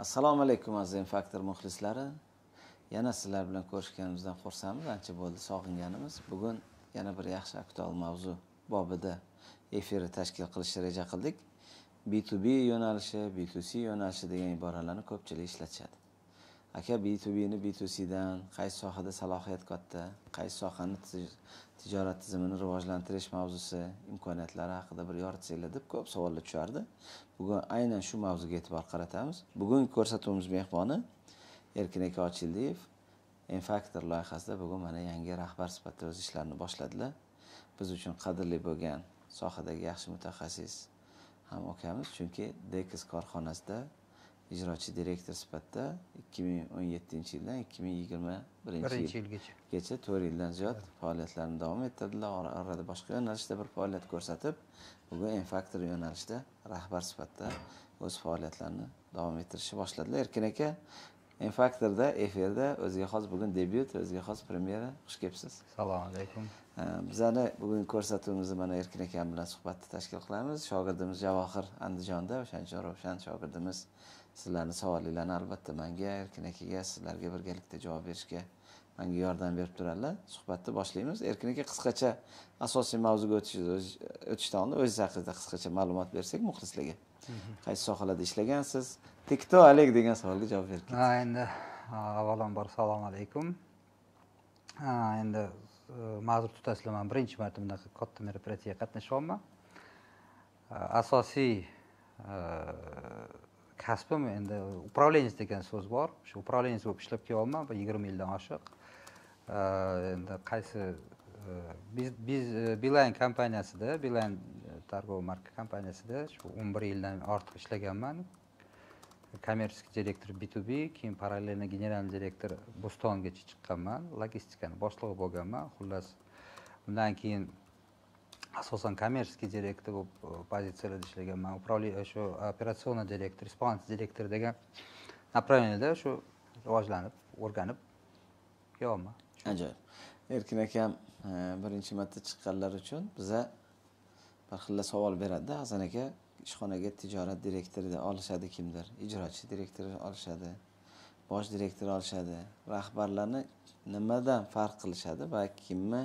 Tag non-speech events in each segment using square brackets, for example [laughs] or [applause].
assalomu alaykum aziz infaktor muxlislari. Yana sizlar bilan ko'rishganimizdan xursandmiz. Ancha bo'ldi sog'inganimiz. Bugun yana bir yaxshi aktual mavzu bobida efirni tashkil qilishni reja qildik. B to b yo'nalishi b to c yo'nalishi degan iboralarni ko'pchilik ishlatishadi aka b to bni b to cdan qaysi sohada salohiyat katta qaysi sohani tijorat tizimini rivojlantirish mavzusi imkoniyatlari haqida bir yoritsanglar deb ko'p savollar tushardi. Bugun aynan shu mavzuga e'tibor qaratamiz. Bugungi ko'rsatuvimiz mehmoni erkin aka ochildiyev. Infaktor loyihasida bugun mana yangi rahbar sifatida o'z ishlarini boshladilar. Biz uchun qadrli bo'lgan sohadagi yaxshi mutaxassis ham ukamiz chunki dekis korxonasida ijrochi direktor sifatida ikki ming o'n yettinchi yildan ikki ming yigirma birinchi yilgacha to'rt yildan ziyod faoliyatlarini davom ettirdilar. Orada boshqa yo'nalishda bir faoliyat ko'rsatib bugun infaktor yo'nalishida rahbar sifatida o'z faoliyatlarini davom ettirishni boshladilar. Erkin aka infaktorda efirda o'ziga xos bugun debyut o'ziga xos premyera. Xush kelibsiz. Assalomu alaykum. Bizani bugungi ko'rsatuvimizni mana erkin akam bilan suhbatni tashkil qilamiz. Shogirdimiz javohir andijonda o'shaning uchun ravshan shogirdimiz sizlarni savolinglarni albatta manga erkin akaga sizlarga birgalikda javob berishga manga yordam berib turadilar suhbatni boshlaymiz. Erkin aka qisqacha asosiy mavzuga o'tishdan oldin o'zingiz haqida qisqacha ma'lumot bersak muxlislarga qaysi sohalarda ishlagansiz? Tikto oleg degan savolga javob berib ha endi avvalambor assalomu alaykum. Endi ma'zur tutasizlar man birinchi marta bunaqa katta meropриятиеga qatnashyapman. Asosiy kasbim endi управленец degan so'z bor. Shu управленец bo'lib ishlab kelyapman bir yigirma yildan oshiq. Endi qaysi e, biz e, beeline kompaniyasida beeline e, торговый marka kompaniyasida shu o'n bir yildan ortiq ishlaganman. Kommersiy direktor b to b keyin parallelно generalniy direktor bo'stongacha chiqqanman logistikani boshlig'i bo'lganman. Xullas undan keyin asosan kommersiy direktor bo'lib pozitsiyalarda ishlaganman управление shu operaционный direktor исполнительный direktor degan направлениеda shu rivojlanib o'rganib kelyapman ajoyib erkin akam birinchi marta chiqqanlar uchun biza bir xilla savol beradida hasan aka ishxonaga tijorat direktori olishadi kimdir ijrochi direktor olishadi bosh direktor olishadi rahbarlarni nimadan farq qilishadi va kimni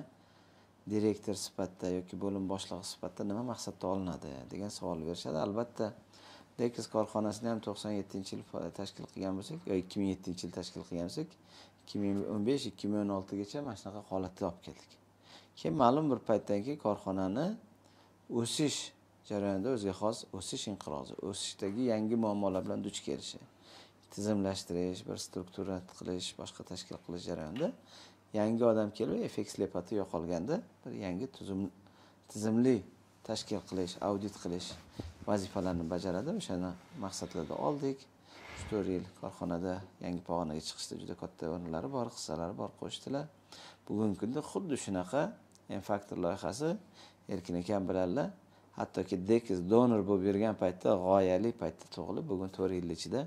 direktor sifatida yoki bo'lim boshlig'i sifatida nima maqsadda olinadi degan savol berishadi. Albatta dekis korxonasini ham to'qson yettinchi yil tashkil qilgan bo'lsak yo ikki ming yettinchi yil tashkil qilgan bo'lsak ikki ming o'n besh ikki ming o'n oltigacha mana shunaqa holatda olib keldik. Keyin ma'lum bir paytdan keyin korxonani o'sish jarayonida o'ziga xos o'sish inqirozi o'sishdagi yangi muammolar bilan duch kelishi tizimlashtirish bir struktura qilish boshqa tashkil qilish jarayonida yangi odam kelib effekt slepati yo'qolganda bir yangi tuzum tizimli tashkil qilish audit qilish vazifalarini bajaradi. O'shani maqsadlarda oldik. Uch to'rt yil korxonada yangi pog'onaga chiqishda juda katta o'rinlari bor hissalari bor qo'shdilar. Bugungi kunda xuddi shunaqa infaktor loyihasi erkin akam bilanlar hattoki dekiz donor bo'lib yurgan paytda g'oyali paytda tug'ilib bugun to'rt yil ichida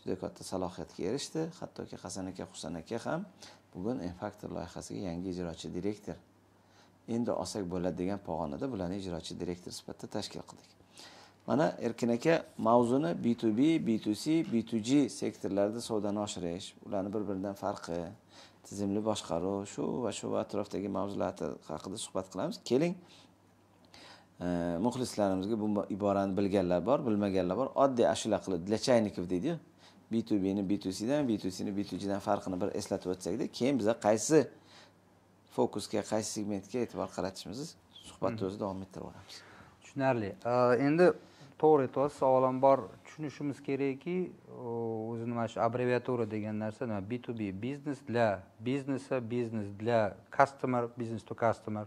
juda katta salohiyatga erishdi. Hattoki hasan aka husan aka ham bugun eh, infaktor loyihasiga yangi ijrochi direktor. Endi olsak bo'ladi degan pog'onada bularni ijrochi direktor sifatida tashkil qildik. Mana erkin aka mavzuni b to b b to c b to g sektorlarida savdoni oshirish ularni bir biridan farqi tizimli boshqaruv shu va shu atrofdagi mavzular haqida suhbat qilamiz. Keling. Eh, muxlislarimizga bu iborani bilganlar bor bilmaganlar bor. Oddiy ashula qilib для чайников deydiyu. B to bni b to cdan b to cni b to gdan farqini bir eslatib o'tsakda keyin biza qaysi fokusga qaysi segmentga e'tibor qaratishimizni suhbatni o'zi davom ettiraveramiz tushunarli. Endi to'g'ri aytyapsiz avvalambor tushunishimiz kerakki o'zini mana shu abreviatura degan narsa nima? B to b biznes для biznesa biznes для customer business to customer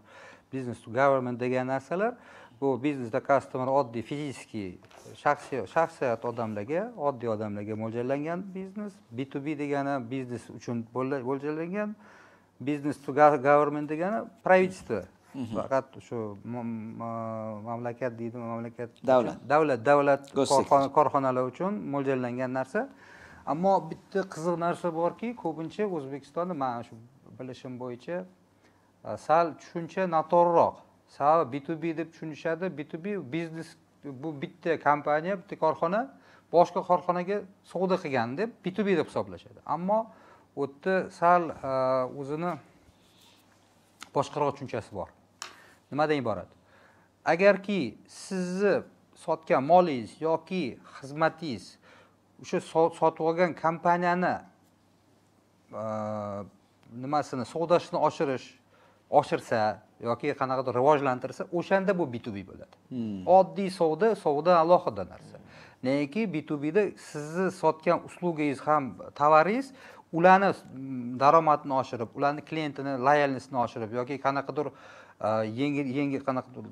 business to government degan narsalar bu biznesda customer oddiy fizический shaxsiy shaxsiyat odamlarga oddiy odamlarga mo'ljallangan biznes b to b degani biznes uchun mo'ljallangan business to government degani правительство. Faqat shu mamlakat deydimi mamlakat davlat. Davlat davlat korxonalar uchun mo'ljallangan narsa. Ammo bitta qiziq narsa borki ko'pincha o'zbekistonda man shu bilishim bo'yicha sal tushuncha noto'g'riroq sababi b to b deb tushunishadi. B to b biznes bu bitta kompaniya bitta korxona boshqa korxonaga savdo qilgan deb b to b deb hisoblashadi. Ammo u yerda sal e, o'zini boshqaroq tushunchasi bor. Nimadan iborat? Agarki sizni sotgan molingiz yoki xizmatingiz o'sha sotib olgan kompaniyani e, nimasini savdosini oshirish oshirsa yoki qanaqadir rivojlantirsa o'shanda bu b to b bo'ladi. Hmm. oddiy savdo savdo alohida narsa. Negaki b to bda sizni sotgan uslugangiz ham tovaringiz ularni daromadini oshirib ularni klientini loyalnostini oshirib yoki qanaqadir yengil yengil qanaqadir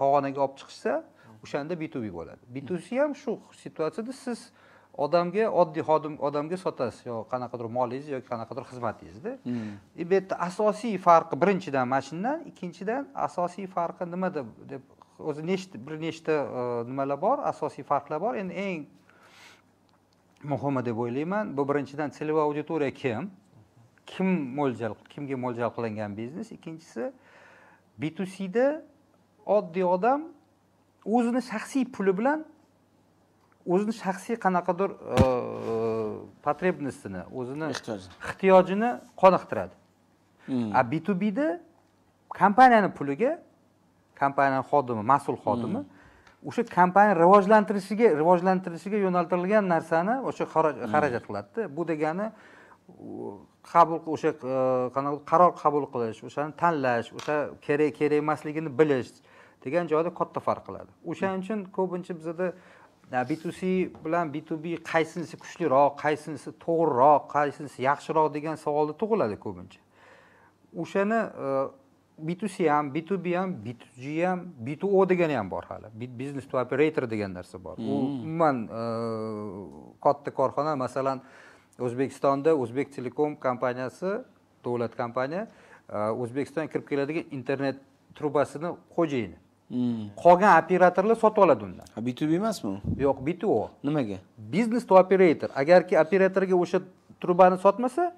pog'onaga olib chiqishsa o'shanda b to b bo'ladi. B to c ham shu situatsiyada siz odamga oddiy xodim odamga sotasiz yo qanaqadir molingiz yoki qanaqadir xizmatingizda. Hmm. и bu yerda asosiy farqi birinchidan mana shundan ikkinchidan asosiy farqi nimada deb o'zi nechta bir nechta e, nimalar bor asosiy farqlar bor. Endi eng muhimi deb o'ylayman bu birinchidan целевой auditoriya kim? Kim mo'ljal kimga mo'ljal qilingan biznes? Ikkinchisi b to cda oddiy odam o'zini shaxsiy puli bilan o'zini shaxsiy qanaqadir e, потребностini o'zini ehtiyojini qoniqtiradi hmm. a b to bda kompaniyani puliga kompaniyani xodimi mas'ul xodimi hmm. o'sha kompaniyani rivojlantirishiga rivojlantirishiga yo'naltirilgan narsani o'sha hmm. xarajat qiladida bu degani qabul o'sha e, qaror qabul qilish o'shani tanlash o'sha kerak kerak emasligini bilish degan joyda katta farq qiladi o'shaning uchun ko'pincha bizada b to c bilan b to b qaysinisi kuchliroq qaysinisi to'g'riroq qaysinisi yaxshiroq degan savollar tug'iladi ko'pincha. O'shani e, b to c ham b to b ham b to g ham b to o degani ham bor hali. Business to operator degan narsa bor. U hmm. umuman e, katta korxona. Masalan o'zbekistonda o'zbek telekom kompaniyasi davlat kompaniya e, o'zbekistonga kirib keladigan internet trubasini xo'jayini qolgan operatorlar sotib oladi undan. B to b emasmi yo'q b to o. Nimaga? Biznes to operator. Agarki operatorga o'sha trubani sotmasa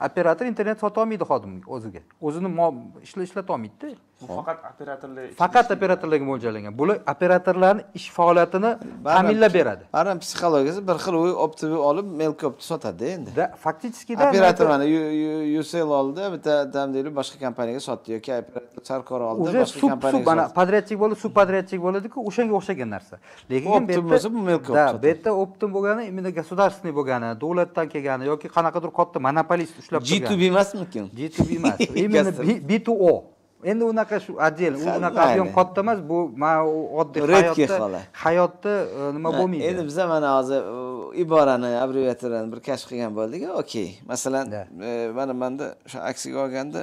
operator internet sotolmaydi xodimga o'ziga. O'zini ishlatolmaydida faqat operatorlar faqat operatorlarga mo'ljallangan. Bular operatorlarni ish faoliyatini ta'minlab beradi. Baribir psixologiyasi bir xil u optni olib melkopni sotadida endi. Faktiski operator mana usel oldi bitta там deylik boshqa kompaniyaga sotdi. Yoki operator charkor oldi boshqa kompaniyaga mana подрядчик bo'ladi subpoдрядчик bo'ladiku o'shanga o'xshagan narsa. Lekin bu да bu yerda optin bo'lgani именно государственный bo'lgani davlatdan kelgani yoki qanaqadir katta monopolist ushlab turgan. G to b emasmikin? G to b emas. [laughs] Именно b to o. Endi unaqa shu отдельно u unaqa объем katta emas bu man oddiy hayotda hayotda e, nima bo'lmaydi? endi biza mana hozir iborani abbreviaturani bir kashf qilgan bo'ldik okey. Masalan e, mana manda o'sha aksiga olganda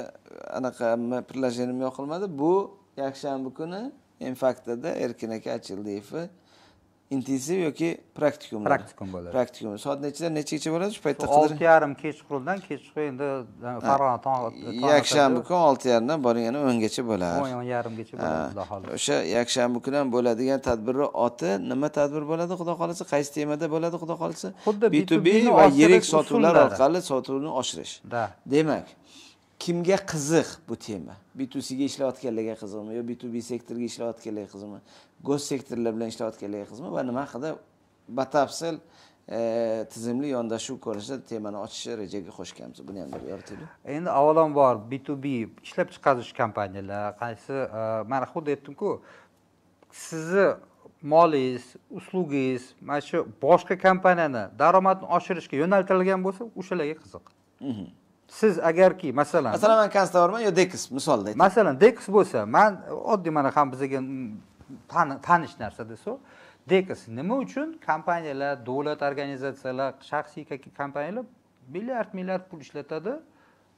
anaqa приложением yoqilmadi. Bu yakshanba kuni infaktada erkin aka achildiyevni intensiv yoki praktikum praktikum bo'ladi. Praktikum. Soat nechidan nechagacha bo'ladi? Shu paytda olti yarim kechqurundan kechqurun endi farg'ona tong yakshanba kuni olti yarimdan boring yana o'ngacha bo'ladi o'n o'n yarimgacha bo'ladi xudo xohlasa. o'sha yakshanba kuni ham bo'ladigan tadbirni oti nima tadbir bo'ladi xudo xohlasa? Qaysi temada bo'ladi xudo xohlasa? Xuddi b to b va yirik sotuvlar orqali sotuvni oshirish. Demak kimga qiziq bu tema? B to cga ishlayotganlarga qiziqmi yo b to b sektorga ishlayotganlarga qiziqmi gos sektorlar bilan ishlayotganlarga qiziqmi va nima haqida batafsil e, tizimli yondashuv ko'rishda temani ochishni rejaga qo'shganmiz? Buni ham bir yoritaylik. Endi avvalambor b to b ishlab chiqaruvchi kompaniyalar qaysi e, mana xuddi aytdimku sizni molingiz uslugingiz mana shu boshqa kompaniyani daromadini oshirishga yo'naltirilgan bo'lsa o'shalarga qiziq. Mhm. siz agarki masalan masalan man konstavorman yo dekis misolda masalan dekis bo'lsa man oddiy mana ham bizga tanish narsa desa dekis nima uchun kompaniyalar davlat organizatsiyalar shaxsiy kompaniyalar milliard milliard pul ishlatadi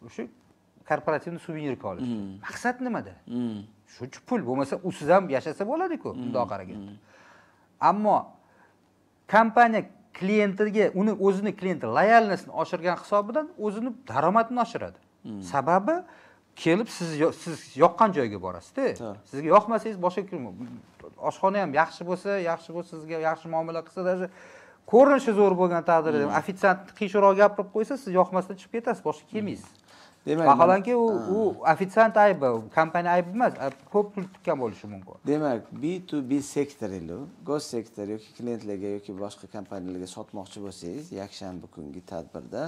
o'sha korporativniy suvenirka olish hmm. maqsad nimada hmm. shu pul bo'lmasa usiz ham yashasa bo'ladiku hmm. bundoq qaraganda ammo kompaniya klientiga uni o'zini klienti loyalnostini oshirgan hisobidan o'zini daromadini oshiradi sababi kelib siz siz yoqqan joyga borasizda. Sizga yoqmasangiz boshqa oshxona ham yaxshi bo'lsa yaxshi bo'lsa sizga yaxshi muomala qilsa даже ko'rinishi zo'r bo'lgan taqdirda hmm. ofitsiant qiyshiqroq gapirib qo'ysa siz yoqmasdan chiqib ketasiz boshqa kelmaysiz Demak, vaholanki u u ofitsiant aybi kompaniya aybi emas ko'p pul tikkan bo'lishi mumkin. Demak b2b sektorilu gos sektor yoki klientlarga yoki boshqa kompaniyalarga sotmoqchi bo'lsangiz yakshanba kungi tadbirda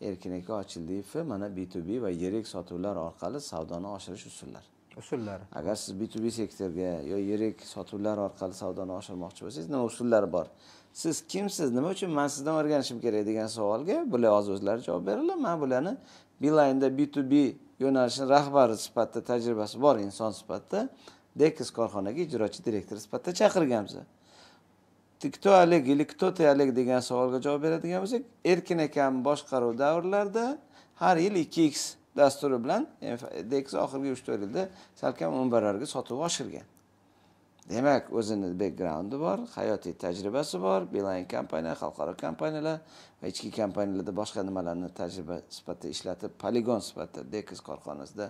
erkin aka ochildiyev mana b2b va yirik sotuvlar orqali savdoni oshirish usullari. Usullari. Agar siz b2b sektorga yo yirik sotuvlar orqali savdoni oshirmoqchi bo'lsangiz nima usullari bor? Siz kimsiz? Nima uchun man sizdan o'rganishim kerak degan savolga bular hozir o'zlari javob beradilar man bularni beeline'da b2b yo'nalishini rahbari sifatida tajribasi bor inson sifatida dekis korxonaga ijrochi direktor sifatida chaqirganmiz kto олег или кто ты олег degan savolga javob beradigan bo'lsak erkin akam boshqaruv davrlarida har yil ikki x dasturi bilan dex oxirgi uch to'rt yilda salkam o'n barorga sotuv oshirgan. Demak o'zini bekgraundi bor hayotiy tajribasi bor beeline kompaniya xalqaro kompaniyalar va ichki kompaniyalarda boshqa nimalarni tajriba sifatida ishlatib poligon sifatida dex korxonasida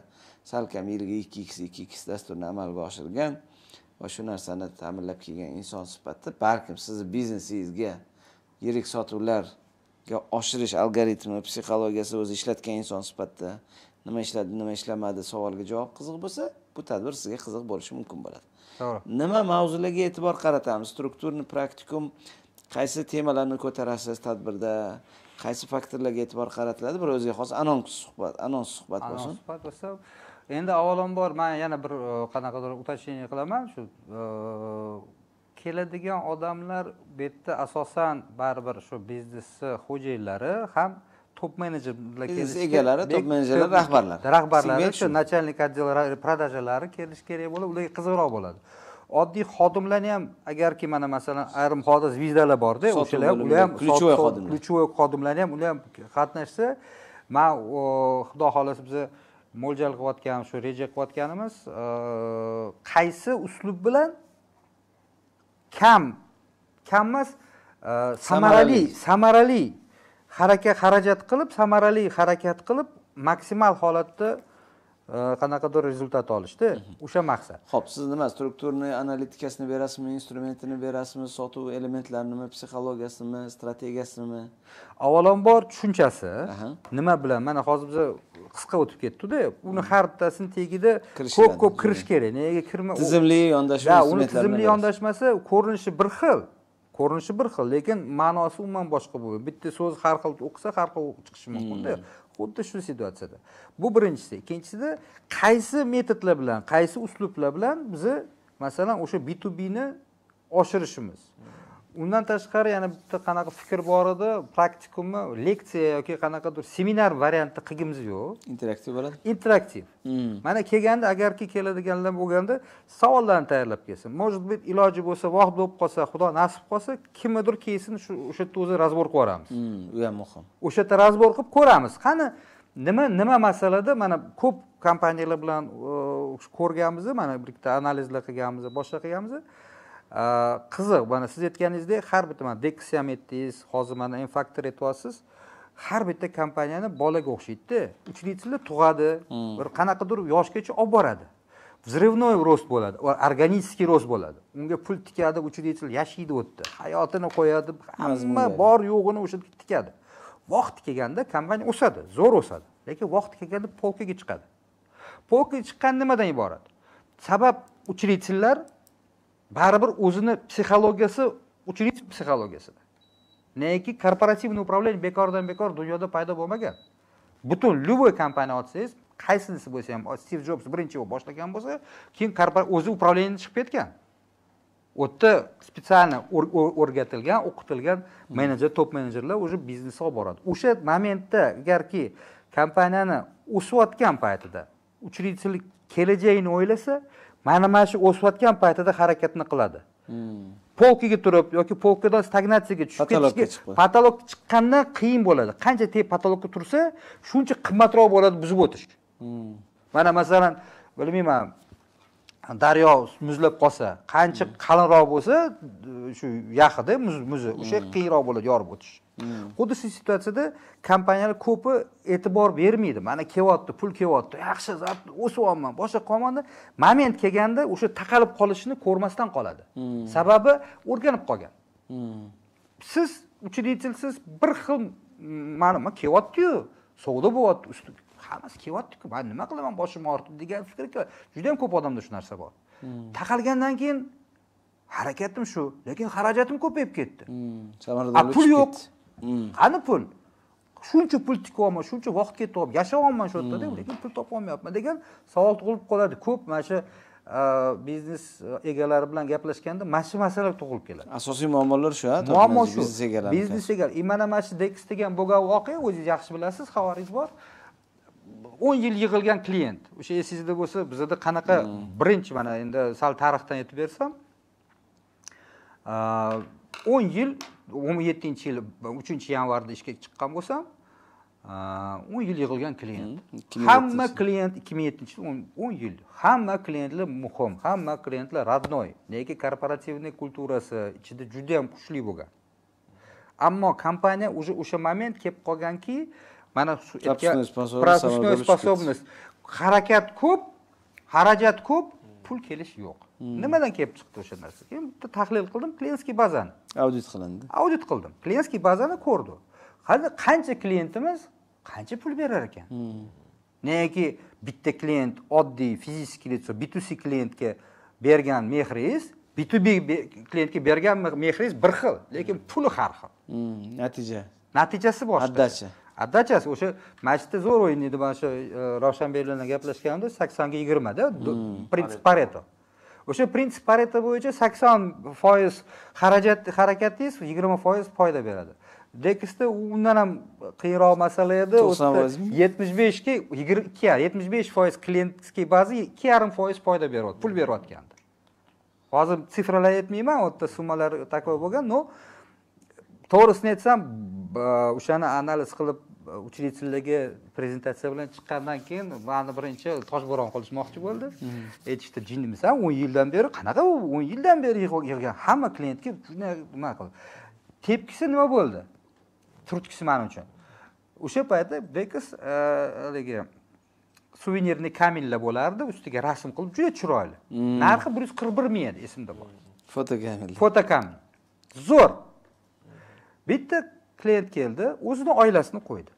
salkam yiliga ikki x ikki x dasturini amalga oshirgan va shu narsani ta'minlab kelgan inson sifatida balkim sizni biznesingizga yirik sotuvlarga oshirish algoritmi psixologiyasi o'zi ishlatgan inson sifatida nima ishladi nima ishlamadi savoliga javob qiziq bo'lsa bu tadbir sizga qiziq bo'lishi mumkin bo'ladi. To'g'ri. Nima mavzularga e'tibor qaratamiz? Strukturni praktikum qaysi temalarni ko'tarasiz tadbirda? Qaysi faktorlarga e'tibor qaratiladi? Bir o'ziga xos anons suhbat anons suhbat bo'lsin. anons suhbat bo'lsa endi avvalambor man yana bir e, qanaqadir уточнение qilaman. Shu e, keladigan odamlar bu yerda asosan baribir shu biznesni xo'jayinlari ham top menejerlar Biznes egalari, top menejerlar, rahbarlar. rahbarlari shu начальник отдела продажалari kelishi kerak bo'ladi ularga qiziqroq bo'ladi. Oddiy xodimlarni ham agarki mana masalan ayrim hozir zvizdalar borda o'shalar ham ular ham ключевой xodimlar. ключевой xodimlarni ham ular ham qatnashsa man xudo xohlasa biza mo'ljal qilayotganimiz shu reja qilayotganimiz e, qaysi uslub bilan kam kam emas e, samarali samarali. harakat xarajat qilib samarali harakat qilib maksimal holatda qanaqadir rezultat olishda o'sha maqsad. Ho'p siz nima strukturni analitikasini berasizmi instrumentini berasizmi sotuv elementlarinimi psixologiyasimi strategiyasimi avvalambor tushunchasi nima bilan? Mana hozir biza qisqa o'tib ketdida uni har bittasini tagida ko'p ko'p kirish kerak. Nega kirma tizimli yondashuv Да, uni tizimli berasiz. yondashmasa ko'rinishi bir xil ko'rinishi bir xil lekin ma'nosi umuman boshqa bo'ladi bitta so'z har xil o'qisa har xil chiqishi mumkinda xuddi shu situatsiyada. Bu birinchisi. Ikkinchisida qaysi metodlar bilan qaysi uslublar bilan biz masalan o'sha b to bni oshirishimiz. Undan tashqari yana bitta qanaqa fikr bor edi praktikumni leksiya yoki qanaqadir seminar variantida qilgimiz yo'q. Interaktiv bo'ladi interaktiv. Hmm. mana kelganda agarki keladiganlar bo'lganda savollarni tayyorlab kelsin. Может быть iloji bo'lsa vaqt bo'lib qolsa xudo nasib qilsa kimnidir kelsin shu o'sha yerda o'zi разбор qilib yuboramiz Hmm, u ham muhim. O'sha yerda разбор qilib ko'ramiz. Qani nima nima masalada mana ko'p kompaniyalar bilan uh, ko'rganmiz mana bir ikkita analizlar qilganmiz boshqa qilganmiz qiziq mana siz aytganingizdek har bitta mana dex ham aytdingiz hozir mana infaktor aytyapsiz har bitta kompaniyani bolaga o'xshaydida. Uchrитель tug'adi bir qanaqadir yoshgacha olib boradi. Взрывной rost bo'ladi organiический rost bo'ladi. Unga pul tikadi uchrитель yashaydi u yerda hayotini qo'yadi hamma bor yo'g'ini o'sha tikadi. Vaqti kelganda kompaniya o'sadi zo'r o'sadi lekin vaqti kelganda polkaga chiqadi. Polkaga chiqqan nimadan iborat? Sabab uchrительlar baribir o'zini psixologiyasi uchrитель psixologiyasida negaki korporativniy управление bekordan bekor dunyoda paydo bo'lmagan. Butun любой kompaniya olsangiz qaysinisi bo'lsa ham stiv jobs birinchi bo'lib boshlagan bo'lsa keyin o'zi управлениеni chiqib ketgan. U yerda специально o'r- o'r- o'rgatilgan o'qitilgan menejer top menejerlar уже biznesni olib boradi. O'sha momentda agarki kompaniyani o'sayotgan paytida uchrитель kelajagini o'ylasa mana mana shu o'sayotgan paytida harakatni qiladi Hmm. polkaga turib yoki polkadan stagnatsiyaga tushib ketishga chiqib. patologga chiqqandan qiyin bo'ladi qancha tez patologga tursa shuncha qimmatroq bo'ladi buzib o'tish Hmm. mana masalan bilmayman daryo muzlab qolsa qancha qalinroq bo'lsa shu yaxida muz muzi o'sha qiyinroq bo'ladi yorib o'tish xuddi shu situatsiyada kompaniyalar ko'pi e'tibor bermaydi. Mana kelyapti pul kelyapti. Yaxshi o'syapman boshqa deb moment kelganda o'sha taqalib qolishini ko'rmasdan qoladi. Sababi o'rganib qolgan. Hmm. siz uchreditelsiz bir xil mana man kelyaptiyu. Savdo bo'lyapti usti hammasi kelyaptiku. Man nima qilaman boshim og'riyapti degan fikrga juda yam ko'p odamda shu narsa bor. Taqalgandan keyin harakatim shu lekin xarajatim ko'payib ketdi. Hmm, samaradorlik pul yo'q. Hmm. Qani pul shuncha pul tikyapman shuncha vaqt ketyapti yashayapman shu yerdada lekin pul topolmayapman degan savol tug'ilib qoladi. Ko'p mana shu e, biznes egalari bilan gaplashganda mana shu masala tug'ilib keladi. Asosiy muammolar shu muammo shu. biznes egalari. Biznes egalari и mana mana shu dex degan bo'lgan voqea o'zingiz yaxshi bilasiz xabaringiz bor. o'n yil yig'ilgan klient o'sha esingizda bo'lsa bizada qanaqa birinchi mana endi sal tarixdan aytib bersam o'n yil o'n yettinchi yil uchinchi yanvarda ishga chiqqan bo'lsam o'n yil yig'ilgan klient. Hmm, hamma klient ikki ming yettinchi yil o'n- yil. Hamma klientlar muhim hamma klientlar родной nega korporativniy kulturasi ichida juda yam kuchli bo'lgan. Ammo kompaniya уже o'sha moment kelib qolganki mana shu Пропускной способность harakat ko'p xarajat ko'p pul kelish yo'q. Nimadan kelib chiqdi o'sha narsa? Keyin bitta tahlil qildim klientskiy bazani. Audit qilindi. Audit qildim. Klientskiy bazani ko'rdi. Qancha klientimiz qancha pul berar ekan? Negaki bitta klient oddiy fizический лицо b2c klientga bergan mehringiz b2b be- klientga bergan mehringiz bir xil lekin puli har xil. Hmm, natija. Natijasi boshqa. Отдачasi o'sha masjidda zo'r o'ynaydi mana shu ravshanbek bilan gaplashganimda saksonga yigirmada prinsip pareto o'sha prinsip pareto bo'yicha sakson foiz xarajat harakatingiz yigirma foiz foyda beradi dekisda undan ham qiyinroq masala edi 90 foizmi? yetmish beshga yigirma ikki yetmish besh foiz klientskiy baza ikki yarim foiz foyda beryapti pul berayotgandi hozir sifralar aytmayman u yerda summalar такой bo'lgan но to'g'risini aytsam b- o'shani analiz qilib e, uchредительlarga prezentatsiya bilan chiqqandan keyin mani birinchi toshbo'ron qilishmoqchi bo'ldi. Aytishdi jinnimisan o'n yildan beri qanaqa u o'n yildan beri yig'gan hamma klientga shunday nima qildi? Tepkisi nima bo'ldi? Turtkisi man uchun. O'sha paytda bekis e, haligi suvenirniy kamillar bo'lardi ustiga rasm qilib juda chiroyli. Narxi bir yuz qirq bir ming edi esimda bor. Fotokamera fotokamera zo'r bitta klient keldi o'zini oilasini qo'ydi.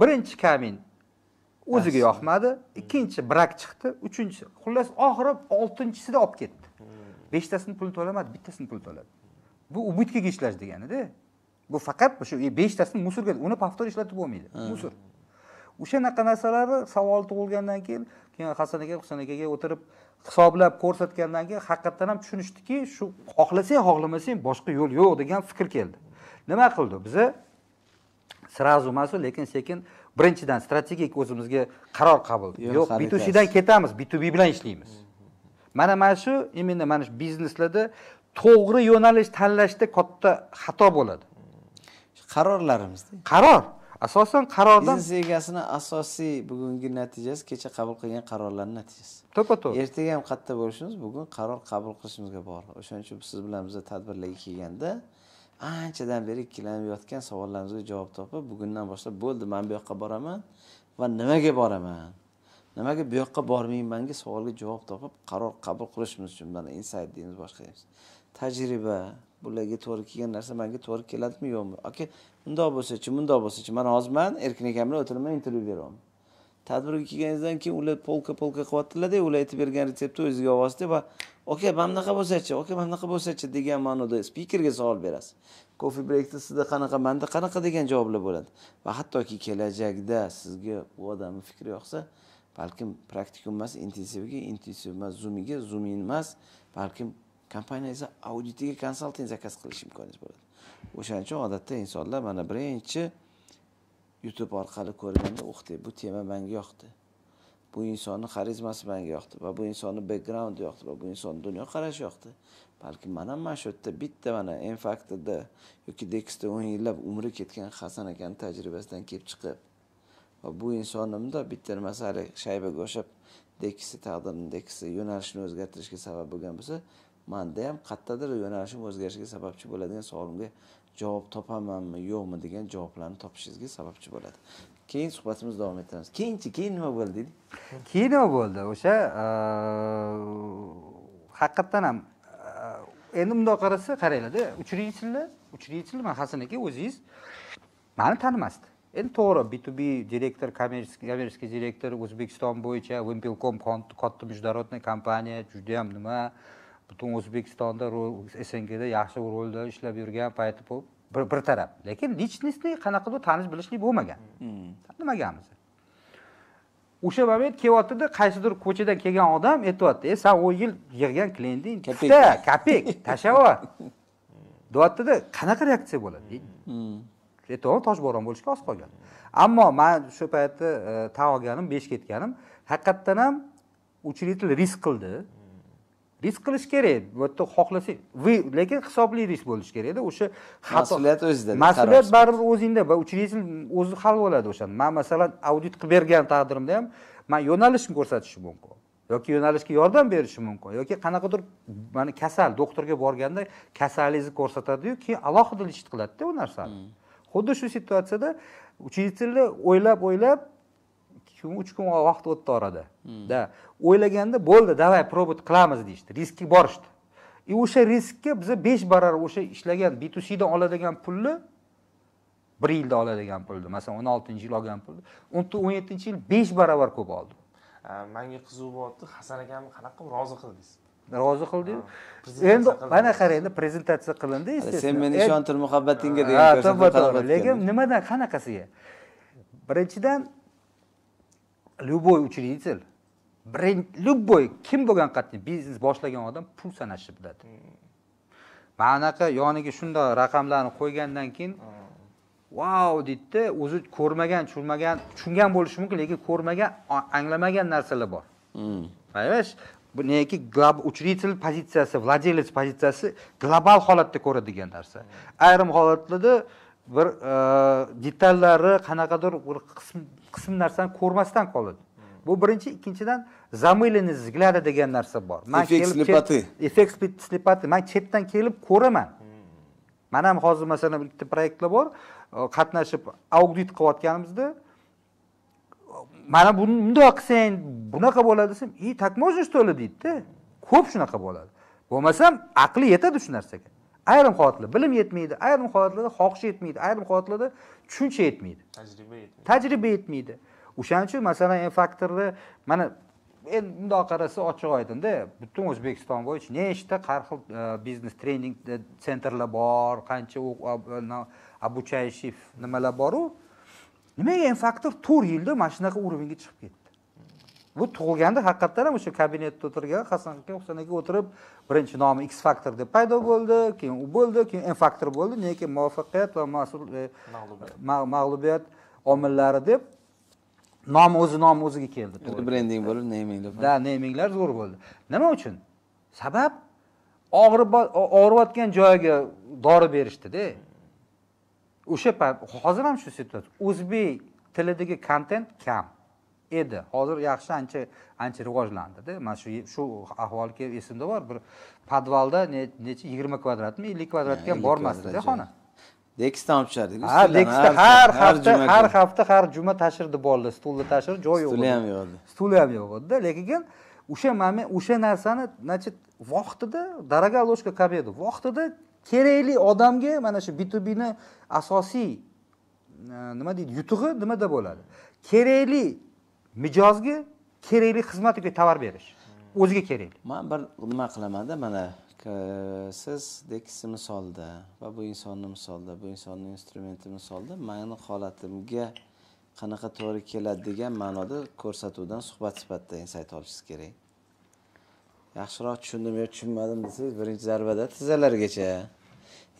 Birinchi kamin o'ziga yoqmadi ikkinchi brak chiqdi uchinchi xullas oxiri oltinchisida olib ketdi. Beshtasini pulini to'lamadi bittasini pul to'ladi bu убыткаga ishlash deganida bu faqat shu e, beshtasini musorga uni повтор ishlatib bo'lmaydi musor o'shanaqa narsalarni savol tug'ilgandan keyin keyin hasan aka husan akaga o'tirib hisoblab ko'rsatgandan keyin haqiqatdan ham tushunishdiki shu xohlasang xohlamasang boshqa yo'l yo'q degan fikr keldi nima qildi? Biza сразу emas lekin sekin birinchidan strategik o'zimizga qaror qabul yo'q xaritasi. b2cdan ketamiz b2b bilan ishlaymiz. Mana mana shu именно mana shu bizneslarda to'g'ri yo'nalish tanlashda katta xato bo'ladi. Qarorlarimizda qaror. Asosan qarordan biznes egasini asosiy bugungi natijasi kecha qabul qilgan qarorlarni natijasi. To'ppa to'g'ri ertaga ham qayerda bo'lishimiz bugun qaror qabul qilishimizga bog'liq. O'shaning uchun siz bilan biza tadbirlarga kelganda anchadan beri ikkilanib yotgan savollarimizga javob topib bugundan boshlab bo'ldi man bu yoqqa boraman va nimaga boraman? Nimaga bu yoqqa bormaymanga savolga javob topib qaror qabul qilishimiz uchun mana insayt deymiz boshqa deymiz tajriba bularga to'g'ri kelgan narsa manga to'g'ri keladimi yo'qmi? Aka bundoq bo'lsachi bundoq bo'lsachi mana hozir man erkin akam bilan o'tiraman intervyu beryapman tadbirga kelganingizdan keyin ular polka polka qilyaptilarda ular aytib bergan retseptni o'zingizga olyapsizda va aka mana bunaqa bo'lsachi aka mana bunaqa bo'lsachi degan ma'noda spikerga savol berasiz. Kofe breakda sizda qanaqa manda qanaqa degan javoblar bo'ladi. Va hattoki kelajakda sizga u odamni fikri yoqsa balkim praktikum emas intensivga intensiv emas zoomiga zoom emas balkim kompaniyangizni auditiga konsalting zakaz qilish imkoningiz bo'ladi. O'shaning uchun odatda insonlar mana birinchi youtube orqali ko'rganda o'xday bu tema menga yoqdi. Bu insonni xarizmasi menga yoqdi va bu insonni background yoqdi va bu insonni dunyoqarashi yoqdi. Balki man ham mana shu yerda bitta mana infaktida yoki dexda o'n yillab umri ketgan hasan akani tajribasidan kelib chiqib va bu insonimda bitta nimasi hali shaybaga o'xshab dekisi taqdirini dekisi yo'nalishini o'zgartirishga sabab bo'lgan bo'lsa manda ham qayerdadir yo'nalishim o'zgarishiga sababchi bo'ladigan savolimga javob topamanmi yo'qmi degan javoblarni topishingizga sababchi bo'ladi. Keyin suhbatimizni davom ettiramiz. Keyinchi keyin nima bo'ldi deydi? Keyin nima bo'ldi? O'sha e, haqiqatdan ham e, endi bundoq qarasa qaranglarda учредительlar учредитель man hasan aka o'zingiz mani tanimasdi. Endi to'g'ri b to b direktor kommersiy kommersiy direktor o'zbekiston bo'yicha wimpelcom katta международный kompaniya judayam nima butun o'zbekistonda sngda yaxshi rolda ishlab yurgan payti bu bir taraf. Lekin личностный qanaqadir tanish bilishlik bo'lmagan. Tanimagamiz o'sha moment kelyaptida qaysidir ko'chadan kelgan odam aytyapti e san u yil yig'gan klienting ikkita kopek tashlab yubor [laughs] deyaptida qanaqa reaksiya bo'ladi? Aytyapman toshbo'ron bo'lishga oz qolgan. Ammo man shu paytda e, tan olganim besh ketganim haqiqatdan ham учредитель risk qildi risk qilish kerak bu yerda xohlasak вы lekin hisobli risk bo'lishi kerakda o'sha mas'uliyat o'zida mas'uliyat baribir o'zingda va учредитель o'zi hal bo'ladi o'shani man masalan audit qilib bergan taqdirimda ham man yo'nalishni ko'rsatishim mumkin. Yoki yo'nalishga yordam berishim mumkin. Yoki qanaqadir mana kasal doktorga borganda kasalligingizni ko'rsatadiyu keyin alohida list qiladida u narsani. Hmm. xuddi shu situatsiyada учредительni o'ylab o'ylab ikki kun uch kun vaqt o'tdi orada. Hmm. da o'ylaganda bo'ldi давай пробовать qilamiz deyishdi. Riskka borishdi. И o'sha riskka biza besh barobar o'sha ishlagan b to cdan oladigan pulni bir yilda oladigan pulni masalan o'n oltinchi yil olgan pulni o'n yettinchi yil besh barobar ko'p oldi. Manga qiziq bo'lyapti hasan akamni qanaqa qilib rozi qildingiz rozi qildiyu endi mana qarang endi prezentatsiya qilindi sen meni ishontir muhabbatingga degan lekin nimadan qanaqasiga? Birinchidan любой учредитель любой kim bo'lgan qat'iy biznes boshlagan odam pul sanashni biladi. Mana anaqa yoniga shundoq raqamlarni qo'ygandan keyin vau deydida o'zi ko'rmagan tushunmagan tushungan bo'lishi mumkin lekin ko'rmagan anglamagan narsalar bor. Понимаешь neki учредитель pozitsiyasi владелец pozitsiyasi global holatda ko'radigan narsa. Ayrim holatlarda bir e, detallari qanaqadir bir qism qism narsani ko'rmasdan qoladi. Bu birinchi. Ikkinchidan zamыленный взгляды degan narsa bor. Man effekt слепоты effekt слепоты man chetdan kelib ko'raman. Mana ham hozir masalan bitta proyektlar bor. Qatnashib audit qilayotganimizda mana buni bundoq qilsang bunaqa bo'ladi desam и так можно что ли deydida. Ko'p shunaqa bo'ladi. Bo'lmasam aqli yetadi shu narsaga ayrim holatlarda bilim yetmaydi ayrim holatlarda xohish yetmaydi ayrim holatlarda tushuncha yetmaydi. Tajriba yetmaydi. Tajriba yetmaydi. O'shaning uchun masalan n faktorni mana endi bundoq qarasa ochiq oydinda butun o'zbekiston bo'yicha nechta har xil e, biznes trening sentrlar bor qancha обучающий nimalar boru nimaga faktor to'rt yilda mana shunaqa уровеньga chiqib ketdi bu tug'ilganda haqiqatdan ham o'sha kabinetda o'tirgan hasan aka husan aka o'tirib birinchi nomi x faktor deb paydo bo'ldi keyin u bo'ldi keyin n faktor bo'ldi lekin muvaffaqiyat va e, mag'lubiyat. omillari deb nomi o'zi nomi o'ziga keldi brending bo'lib neminglar да neminglar zo'r bo'ldi. Nima uchun? Sabab og'rib og'riyotgan joyiga dori berishdida o'sha payt hozir ham shu situatsiya o'zbek tilidagi kontent kam edi. Hozir yaxshi ancha ancha rivojlandida. Mana shu shu ahvol kelib esimda bor. Bir podvalda necha yigirma kvadratmi ellik kvadratga ham bormasdida xona. dekisdan olib tushardik ha dekisda har hafta har hafta har juma tashirdi bolalar stulni tashirib joy yo'q stuli ham yo'q edi. Stuli ham yo'q edida lekin o'sha moment o'sha narsani значит vaqtida дорогая ложка к обеду vaqtida kerakli odamga mana shu b to bni asosiy e, nima deydi yutug'i nimada bo'ladi? Kerakli mijozga kerakli xizmat yoki tovar berish. O'ziga kerakli man bir nima qilamanda mana siz dekisi misolda va bu insonni misolda bu insonni instrumenti misolda mani holatimga qanaqa to'g'ri keladi degan ma'noda ko'rsatuvdan suhbat sifatida insayt olishingiz kerak. Yaxshiroq tushundim yo tushunmadim desangiz birinchi zarbada tizzalargacha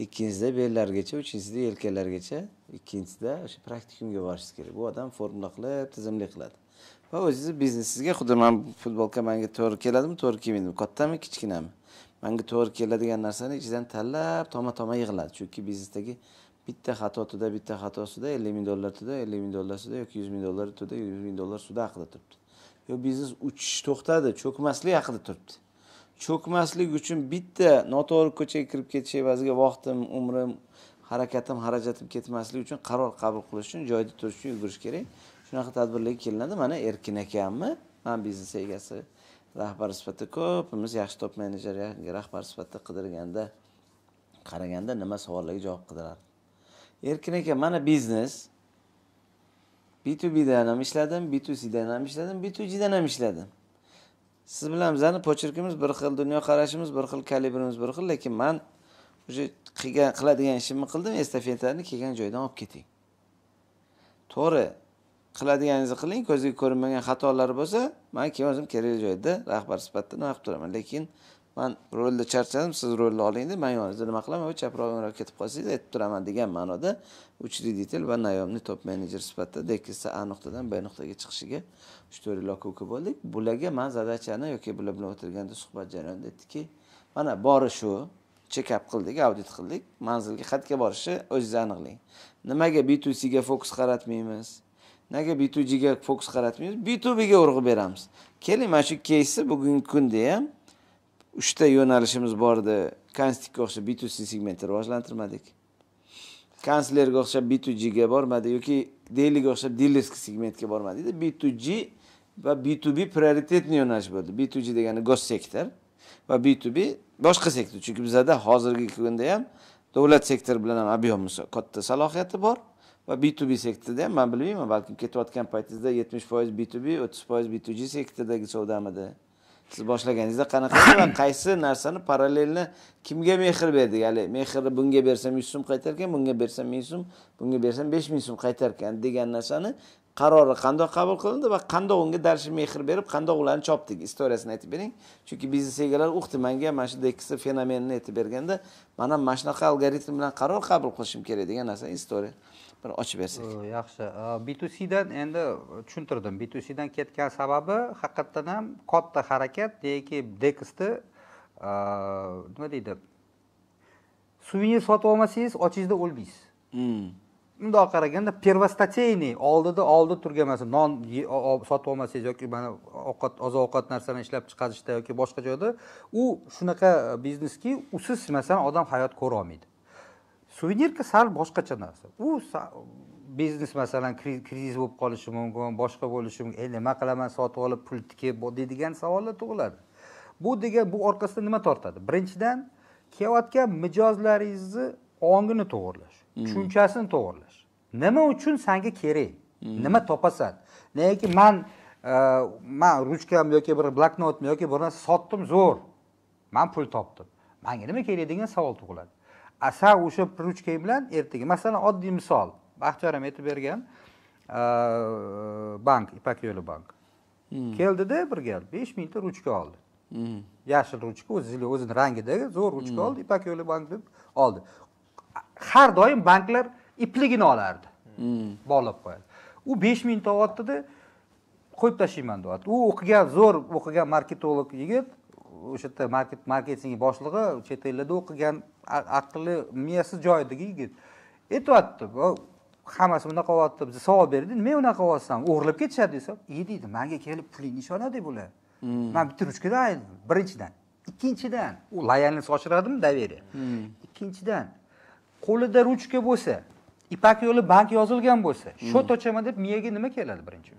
ikkinchisida bellargacha uchinchisida yelkalargacha ikkinchisida o'sha praktikumga borishingiz kerak. Bu odam formula qilib tizimli qiladi. Va o'zingizni biznesingizga xuddi man futbolka manga to'g'ri keladimi to'g'ri kelmaydimi kattami kichkinami? Manga to'g'ri keladigan narsani ichidan tanlab toma toma yig'iladi chunki biznesdagi bitta xato tuda bitta xato suda ellik ming dollar tuda ellik ming dollar suda yoki yuz ming dollar tuda yuz ming dollar suda haqida turibdi. Yo biznes uchish to'xtadi cho'kmaslik haqida turibdi. Cho'kmaslik uchun bitta noto'g'ri ko'chaga kirib ketish evaziga vaqtim umrim harakatim xarajatim ketmasligi uchun qaror qabul qilish uchun joyida turish uchun yugurish kerak. Shunaqa tadbirlarga kelinadi. Mana erkin akammi? Man biznes egasi. Rahbar sifatida ko'pimiz yaxshi top menejer rahbar sifatida qidirganda qaraganda nima savollarga javob qidirardi erkin aka mana biznes. B2B'dan ham ishladim, B2C'dan ham ishladim, B2G'dan ham ishladim. Siz bilan bizani pochirkimiz bir xil, dunyoqarashimiz bir xil, kalibrimiz bir xil, lekin men o'sha qilgan qiladigan ishimni qildim, estafetani kelgan joydan olib keting. To'g'ri, qiladiganingizni qiling, ko'zga ko'rinmagan xatolar bo'lsa, men keyin o'zim kerakli joyda rahbar sifatida nima qilib turaman, lekin man rolda charchadim siz rolni oling deb man yoningizda nima qilaman? Chaproq o'ngroq ketib qolsangiz aytib turaman degan ma'noda uchredитель va наемный top menejer sifatida dekisa a nuqtadan b nuqtaga chiqishiga uch to'rt yil oka bo'ldik. Bularga man zadachani yoki bular bilan o'tirganda suhbat jarayonida aytdiki mana bori shu chekap qildik audit qildik manzilga qayerga borishni o'zingiz aniqlang. Nimaga b to cga fokus qaratmaymiz? Nega b to gga fokus qaratmaymiz? B to bga urg'u beramiz. Keling mana shu keysni bugungi kunda ham uchta yo'nalishimiz bor edi kanstikka o'xshab b to c segmentni rivojlantirmadik. Kanslerga o'xshab b to g ga bormadi yoki deyliga o'xshab dilerskiy segmentga bormadikda b to g va b to b prioritetniy yo'nalish bo'ldi. B to g degani gossektor va b to b boshqa sektor. Chunki bizada hozirgi kunda ham davlat sektori bilan ham объемimiz katta salohiyati bor. Va b to b sektorda ham man bilmayman balkim ketayotgan paytingizda yetmish foiz b to b o'ttiz foiz b to g sektoridagi savdomidi siz boshlaganingizda qanaqa va qaysi narsani parallelni kimga mehr berdik? Hali mehrni bunga bersam yuz so'm qaytarkan bunga bersam ming so'm bunga bersam besh ming so'm qaytarkan degan narsani qarori qandoq qabul qilindi va qandoq unga darshi mehr berib qandoq ularni chopdik? Istoriyasini aytib bering. Chunki biznes egalari uqdi manga mana shu dekisi fenomenini aytib berganda man ham mana shunaqa algoritm bilan qaror qabul qilishim kerak degan narsa istoriya. Bir ochib bersak. Yaxshi. B to cdan endi tushuntirdim. B to cdan ketgan sababi haqiqatdan ham katta harakat neki dekisni nima deydi? Suvenir sotib olmasangiz ochingizda o'lmaysiz. Bundoq hmm. qaraganda первостатейный oldida oldida turgan masalan non sotib olmasangiz yoki mana ovqat oziq ovqat narsalarni ishlab chiqarishda yoki boshqa joyda u shunaqa bizneski usiz masalan odam hayot ko'ra olmaydi suvenirka sal boshqacha narsa. U biznes masalan krizis bo'lib qolishi mumkin boshqa bo'lishi mumkin. Endi nima qilaman sotib olib pul tikib deydigan savollar tug'iladi. Bu degan bu orqasidan nima tortadi? Birinchidan kelayotgan mijozlaringizni ongini to'g'irlash hmm. tushunchasini to'g'irlash. Nima uchun sanga kerak? Hmm. nima topasan? Negaki man e, man ruchkam yoki bir bloknotmi yoki bir narsa sotdim zo'r. Man pul topdim. Manga nima kerak degan savol tug'iladi asa o'sha ruchkang bilan ertaga. Masalan oddiy misol. Baxtiyor ham aytib bergan bank ipak yo'li bank. Hmm. keldida bir gal besh mingta ruchka oldi. Hmm. yashil ruchka o'zini o'zini rangidagi zo'r ruchka hmm. oldi ipak yo'li bank deb oldi. Har doim banklar ipligini olardi. Bog'lab qo'yadi. U besh mingta olyaptida qo'yib tashlayman deyapti. U o'qigan zo'r o'qigan marketolog yigit o'sha yerda market marketing boshlig'i chet ellarda o'qigan aqli miyasi joyidagi yigit. Aytyapti hammasi bunaqa qilyapti biz savol berdi. Nima unaqa qilyapsan o'g'irlab ketishadi desa e deydi manga kelib pulingni ishonadi bular. Hmm. man bitta ruchkada birinchidan. Ikkinchidan. U loyalность oshiradimi доверие hmm. ikkinchidan qo'lida ruchka bo'lsa ipak yo'li bank yozilgan bo'lsa hmm. shot ochaman deb miyaga nima keladi birinchi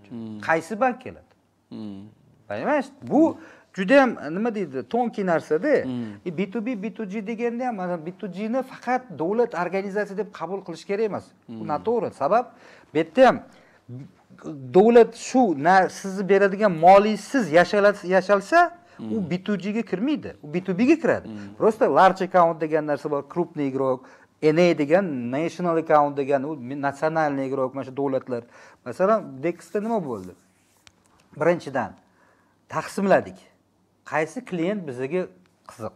qaysi bank keladi? Понимаешь bu judayam nima deydi tonkiy narsada hmm. b to b b to g deganda ham mana b to gni faqat davlat organizatsiya deb qabul qilish kerak emas. Bu hmm. noto'g'ri. Sabab bu yerda ham davlat shu sizni beradigan moliysiz yashalsa u b to gga kirmaydi. U b to bga kiradi. Просто large account degan narsa bor крупный игрок na degan national account degan u natsionalniy игрок mana shu davlatlar. Masalan dexda nima bo'ldi? Birinchidan taqsimladik qaysi klient bizga qiziq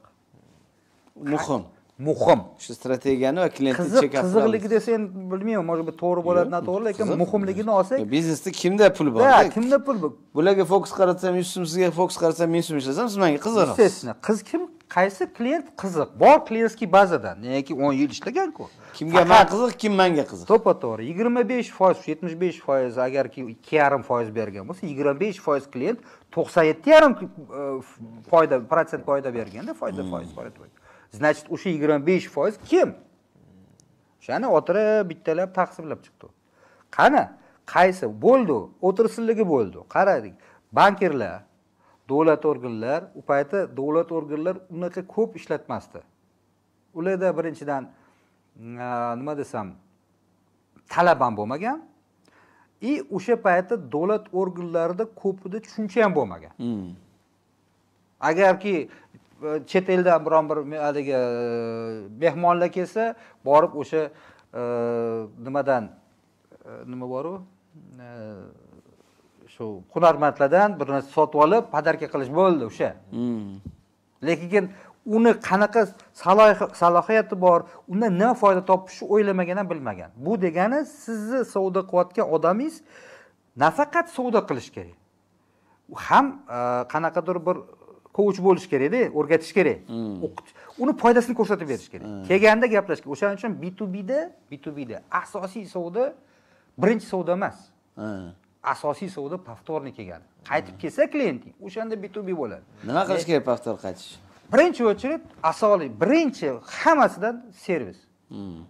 muhim muhim. Shu strategiyani va klientni qiziq qiziqligi desa endi bilmayman может быть to'g'ri bo'ladi noto'g'ri lekin muhimligini olsak biznesda kimda pul bor? Да kimda pul bor? Bularga fokus qaratsam yuz so'm sizga fokus qaratsam ming so'm ishlasam siz menga qiziq естественно qiz kim? Qaysi klient qiziq? Bor klientskiy bazadan negaki o'n yil ishlaganku. Kimga man qiziq kim manga qiziq? to'ppa to'g'ri yigirma besh foiz yetmish besh foiz agarki ikki yarim foiz bergan bo'lsa yigirma besh foiz klient to'qson yetti yarim e, foyda protsent foyda berganda foyda foiz foyda значит o'sha yigirma besh foiz kim? O'shani o'tirib bittalab taqsimlab chiqdi. Qani? Qaysi? Bo'ldi. O'tirsinligi bo'ldi. Qaradik. Bankirlar davlat organlar u payti davlat organlar unaqa ko'p ishlatmasdi. Ularda birinchidan nima desam talab ham bo'lmagan и o'sha paytda davlat organlarida ko'pida tushuncha ham bo'lmagan. Hmm. agarki chet eldan biron bir haligi e, mehmonlar kelsa borib o'sha e, nimadan e, nima boru? Shu hunarmandlardan bir narsa sotib olib podarka qilish bo'ldi o'sha. Hmm. lekin uni qanaqa salohi- salohiyati bor undan nima foyda topishni o'ylamagan ham bilmagan. Bu degani sizni savdo qilayotgan odamingiz nafaqat savdo qilish kerak. Ham qanaqadir bir coach bo'lish kerakda o'rgatish kerak. O'qit- uni foydasini ko'rsatib berish kerak. Kelganda gaplash kerak o'shaning uchun b to bda b to bda asosiy savdo birinchi savdo emas. Ha. asosiy savdo повторный kelgani. Qaytib kelsa klienting o'shanda b to b bo'ladi. Nima qilish kerak повтор qaytish? Birinchi очередь asosiy birinchi hammasidan servis. Hmm.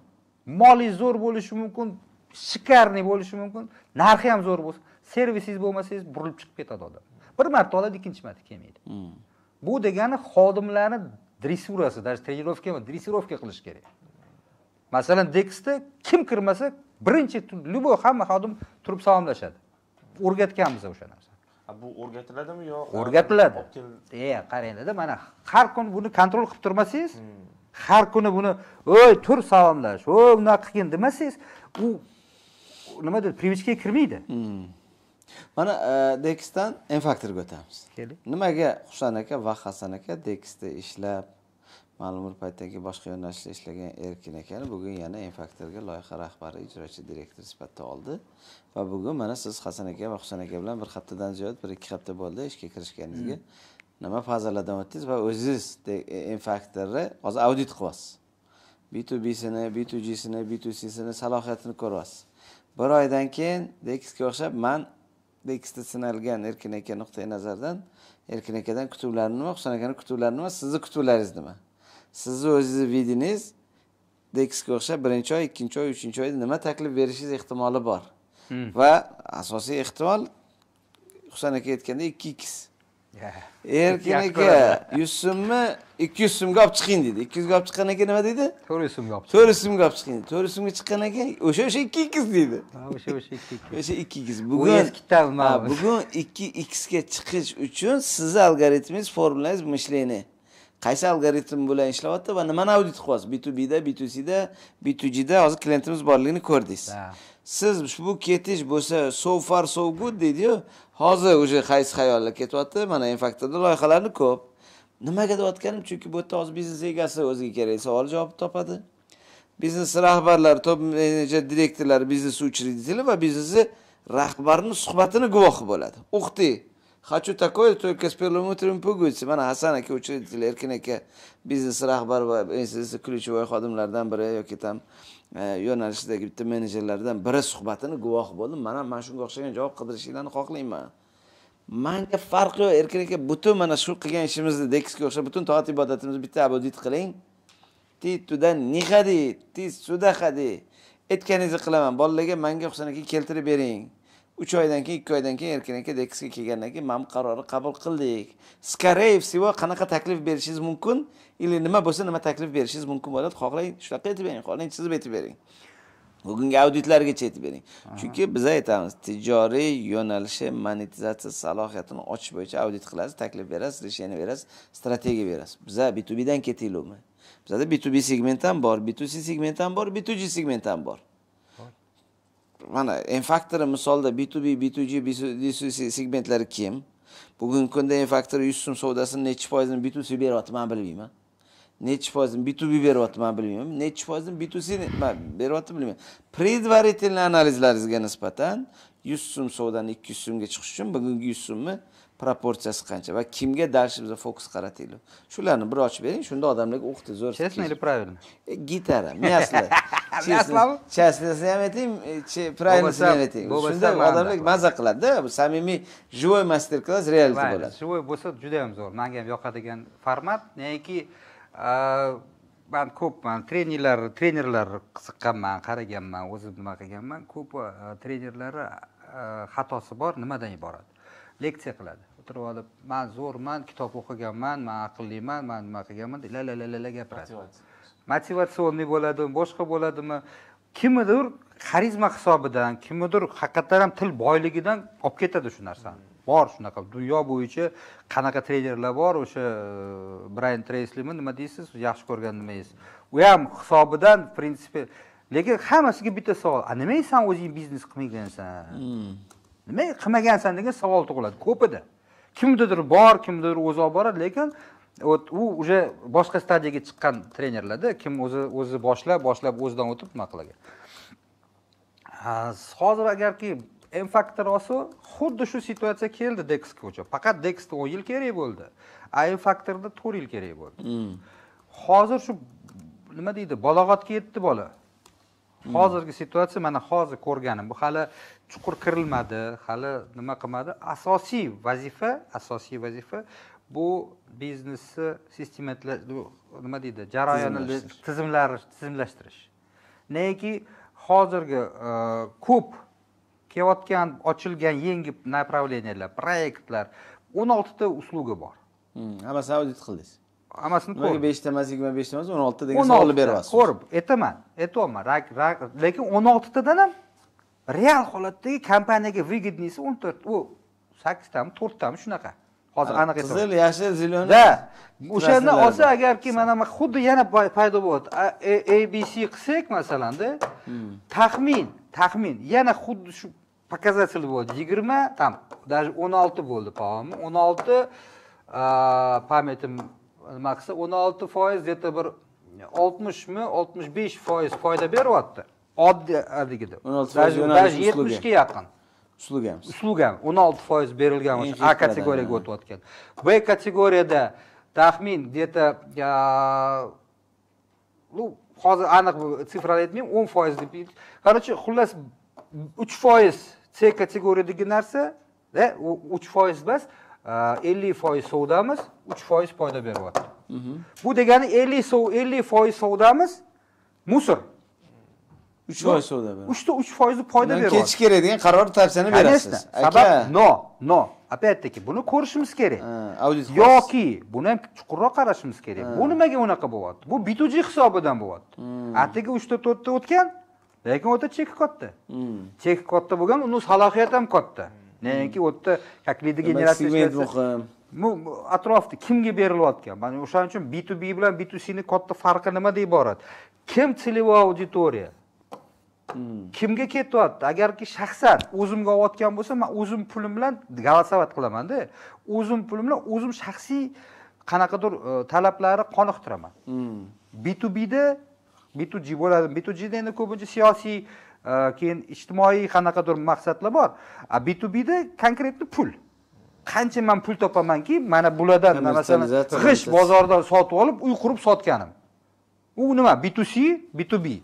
molingiz zo'r bo'lishi mumkin shikarniy bo'lishi mumkin narxi ham zo'r bo'lsin servisingiz bo'lmasangiz burilib chiqib ketadi odam. Bir marta oladi ikkinchi marta kelmaydi. Hmm. Bu degani xodimlarni dressurasi даже тренировка emas dressirovka qilish kerak. Masalan deksda kim kirmasa birinchi любой hamma xodim turib salomlashadi. O'rgatganmiz o'sha narsani Ha, bu o'rgatiladimi yo o'rgatiladi. E qaranglarda mana har kuni buni kontrol qilib turmasangiz har kuni buni o'y tur salomlash o'y unaqa qilgin demasangiz u nima deydi привычкаga kirmaydi. Hmm. Mana e, deksdan m faktorga o'tamiz. Keling nimaga husan aka va hasan aka deksda ishlab ma'lum bir paytdagi boshqa yo'nalishda ishlagan erkin akani bugun yana m faktorga loyiha rahbari ijrochi direktor sifatida oldi. Va bugun mana siz hasan aka va husan aka bilan bir haftadan ziyod bir ikki hafta bo'ldi ishga kirishganingizga. Nima fazalardan o'tdingiz va o'zingiz m faktorni hozir audit qilyapsiz b to bsini b to gsini b to csini salohiyatini ko'ryapsiz. Bir oydan keyin deksga o'xshab man deksda sinalgan erkin aka nuqtai nazardan erkin akadan kutuvlarim nima husan akani kutuvlari nima? Sizni kutuvlaringiz nima? Sizni o'zizni vidingiz deksga o'xshab birinchi oy ikkinchi oy uchinchi oyda nima taklif berishingiz ehtimoli bor. Va asosiy ehtimol husan aka aytganda ikki x erkin aka yuz so'mmi ikki yuz so'mga olib chiqing deydi ikki yuzga olib chiqqandan keyin nima deydi to'rt yuz so'mga olib to'rt yuz so'mga olib chiqing to'rt yuz so'mga chiqqandan keyin o'sha o'sha ikki x deydi o'sha o'sha ikki ikki [laughs] o'sha ikki Bu bugun bugun ikki x ga chiqish uchun sizni algoritmingiz formulangiz мышление qaysi algoritm bilan ishlayapti va nimani audit qilyapsiz? B to bda b to cda b to gda hozir klientimiz borligini ko'rdingiz. Siz bu ketish bo'lsa so far so good deydiyu hozir уже qaysi xayollar ketyapti? Mana infaktorda loyihalarni ko'p. Nimaga deyotganim chunki bu yerda hozir biznes egasi o'ziga kerak savol javob topadi. Biznes rahbarlari top menejer direktorlari biznes учредители va biznesni rahbarini suhbatini guvohi bo'ladi. Uxti хочу такое только с первым утром пугаются mana hasan aka учредитель erkin aka biznes rahbari va ключевой xodimlaridan biri yoki там yo'nalishidagi yo'nalishdagi bitta menejerlardan biri suhbatini guvoh bo'ldim. Mana mana shunga o'xshagan javob qidirishinglarni xohlayman. Manga farqi yo'q erkin aka butun mana shu qilgan ishimizni deksga o'xshab butun toat ibodatimizni bitta abudit qiling. Ti tudan nihadi ti sudahadi. Aytganingizni qilaman bolalarga manga husan aka keltirib bering. Uch oydan keyin ikki oydan keyin erkin aka deksga kelgandan keyin mana bu qarorni qabul qildik. Скорее всего qanaqa taklif berishingiz mumkin? Или nima bo'lsa nima taklif berishingiz mumkin bo'ladi. Xohlang shunaqa aytib bering xohlang chizib aytib bering. Bugungi auditlargacha aytib bering. Chunki biz aytamiz tijoriy yo'nalishi monetizatsiya salohiyatini ochish bo'yicha audit qilasiz taklif berasiz решение berasiz strategiya berasiz. Biza b to bdan ketinglarmi bizada b to b segment ham bor b to c segment ham bor b to g segment ham bor mana n misolda b to b b to g b to c segmentlari kim? Bugungi kunda n yuz so'm savdosini nechi foizini b to c beryapti man bilmayman. Nechi foizini b to b beryapti man bilmayman. Nechi foizini b to c beryapti bilmayman. Предварительный analizlaringizga nisbatan yuz so'm savdani ikki yuz so'mga chiqish uchun bugungi yuz so'mni proporsiyasi qancha va kimga дальше biza fokus qaratinglar. Shularni bir ochib bering shunda odamlarga ух ты zo'r честно или правильно E, gitara мясlo Мяслоmi? частности ham ayting e, правильностini ham Bo'lmasa- ayting. shunda odamlar maza qiladida bu samimiy живой master klass reality bo'ladi. живой bo'lsa juda ham zo'r. Manga ham yoqadigan format neki man ko'p man trenerlar trenerlar qiziqqanman qaraganman o'zim nima qilganman ko'p e, trenerlari e, xatosi bor nimadan iborat? Leksiya qiladi o'tirib olib man zo'rman kitob o'qiganman man aqlliman man nima qilganman deb la la la la gapiradi motivatsionniy bo'ladimi boshqa bo'ladimi? Kimnidir xarizma hisobidan kimnidir haqiqatdan ham til boyligidan olib ketadi shu narsani. Bor shunaqa. Dunyo bo'yicha qanaqa trenerlar bor? O'sha e, brayn treyslimi nima deysiz? Yaxshi ko'rgan nimangiz u ham hisobidan в принципе lekin hammasiga bitta savol. A nimaga san o'zing biznes qilmagansan nimaga qilmagansan? degan savol tug'iladi. Ko'pida kimdadir bor kimdadir o'zi olib boradi lekin вот u уже boshqa stadiyaga chiqqan trenerlarda kim o'zi o'zi boshlab boshlab o'zidan o'tib nima qilagan hozir agarki m faktor olsa xuddi shu situatsiya keldi dexga o'sha faqat dexda o'n yil kerak bo'ldi a m faktorda to'rt yil kerak bo'ldi. Hozir shu nima deydi balog'atga yetdi bola hozirgi situatsiya mana hozir ko'rganim. Bu hali chuqur kirilmadi hali nima qilmadi? Asosiy vazifa asosiy vazifa bu biznesni sistematla nima deydi? Jarayonni tizimlar tizimlashtirish. Negaki hozirgi e, ko'p kelayotgan ochilgan yangi направлениялар proyektlar o'n oltita uslugi bor. Hammasini audit qildingiz hammasini nimaga beshta emas yigirma beshta emas o'n oltita degan savolni beryapsiz ko'rib aytaman aytyapman lekin o'n oltitadan ham real holatdagi kompaniyaga выгодныйsi o'n to'rt u sakkiztami to'rttami shunaqa. Hozir aniq qizil yashil zелёный да o'shani olsa agarki mana xuddi yana paydo bo'lyapti abc qilsak masalanda taxmin taxmin yana xuddi shu показатель bo'ldi. Yigirma там даже o'n olti bo'ldi по моему o'n olti pamyatim nima qilsa o'n olti foiz где то bir oltmishmi oltmish besh foiz foyda beryapti. Oddiy haligida даже yetmishga yaqin. Usluga ham usluga ham o'n olti foiz berilgan o'sha a kategoriyaga o'tayotgan. B kategoriyada taxmin где то ну hozir aniq sifrani aytmayman o'n foiz deb короче xullas uch foiz c kategoriyadagi narsa uch foiz emas ellik foiz savdamiz uch foiz foyda beryapti. Bu degani ellik ellik foiz savdamiz musor uch foiz savdo uchta uch foizni foyda beryapti. ketish kerak degan qaror tavsiyani berasiz. Sabab no no. Опять таки buni ko'rishimiz kerak. Yoki buni ham chuqurroq qarashimiz kerak. Bu nimaga unaqa bo'lyapti. Bu b hisobidan bo'lyapti. Atigi uchta to'rtta o'tgan lekin yerda cheki katta cheki katta bo'lgan uni salohiyati ham katta negaki u yerda lead generatsiya muhim atrofda kimga berilayotgan? Mana o'shaning uchun b to b bilan b to cni katta farqi nimada iborat? Kim целевой auditoriya? Kimga ketyapti? Agarki shaxsan o'zimga olayotgan bo'lsa man o'zim pulim bilan голосовать qilamanda o'zim pulim bilan o'zim shaxsiy qanaqadir talablari qoniqtiraman. B to bda b to g bo'ladi. B to gda endi ko'pincha siyosiy keyin ijtimoiy qanaqadir maqsadlar bor. A b to bda konkretniy pul. Qancha man pul topamanki mana bulardan masalan g'isht bozordan sotib olib uy qurib sotganim. U nima? B to c b to b.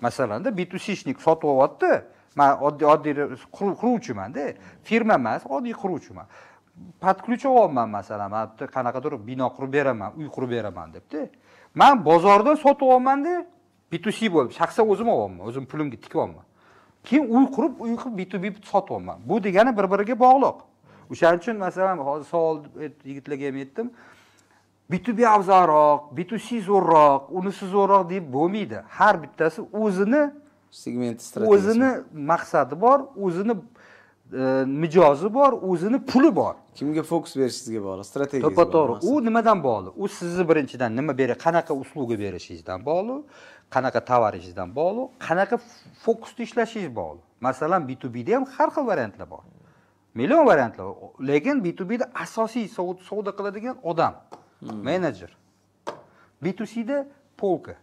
Masalanda b to cshnik sotib olyapti. Man oddiy oddiy quruvchimanda firma emas oddiy quruvchiman. Подключ olyapman masalan man bitta qanaqadir bino qurib beraman uy qurib beraman debdi. Man bozordan sotib olyapmanda b to c bo'lib shaxsan o'zim olyapman o'zim pulimga tikyapman keyin uy qurib uy qilib b to b sotyapman bu degani bir biriga bog'liq o'shaning uchun masalan hozir savol yigitlarga ham aytdim b to b afzalroq b to c zo'rroq unisi zo'rroq deb bo'lmaydi har bittasi o'zini segment o'zini maqsadi bor o'zini mijozi bor o'zini puli bor kimga fokus berishingizga bog'liq? Strategiya to'ppa to'g'ri u nimadan bog'liq? U sizni birinchidan nima beri qanaqa usluga berishingizdan bog'liq qanaqa tovarishingizdan bog'liq qanaqa fokusda ishlashingiz bog'liq. Masalan b to bda ham har xil variantlar bor. Million variantlar bor. Lekin b to bda asosiy savdo qiladigan odam menejer b to cda polka.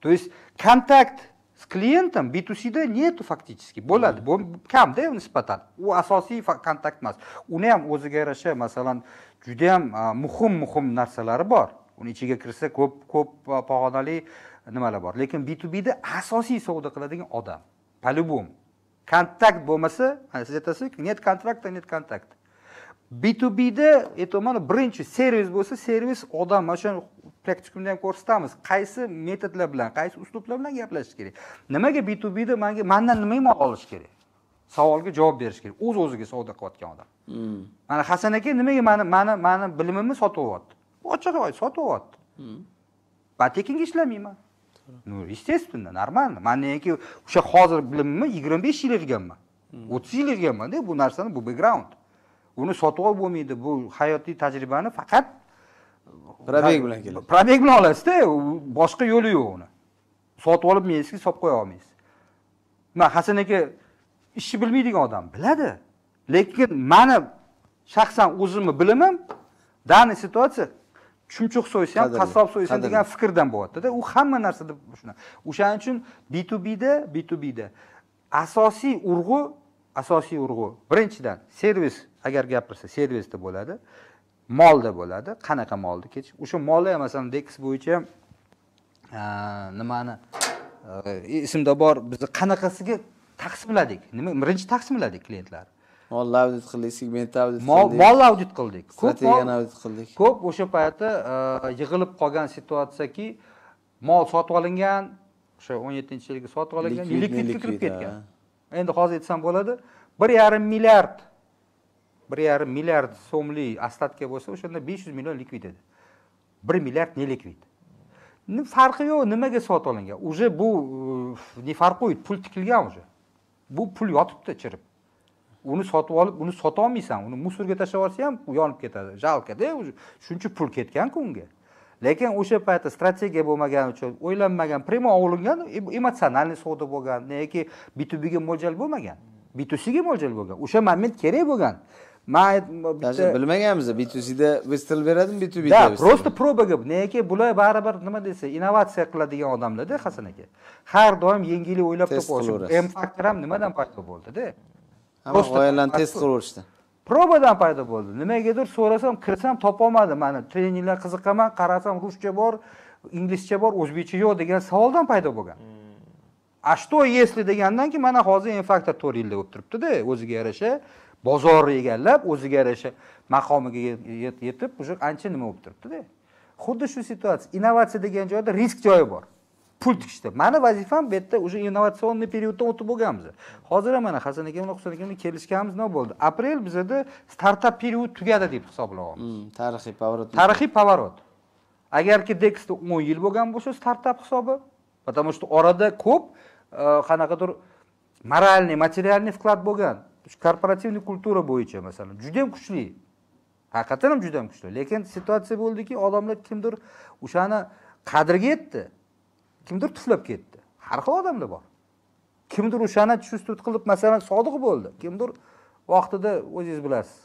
То есть kontakt с клиентом b to cda нету фактически bo'ladi. Kamda nisbatan. U asosiy kontakt emas. Uni ham o'ziga yarasha masalan judayam muhim muhim narsalari bor uni ichiga kirsa ko'p ko'p pog'onali nimalar bor. Lekin b to bda asosiy savdo qiladigan odam по любому kontakt bo'lmasa siz aytasiz нет контракта нет контакта b to bda aytyapman birinchi servis bo'lsa servis odam mana shu praktikumda ham ko'rsatamiz. Qaysi metodlar bilan qaysi uslublar bilan gaplashish kerak? Nimaga b to bda manga mandan nima mal olish kerak? Savolga javob berish kerak. O'z o'ziga savdo qilayotgan odam. Hmm. mana hasan aka nimaga mani mani mani bilimimni sotyapti ochig'i sotyapti va tekinga ishlamayman. Ну естественно нормально. Man neki o'sha hozir bilimimni yigirma besh yil yig'ganman o'ttiz yil yig'ganmanda bu narsani bu background uni sotib olib bo'lmaydi bu hayotiy tajribani faqat probeg bilan keladi probeg bilan olasizda boshqa yo'li yo'q uni sotib olib miyangizga solib qo'ya olmaysiz man hasan aka ishni bilmaydigan odam biladi lekin mani shaxsan o'zimni bilimim данный situatsiya chumchuq so'ysam Qadrli, qassob so'ysin degan fikrdan bo'lyaptida u hamma narsada shunaqa o'shaning uchun b to bda b to bda asosiy urg'u asosiy urg'u. Birinchidan servis agar gapirsa servisda bo'ladi. Molda bo'ladi. Qanaqa molni ketish o'sha molni ham masalan dex bo'yicha ham nimani esimda bor biz qanaqasiga taqsimladik? Nima birinchi taqsimladik klientlarni molni audit qildik segmentni audit qildik. molni audit qildik. Ko'p strategiyani audit qildik. ko'p o'sha paytda e, yig'ilib qolgan situatsiyaki mol sotib olingan o'sha o'n yettinchi yilgi sotib olingan likvidga kirib ketgan. endi hozir aytsam bo'ladi bir yarim milliard bir yarim milliard so'mlik остатка bo'lsa o'shanda besh yuz million likvid edi. Bir milliard ne likvid? Ni- farqi yo'q nimaga sotib olingan? Уже bu e, не farqi pul tikilgan уже. Bu pul yotibdi chirib uni sotib olib uni sotolmaysan uni musorga tashlab yuborsa ham yonib ketadi жалкоda shuncha pul ketganku unga. Lekin o'sha paytda strategiya bo'lmagani uchun o'ylanmagan primo olingan emotsionalniy savdo bo'lgan neki b to bga mo'ljal bo'lmagan b to cga mo'ljal bo'lgan. O'sha moment kerak bo'lgan. Man bitta bilmaganmiz. B to cda выстрел beradimi b to b да просто probaga neki bular baribir nima desa innovatsiya qiladigan odamlarda hasan aka. Har doim yangilik o'ylab qilaverasiz. m faktor ham nimadan paydo bo'ldida g'oyalarni test qilaverishdi probadan paydo bo'ldi. Nimagadir so'rasam kirsam topolmadim mana treninglar qiziqaman qarasam ruscha bor inglizcha bor o'zbekcha yo'q degan savoldan paydo bo'lgan. A что если degandan keyin mana hozir m faktor to'rt yilda bo'lib turibdida o'ziga yarasha. Bozorni egallab o'ziga yarasha maqomiga yet- yet- yetib уже ancha nima bo'lib turibdida xuddi shu situatsiya innovatsiya degan joyda risk joyi bor pul tikishda mani vazifam bu yerda уже innovatsionniy perioddan o'tib bo'lganmiz. Hozir ham mana hasan aka bilan husan aka bilan kelishganimiz nima bo'ldi? Aprel bizada startap period tugadi deb hisoblayapmiz. Hmm, tarixiy поворот tarixiy поворот agarki dexda o'n yil bo'lgan bo'lsa startap hisobi. Потому что orada ko'p e, qanaqadir morальный materialniy vklad bo'lgan. Korporativniy kultura bo'yicha masalan juda ham kuchli. Haqiqatdan ham juda ham kuchli. Lekin situatsiya bo'ldiki odamlar kimdir o'shani qadriga yetdi kimdir tuflab ketdi? Har xil odamlar bor. Kimdir o'shani чувствовать qilib masalan sodiq bo'ldi. Kimdir vaqtida o'zingiz bilasiz.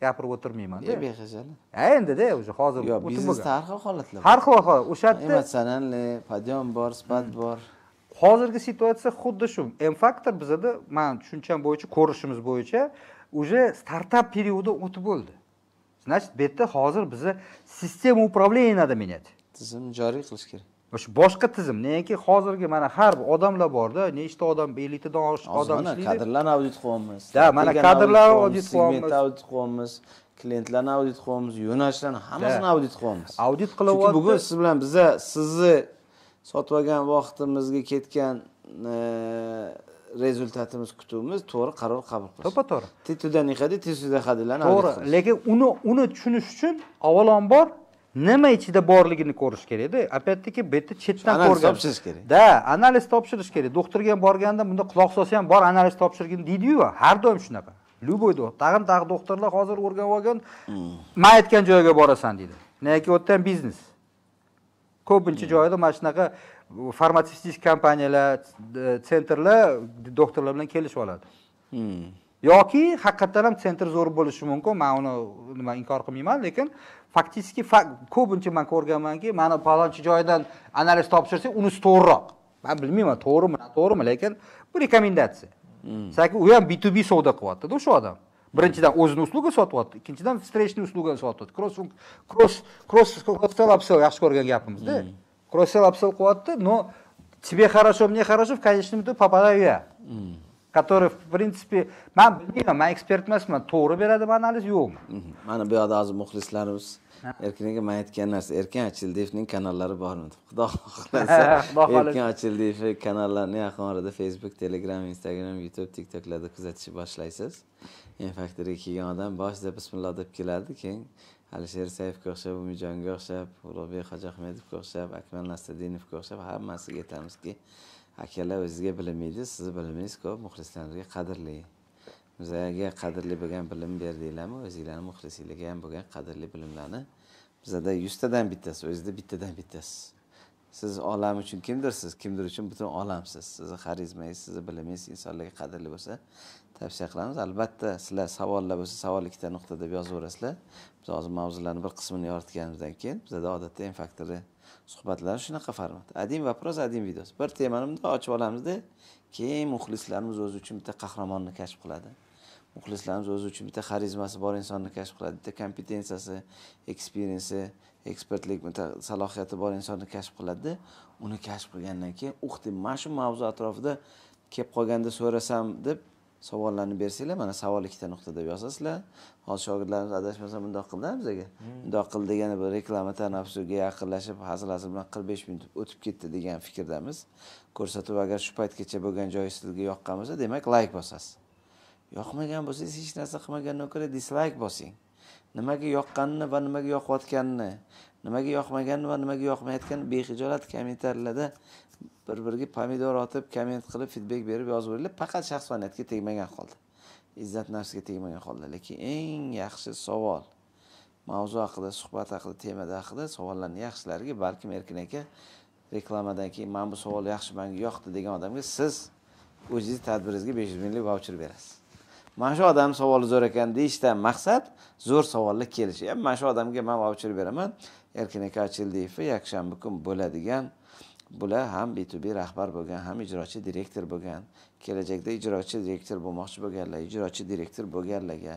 Gapirib o'tirmayman e bexajal ha endida o'sha hozir yo o'tib biznesda har xil holatlar. Har xil holat o'sha yerda emotsionalniy подъем bor spat bor. Hozirgi situatsiya xuddi shu. M faktor bizada man tushuncham bo'yicha ko'rishimiz bo'yicha уже startap periodi o'tib bo'ldi. Значит bu yerda hozir biza sistema управления надо менять tizim joriy qilish kerak o'sha boshqa tizim neki hozirgi mana har bir odamlar borda nechta odam elliktadan oshiq odam ishlaydi. kadrlarni audit qilyapmiz Da, mana kadrlarni audit qilyapmiz, qilyapmiz. audit qilyapmiz klientlarni audit qilyapmiz yo'nalishlarni hammasini audit qilyapmiz audit chunki bugun siz bilan biza sizni sotib olgan vaqtimizga ketgan e, rezultatimiz kutuvimiz to'g'ri qaror qabul qilish to'ppa to'g'ri. Ты сюда hodilarni audit to'g'ri lekin uni uni tushunish uchun avvalambor nima ichida borligini ko'rish kerakda опять bu yerda chetdan ko'rgan topshirish kerak. Da analiz topshirish kerak. Doktorga ham borganda bunda quloq solsa ham bor analiz topshirgin deydiyu. Har doim shunaqa. Любой tag'in tag'in doktorlar hozir o'rganib olgan man aytgan joyga borasan deydi. Neki u yerda ham biznes? Ko'pincha joyda mana shunaqa farmatsevtik kompaniyalar e, sentrlar doktorlar bilan kelishib oladi. Hmm. yoki haqiqatdan ham sentr zo'r bo'lishi mumkin. Man uni nima inkor qilmayman lekin faktiski fa- ko'pincha man ko'rganmanki mana palonchi joydan analiz topshirsak unisi to'g'riroq. Man bilmayman to'g'rimi noto'g'rimi lekin bu rekomendatsiya. Chunki u ham b to b savdo qilyaptida o'sha odam. Birinchidan o'zini usluga sotyapti ikkinchidan встречный услугani sotyapti. Cross cross cross sell upsell yaxshi ko'rgan gapimizda. Cross sell upsell qilyapti но тебе хорошо мне хорошо в конечном итоге попадаю я который в принципе man bilmayman man ekspert emasman to'g'ri beradimi analiz yo'qmi? Mhm. mana bu yoqda hozir muxlislarimiz erkin aka man aytgan narsa erkin ochildiyevning kanallari bormi? deb xudo xohlasa erkin ochildiyev kanallarini yaqin orada facebook telegram instagram youtube tiktoklarda kuzatishni boshlaysiz. M faktoriga kelgan odam boshida bismillah deb keladi keyin alisher sayfga o'xshab umijonga o'xshab ulug'bek hojiahmedovga o'xshab akmal nasridinovga o'xshab hammasiga aytamizki akalar o'zizga bilinmaydi sizni bilimingiz ko'p muxlislaringizga qadrli bizlarga qadrli bo'lgan bilim berdinglarmi o'zinglarni muxlisinglarga ham bo'lgan qadrli bilimlarni. Bizada yuztadan bittasi o'zida bittadan bittasi. Siz olam uchun kimdirsiz? Kimdir uchun butun olamsiz. Sizni xarizmangiz sizni bilimingiz insonlarga qadrli bo'lsa tavsiya qilamiz. Albatta sizlar savollar bo'lsa savol ikkita nuqta deb yozaverasizlar biz hozir mavzularni bir qismini yoritganimizdan keyin bizada odatda n faktori suhbatlar shunaqa format. Один вопрос один видос bir temani bundoq ochib olamizda keyin muxlislarimiz o'zi uchun bitta qahramonni kashf qiladi. Muxlislarimiz o'zi uchun bitta xarizmasi bor insonni kashf qiladi. Bitta kompetensiyasi eksperiensi ekspertlik salohiyati bor insonni kashf qiladida uni kashf qilgandan keyin uh deb mana shu mavzu atrofida kelib qolganda so'rasam deb savollarni bersanglar mana savol ikkita nuqta deb yozasizlar. Hozir shogirdlarimiz adashmasam bundoq qildi bizga? Bundoq qildi degani bir reklama tanaffusga yaqinlashib hazil hazil bilan qirq besh minut o'tib ketdi degan fikrdamiz. Ko'rsatuv agar shu paytgacha bo'lgan joyi sizga yoqqan bo'lsa demak layk bosasiz. Yoqmagan bo'lsangiz hech narsa qilmagandan ko'ra dislayk bosing. Nimaga yoqqanini va nimaga yoqayotganini nimaga yoqmaganini va nimaga yoqmayotganini behijolat kommentariylarda bir biriga pomidor otib komment qilib feedbek berib yozaveringlar faqat shaxsoniyatga tegmagan holda izzat nafsga tegmagan holda lekin eng yaxshi savol mavzu haqida suhbat haqida temada haqida savollarni yaxshilariga balkim erkin aka reklamadan keyin mana bu savol yaxshi manga yoqdi degan odamga siz o'zingiz tadbiringizga besh yuz minglik vaucher berasiz. Mana shu odam savoli zo'r ekan deyishdan maqsad zo'r savollar kelishi. Mana shu odamga man vaucher beraman. Erkin aka ochildiyev yakshanba kun bo'ladigan bular ham b to b rahbar bo'lgan ham ijrochi direktor bo'lgan kelajakda ijrochi direktor bo'lmoqchi bo'lganlar ijrochi direktor bo'lganlarga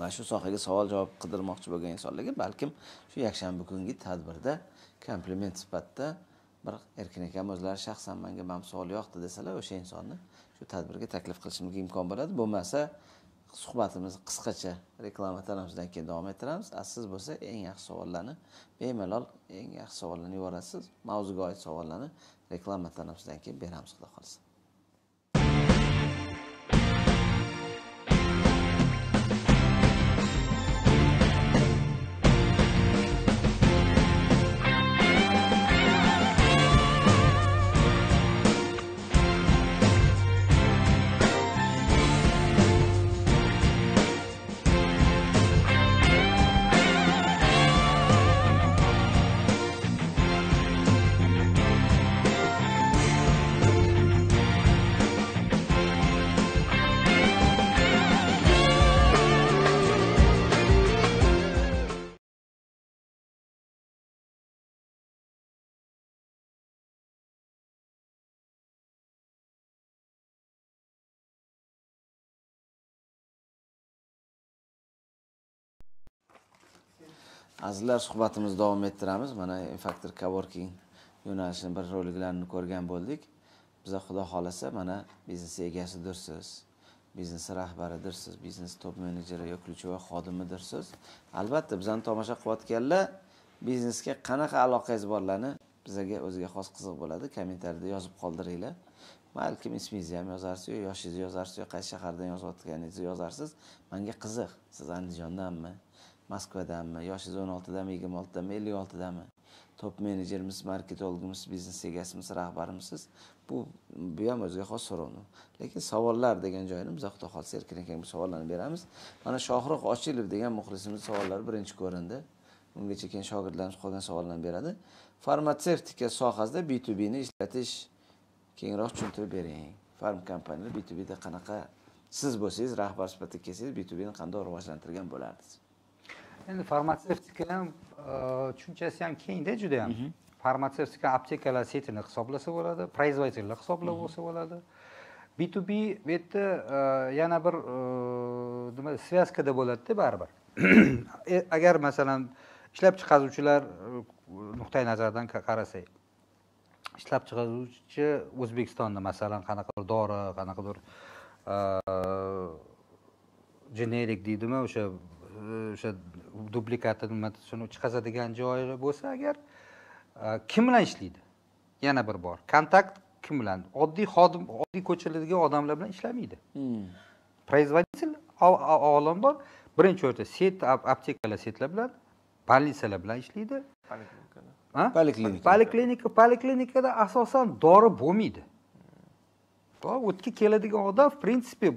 va shu sohaga savol javob qidirmoqchi bo'lgan insonlarga balkim shu yakshanba kungi tadbirda kompliment sifatida bir erkin akam o'zlari shaxsan manga mana bu savol yoqdi desalar o'sha insonni shu tadbirga taklif qilishimga imkon bo'ladi. Bo'lmasa suhbatimizni qisqacha reklama tanamizdan keyin davom ettiramiz. Siz bo'lsa eng yaxshi savollarni bemalol eng yaxshi savollarni yuborasiz. Mavzuga oid savollarni reklama tanamizdan keyin beramiz xudo xohlasa. Azizlar suhbatimizni davom ettiramiz. Mana faktor coworking yo'nalishini bir roliklarini ko'rgan bo'ldik. Biza xudo xohlasa mana biznes egasidirsiz biznes rahbaridirsiz biznes top menejeri yo ключевой xodimidirsiz. Albatta bizani tomosha qilayotganlar biznesga qanaqa aloqangiz borlarni bizaga o'ziga xos qiziq bo'ladi. Kommentariyada yozib qoldiringlar. Balkim ismingizni ham yozarsiz yo yoshingizni yozarsiz yo qaysi shahardan yozayotganingizni yozarsiz. Manga qiziq. Siz andijondanmi? Moskvadanmi yoshingiz o'n oltidami yigirma oltidami ellik oltidami? Top menejerimiz marketologimiz biznes egasimisiz rahbarimisiz bu bu ham o'ziga xos so'rovni. Lekin savollar degan joyini biz xudo xohlasa erkin aka bu savollarni beramiz. Mana shohruh ochilov degan muxlisimiz savollari birinchi ko'rindi. Ungacha keyin shogirdlarimiz qolgan savollarni beradi. Farmatsevtika sohasida b to bni ishlatish kengroq tushuntirib bering farm kompaniyalar b to bda qanaqa siz bo'lsangiz rahbar sifatida kelsangiz b to bni qanday rivojlantirgan bo'lardingiz? Endi farmatsevtika ham e, tushunchasi ham kengda juda yam farmatsevtika aptekalar setini hisoblasa bo'ladi производительlar hisoblab olsa bo'ladi. B to b bu yerda e, yana bir e, nima связкада bo'ladida baribir. Agar masalan ishlab chiqaruvchilar nuqtai nazaridan qarasak ishlab chiqaruvchi o'zbekistonda masalan qanaqadir dori qanaqadir generik deydimi o'sha o'sha duplikati shuni chiqazadigan joyi bo'lsa agar e, kim bilan ishlaydi yana bir bor. Kontakt kim bilan oddiy xodim oddiy ko'chalardagi odamlar bilan ishlamaydi. Hmm. производитель avvalambor birinchi o'rta set ap- aptekalar setlar bilan больницаlar bilan ishlaydi? Poliklinika. poliklinika poliklinikada asosan dori bo'lmaydi. To o'tga keladigan odam в принципе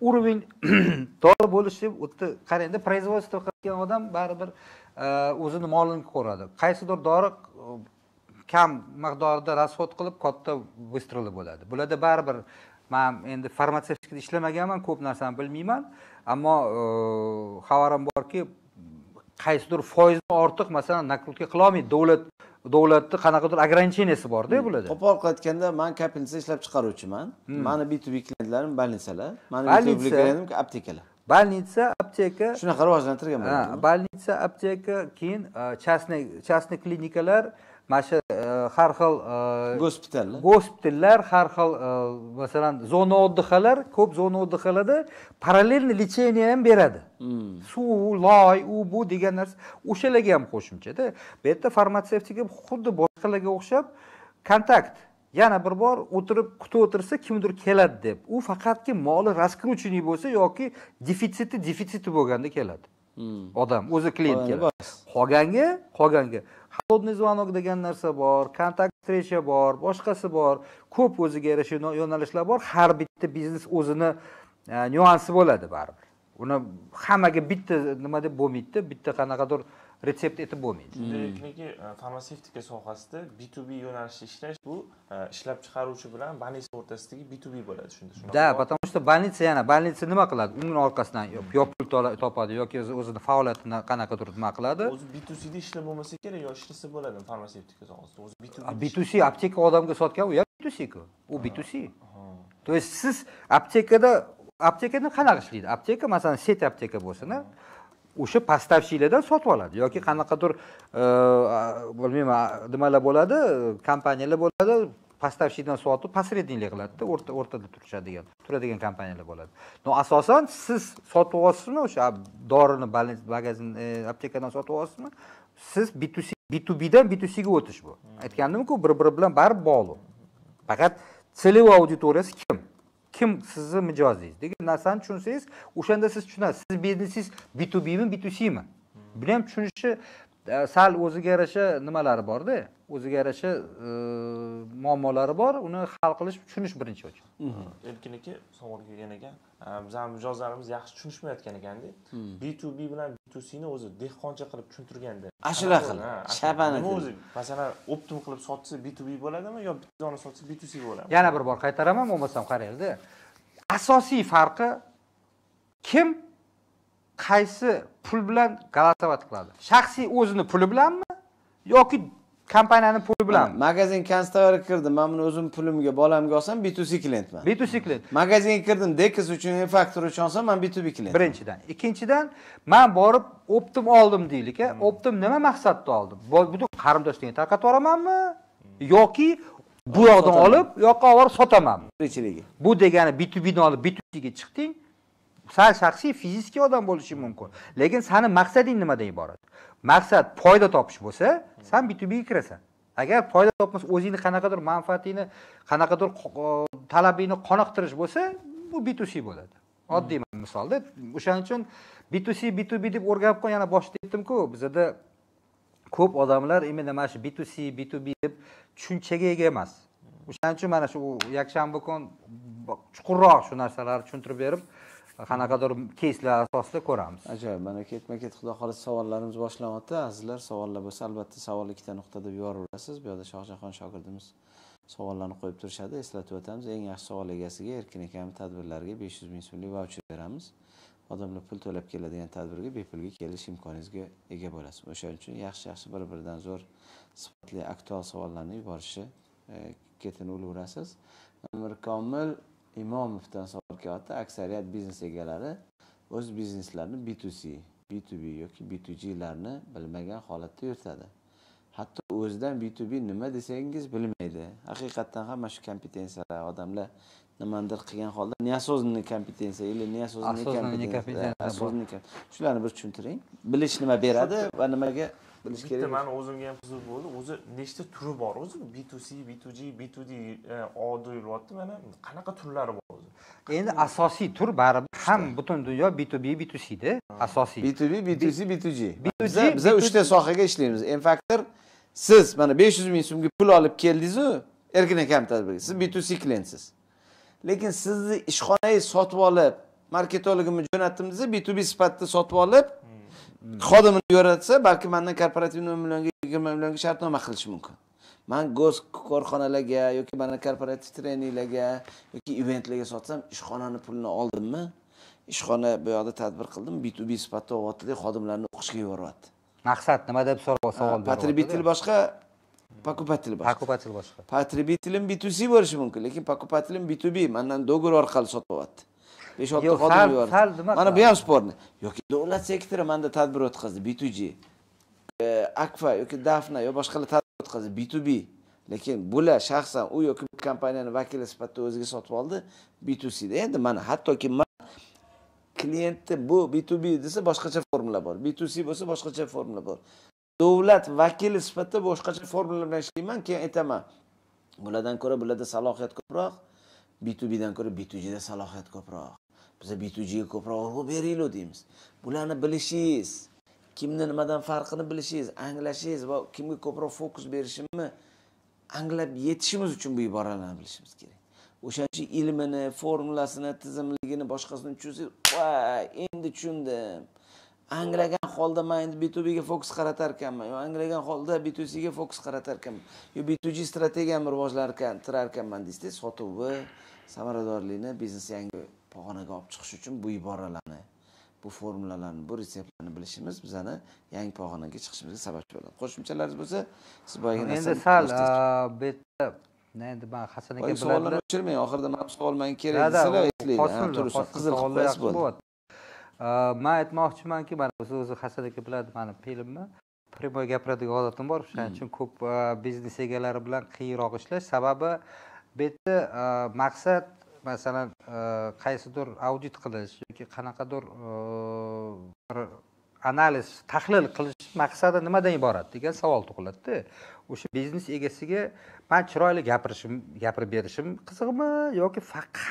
уровень [clears throat] dori bo'lishi u yerda qarangda производство qilgan odam baribir э, o'zini molini ko'radi. Qaysidir dori э, kam miqdorda расход qilib katta выстрелы bo'ladi. Bularda baribir man endi farmatsevtikada ishlamaganman ko'p narsani bilmayman. Ammo э, xabarim borki qaysidir foizni ortiq masalan накрутка qilolmaydi. Davlat davlatni qanaqadir ограниченияsi borda bularda qo'pol qilib aytganda man kapelnitsa ishlab chiqaruvchiman. Mani b to b klientlarim больницаlar mani b to b klientim aptekalar. Больница apteka. Shunaqa rivojlantirgan bo'laman больница apteka keyin e, частный частный klinikalar mana shu e, har xil e, gospitallar. gospitallar har xil e, masalan zona отдыхalar ko'p zona отдыхalarda parallelniy lechение ham beradi. Suv loy u bu degan narsa o'shalarga ham qo'shimchada. Bu yerda farmatsevtika xuddi boshqalarga o'xshab kontakt. Yana bir bor o'tirib kutib o'tirsa kimdir keladi deb. U faqatki moli раскрученный bo'lsa yoki defitsiti defitsiti bo'lganda keladi. Odam o'zi klient keladi. qolganga qolganga холодный звонок degan narsa bor kontakt встреча bor boshqasi bor ko'p o'ziga yarasha yo'nalishlar bor. Har bitta biznes o'zini e, nyuansi bo'ladi baribir. Uni hammaga bitta nima deb bo'lmaydida bitta qanaqadir retsept etib bo'lmaydi. Shundayki, farmatsevtika sohasida B2B yo'nalishda ishlash bu e, ishlab chiqaruvchi bilan больница o'rtasidagi B2B bo'ladi shunda. shunaqa да потому что больница yana больница nima qiladi? Uning orqasidan yo yo pul topadi yoki o'zi- o'zini faoliyatini qanaqadir nima qiladi? O'zi B2C da ishlab bo'lmasa kerak yo ishlasa bo'ladimi farmatsevtika sohasida? O'zi B2B. A B2C apteka odamga sotgan u ham B2C ku? U B2C то есть siz aptekada aptekada qanaqa ishlaydi? Apteka masalan set apteka bo'lsin o'sha поставщикlardan sotib oladi yoki qanaqadir э, bilmayman nimalar bo'ladi kompaniyalar bo'ladi поставщикdan sotib посредникlik qiladida o'rta o'rtada turishadigan turadigan kompaniyalar bo'ladi. Но asosan siz sotib olyapsizmi o'sha dorini magazin e, aptekadan sotib olyapsizmi siz B2C B2Bdan B2Cga o'tish bu. Aytgandimku bir biri bilan baribir bog'liq. Faqat целевой auditoriyasi kim? Kim sizni mijozingiz degan narsani tushunsangiz o'shanda siz tushunasiz. Siz biznesingiz b to bmi b to cmi? Buni ham tushunishi sal o'ziga yarasha nimalari borda? O'ziga yarasha e, muammolari bor. Uni hal qilish tushunish birinchi o'chim Erkin aka savol kelgan ekan. Bizning mijozlarimiz yaxshi tushunishmayotgan ekanda. B2B bilan B2C ni o'zi dehqoncha qilib tushuntirganda. Ashula qilib, shabana o'zi? Masalan optim qilib sotsa B2B bo'ladimi yo bitta dona sotsa B2C bo'ladimi? yana bir bor qaytaraman bo'lmasam qarangda asosiy farqi kim qaysi pul bilan голосовать qiladi? Shaxsiy o'zini puli bilanmi yoki kompaniyani puli bilanmi? Magazin konstaverga kirdim. Man buni o'zim pulimga bolamga olsam b to c klientman b to c klient. Magazinga kirdim. Dekis uchun faktor uchun olsam man b to b klient birinchidan. Ikkinchidan man borib optim oldim deylik a optim nima maqsadda oldim? Bu- buni qarindoshlarga tarqatib yuboramanmi yoki bu yoqdan olib bu yoqqa olib borib sotamanmi bu degani b to bni olib b to cga chiqding san shaxsiy fizikiy odam bo'lishing mumkin. Lekin sani maqsading nimadan iborat? Maqsad foyda topish bo'lsa san b to kirasan. Agar foyda topmasa o'zingni qanaqadir manfaatingni qanaqadir talabingni qoniqtirish bo'lsa bu b c bo'ladi. Oddiy misolda. O'shaning uchun b to c b b deb o'rganib qo'y yana boshida aytdimku bizada ko'p odamlar именно mana shu b to c b b deb tushunchaga ega emas. O'shaning uchun mana shu yakshanba kun chuqurroq shu narsalarni tushuntirib berib qanaqadir keyslar asosida ko'ramiz. Ajoyib mana ketma ket xudo xohlasa savollarimiz boshlanyapti. Azizlar savollar bo'lsa albatta savol ikkita nuqta deb yuboraverasiz bu yoqda shohjahon shogirdimiz savollarni qo'yib turishadi. Eslatib o'tamiz eng yaxshi savol egasiga erkin akami tadbirlariga besh yuz ming so'mlik vaucher beramiz. Odamlar pul to'lab keladigan tadbirga bepulga kelish imkoningizga ega bo'lasiz. O'shaning uchun yaxshi yaxshi bir biridan zo'r sifatli aktual savollarni yuborishni e, ketini ulaverasiz mirkomil imomovdan savol kelyapti aksariyat biznes egalari o'z bizneslarini b to c b to b yoki b to g larni bilmagan holatda yuritadi hatto o'zidan b to b nima desangiz bilmaydi. Haqiqatdan ham mana shu kompetensiyalar odamlar nimanidir qilgan holda неосознанный kompetensiya или неосознанный Осознанный kompetensiya shularni bir tushuntiring. Bilish nima beradi va nimaga bilish bitta kerak mani o'zimga ham qiziq bo'ldi o'zi nechta turi bor o'zi b2c b2g b2d e, o deyilyapti mana qanaqa turlari bor o'zi endi asosiy tur baribir ham butun dunyo b to b b to cda asosiy B2B, B2C, B2G. B2G, Biza biza B2G. 3 ta sohaga ishlaymiz. En faktor siz mana 500 ming so'mga pul olib keldingiz-ku, Erkin akam tadbirga. Siz B2C klientsiz. Lekin sizni ishxonangiz sotib olib, marketologimni jo'natdim desa, B2B sifatida sotib olib, xodimini yo'ratsa, balki mendan korporativ 10 millionga, 20 millionga shartnoma qilishi mumkin. Man go'z korxonalarga yoki mana korporativ treninglarga yoki eventlarga sotsam, ishxonani pulini oldimmi? Ishxona bu yoqda tadbir qildim, B2B sifatida o'tyapti, xodimlarni o'qishga yuboryapti. maqsad nima deb savol Потребитель boshqa, покупатель boshqa. покупатель boshqa Потребителim B2C bo'lishi mumkin, lekin покупателim B2B mendan do'g'ri orqali sotyapti. 5-6 Yo'q, xodim yubordi. nima Mana bu ham sportni. Yoki davlat sektori menda tadbir o'tkazdi B2G. E, Akfa yoki Dafna yo boshqalar tadbir o'tkazdi B2B. Lekin bular shaxsan u yoki bu kompaniyani vakili sifatida o'ziga sotib oldi B2C da. Endi mana hattoki man klientni bu B2B desa boshqacha formula bor. B2C bo'lsa boshqacha formula bor. Davlat vakili sifatida boshqacha formula bilan ishlayman, keyin aytaman. Bulardan ko'ra bularda salohiyat ko'proq, B2B dan ko'ra B2G da salohiyat ko'proq. Biza B2G ko'proq urg'u beraylik deymiz. Bularni bilishingiz, kimni nimadan farqini bilishingiz, anglashingiz va kimga ko'proq fokus berishimni anglab yetishimiz uchun bu iboralarni bilishimiz kerak. O'shaning uchun ilmini, formulasini, tizimligini, boshqasini tushunsangiz, "Voy, endi tushundim." Anglagan holda men endi B2B ga fokus qaratar ekanman, yo anglagan holda B2C ga fokus qaratar ekanman, yo B2G strategiyamni rivojlantirar ekanman desangiz, sotuvni, samaradorlikni biznes yangi pog'onaga olib chiqish uchun bu iboralarni, bu formulalarni, bu retseptlarni bilishimiz bizani yangi pog'onaga chiqishimizga sababchi bo'ladi. Qo'shimchalaringiz bo'lsa, siz boyaga endi sal bu yerda endi man hasan aka bilan savollarni o'chirmang, oxirida mana bu savol menga kerak desalar hosil qizil bo'lyapti. man aytmoqchimanki mana o'zi o'zi hasan aka biladi mani filmni prямой gapiradigan odatim bor. Shuning uchun ko'p biznes egalari bilan qiyinroq ishlash sababi bu yerda maqsad masalan a, qaysidir audit qilish yoki qanaqadir a, bir analiz tahlil qilish maqsadi nimadan iborat degan savol tug'iladida. O'sha biznes egasiga man chiroyli gapirishim gapirib berishim qizig'imi yoki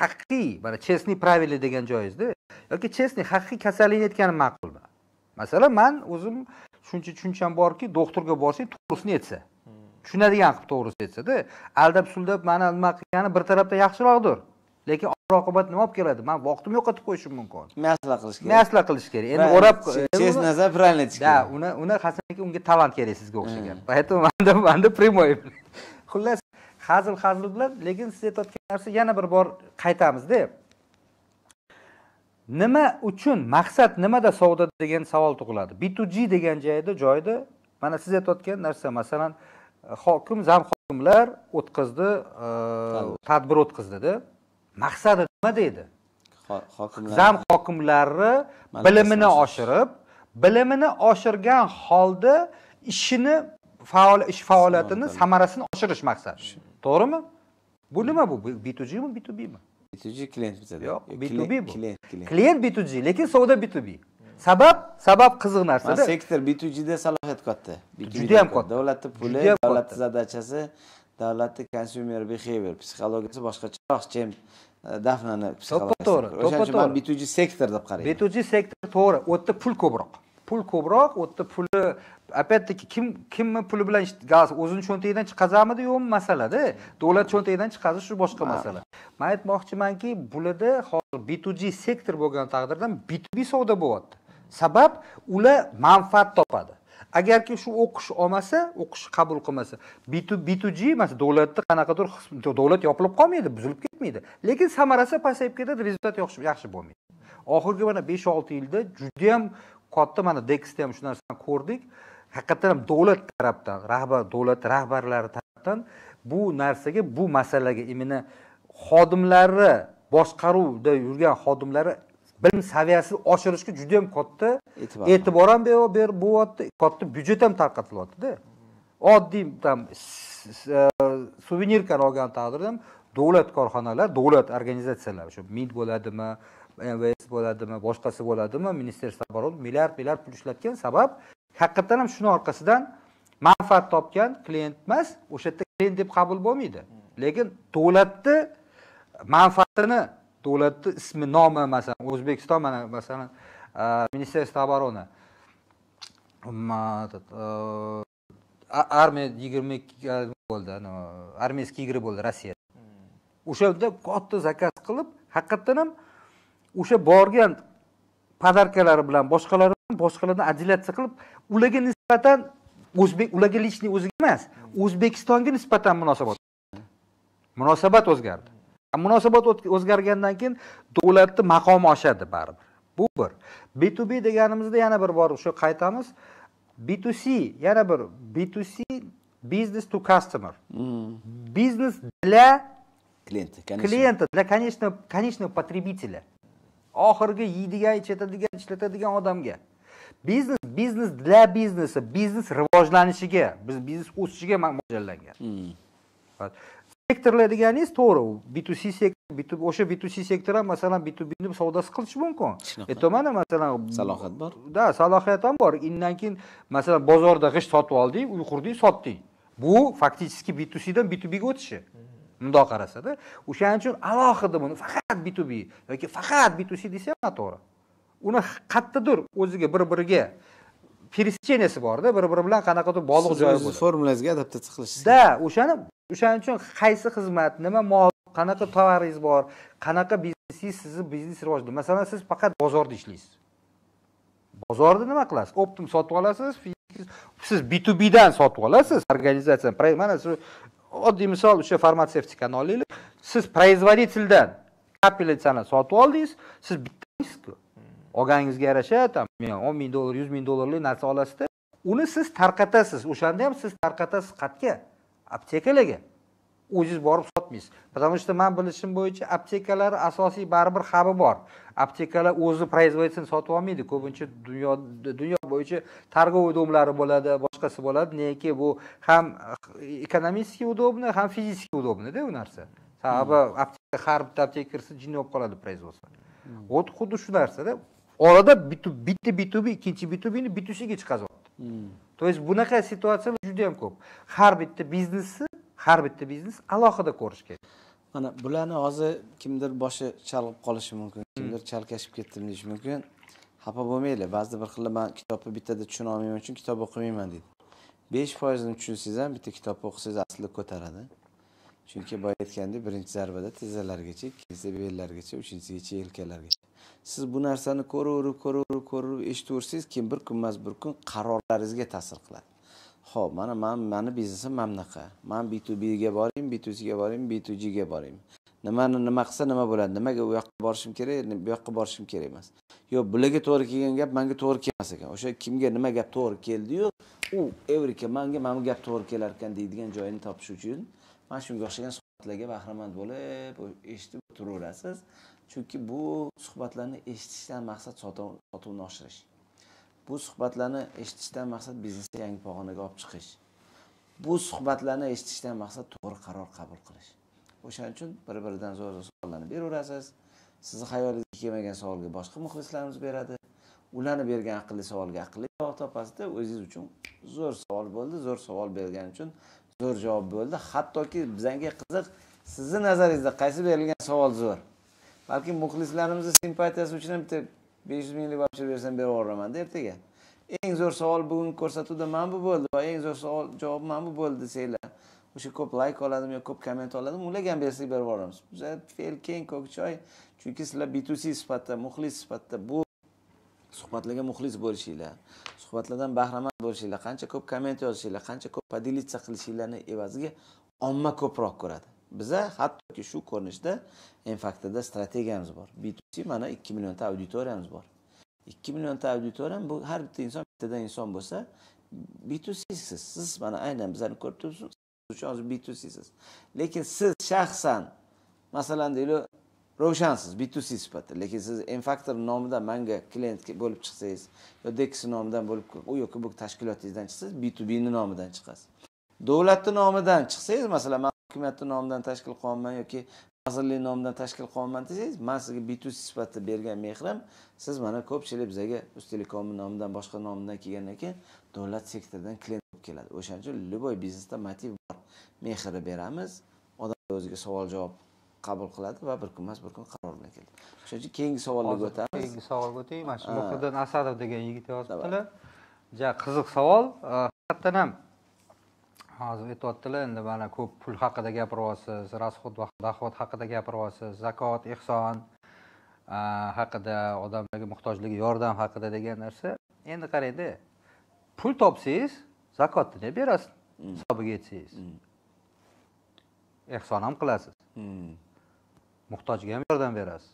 haqiqiy mana честный правильный degan joyingizda yoki честный haqiqiy kasallikni aytganim ma'qulmi? Masalan man o'zim shuncha tushuncham borki doktorga borsang to'g'risini aytsa tushunadigan qilib to'g'risini aytsada aldab suldab mana nima qilgani bir tarafdan yaxshiroqdir lekin oxir oqibat nima olib keladi? Man vaqtimni yo'qotib qo'yishim mumkin. Masla qilish kerak. masla qilish kerak. Endi o'rab Честно nazar правильно aytish да kerak. uni uni hasan aka unga talant kerak sizga o'xshagan. Поэтому [laughs] manda manda прямой. Xullas hazil hazil bilan lekin siz aytayotgan narsa yana bir bor qaytamizda nima uchun maqsad nimada savdo degan savol tug'iladi? B to g degan joyda joyda mana siz aytayotgan narsa masalan hokim zam hokimlar o'tkazdi tadbir. o'tkazdida maqsadi nima deydi zam hokimlari bilimini oshirib bilimini oshirgan holda ishini faol ish faoliyatini samarasini oshirish maqsadi to'g'rimi bu nima bu b to gmi b B2G klient bizada. Yo'q, Yo, B2B klient- bu. Klient, klient. klient b to g lekin savdo b to b sabab sabab qiziq narsada sektor B2G da salohiyat katta. B2B da Judayam katta. Davlatni puli, davlatni katta. Davlatni consumer behavior psixologiyasi boshqacharoq chem dafnani psixologiyasi. to'g'ri, O'shaning uchun man to'ppa-to'g'ri. B2G sektor deb b qarayman. to g sektor to'g'ri. U yerda pul ko'proq. Pul ko'proq u yerda puli опять таки kim kimni puli bilan gaz o'zini cho'ntagidan chiqazamidi yo'qmi masalada? Davlat cho'ntagidan chiqazish shu boshqa masala. Man aytmoqchimanki bularda hozir b to g sektor bo'lgan taqdirda b to b savdo bo'lyapti. Sabab ular manfaat topadi agarki shu o'qish olmasa o'qish qabul qilmasa b to b g masalan davlatni qanaqadir davlat yopilib qolmaydi buzilib ketmaydi. Lekin samarasi pasayib ketadi rezultat yaxshi yaxshi bo'lmaydi. Oxirgi mana besh olti yilda judayam katta mana deksda ham shu narsani ko'rdik. Haqiqatdan ham davlat tarafdan rahbar davlat rahbarlari tarafdan bu narsaga bu masalaga именно xodimlari boshqaruvda yurgan xodimlari bilim saviyasini oshirishga juda yam katta. E'tibor. ham bo'lyapti katta byudjet ham tarqatilyaptida oddiy s- e, suvenirkani olgan taqdirda ham davlat korxonalar davlat organizatsiyalar shu mid bo'ladimi mvs bo'ladimi boshqasi bo'ladimi ministerstvo оборот milliard milliard pul ishlatgan sabab haqiqatdan ham shuni orqasidan manfaat topgan klient emas o'sha yerda klient deb qabul bo'lmaydi. Lekin davlatni manfaatini davlatni ismi nomi masalan o'zbekiston mana masalan ministерство обороны armiya yigirma ikki bo'ldi armiyskiy игры bo'ldi rossiyada o'shanda katta zakaz qilib haqiqatdan ham o'sha borgan podarkalari bilan boshqalari bilan boshqalardan отделяться qilib ularga nisbatan o'zbek ularga личный o'ziga emas o'zbekistonga nisbatan munosabat. Munosabat o'zgardi munosabat o'zgargandan keyin davlatni maqomi oshadi baribir. Bu bir. B to b deganimizda yana bir bor shu qaytamiz. B to c yana bir b to c business to customer. Biznes для klienti klienta для конечного конечного потребителя. Oxirgi yeydigan ichadigan ishlatadigan odamga. Biznes biznes для biznesa biznes rivojlanishiga biz biznes o'sishiga mo'ljallangan sektorlar deganingiz to'g'ri. U b to c sektor o'sha b to c sektor ham masalan b to bni savdosi qilishi mumkin. Mana masalan salohiyat bor? Да salohiyat ham bor. Undan keyin masalan bozorda g'isht sotib olding uy qurding sotding. Bu faktichески b to cdan b to bga o'tishi. Mundoq qarasada. O'shaning uchun alohida buni faqat b to b yoki faqat b to c desa ham noto'g'ri uni qayerdadir o'ziga bir biriga пересеченияsi borda bir biri bilan qanaqadir bog'liq joyi bor formulangizga adaptatsiya qilish да o'shani o'shaning uchun qaysi xizmat nima mol qanaqa tovaringiz bor qanaqa biznesingiz sizni biznes rivojlanadi masalan siz faqat bozorda ishlaysiz. Bozorda nima qilasiz? Optim sotib olasiz siz b to bdan sotib olasiz organizatsiya mana shu oddiy misol o'sha farmatsevtikani olaylik. Siz производительdan kapelitsani sotib oldingiz siz bittasizku olganingizga yarasha там o'n ming dollar yuz ming dollarlik narsa olasizda. Uni siz tarqatasiz o'shanda ham siz tarqatasiz qayerga aptekalarga. O'zingiz borib sotmaysiz. Потому что man bilishim bo'yicha aptekalar asosiy baribir habi bor. Aptekalar o'zi производитель sotib olmaydi. Ko'pincha dunyo dunyo bo'yicha торговый domlari bo'ladi boshqasi bo'ladi. Neki bu ham ekonomически удобно ham fizически удобноda u narsa. Sababi apteka har bitta apteka kirsa jinni bo'lib qoladi производство вот xuddi shu narsada orada bitta b to b ikkinchi b to bni то есть bunaqa situatsiyalar juda yam ko'p har bitta biznesni har bitta biznes alohida ko'rish kerak mana bularni hozir kimdir boshi chalib qolishi mumkin kimdir chalkashib ketdim deyishi mumkin xafa bo'lmanglar ba'zida bir xilla man kitobni bittada tushuna olmayman uchun kitob o'qimayman deydi besh foizini tushunsangiz ham bitta kitobni o'qisangiz aslida ko'taradi chunki boya aytgandek birinchi zarbada tizzalargacha ikkinchisi bellargacha uchinchisigacha yelkalargacha. Siz bu narsani ko'raverib ko'raverib ko'raverib eshitaversangiz keyin bir kun emas bir kun qarorlaringizga ta'sir qiladi. Ho'p mana man mani biznesim mana bunaqa. Man b to bga boraymi b to cga boraymi b to gga boraymi nimani nima qilsa nima bo'ladi? Nimaga u yoqqa borishim kerak bu yoqqa borishim kerak emas. Yo'q bularga to'g'ri kelgan gap manga to'g'ri kelmas ekan. O'sha kimga nima gap to'g'ri keldiyu u evrika manga mana bu gap to'g'ri kelar ekan deydigan joyini topish uchun mana shunga o'xshagan suhbatlarga bahramand bo'lib eshitib turaverasiz. Chunki bu suhbatlarni eshitishdan maqsad sotuvni oshirish. Bu suhbatlarni eshitishdan maqsad biznesni yangi pog'onaga olib chiqish. Bu suhbatlarni eshitishdan maqsad to'g'ri qaror qabul qilish. O'shaning uchun bir biridan zo'r zo'r savollarni beraverasiz. Sizni xayolingizga kelmagan savolga boshqa muxlislarimiz beradi. Ularni bergan aqlli savolga aqlli javob topasizda o'zingiz uchun zo'r savol bo'ldi. Zo'r savol bergani uchun zo'r javob bo'ldi. Hattoki bizanga qiziq sizni nazaringizda qaysi berilgan savol zo'r? Balki muxlislarimizni simpatiyasi uchun ham bitta besh yuz minglik voucher bersam berib yuboramanda ertaga. Eng zo'r savol bugungi ko'rsatuvda mana bu bo'ldi va eng zo'r savol javob mana bu bo'ldi desanglar o'sha ko'p layk oladimi yo ko'p komment oladimi ularga ham bersak berib yuboramiz biza fe'l keng ko'k choy chunki sizlar b2c sifatida muxlis sifatida bu suhbatlarga muxlis bo'lishinglar. Suhbatlardan bahramand bo'lishinglar qancha ko'p komment yozishinglar qancha ko'p поделиться qilishinglarni evaziga omma ko'proq ko'radi. Biza hattoki shu ko'rinishda infaktida strategiyamiz bor. B c mana ikki millionta auditoriyamiz bor. Ikki millionta auditoriyam bu har bitta inson bittadan inson bo'lsa b c siz siz mana aynan bizlarni ko'rib turibsiz. Uchun hozir b c siz lekin siz shaxsan masalan deylik ravshansiz b to c sifatida. Lekin siz m faktor nomidan manga klient bo'lib chiqsangiz yo dex nomidan bo'lib u yoki bu tashkilotingizdan chiqsangiz b to bni nomidan chiqasiz. Davlatni nomidan chiqsangiz masalan man hukumatni nomidan tashkil qilyapman yoki vazirlik nomidan tashkil qilyapman desangiz man sizga b to c sifatida bergan mehrim siz mana ko'pchilik bizaga uztelekomni nomidan boshqa nomidan kelgandan keyin davlat sektoridan klient bo'lib keladi. O'shaning uchun любой biznesda motiv bor. Mehrni beramiz odam o'ziga savol javob qabul qiladi va bir kun emas bir kun qaror bilan keladi o'shaning uchun keyingi savollarga o'tamiz. keyingi savolga o'taylik. Mana shu muhiddin asadov degan yigit yozibdilar ja qiziq savol. Haqiqatdan ham hozir aytyaptilar endi mana ko'p pul haqida gapiryapsiz расход va доход haqida gapiryapsiz zakot ehson a, haqida odamlarga muhtojligi yordam haqida degan narsa. Endi qarangda pul topsangiz zakotni ham berasiz? Hisobiga yetsangiz. Ehson ham qilasiz. Hmm. Muhtojga ham yordam berasiz.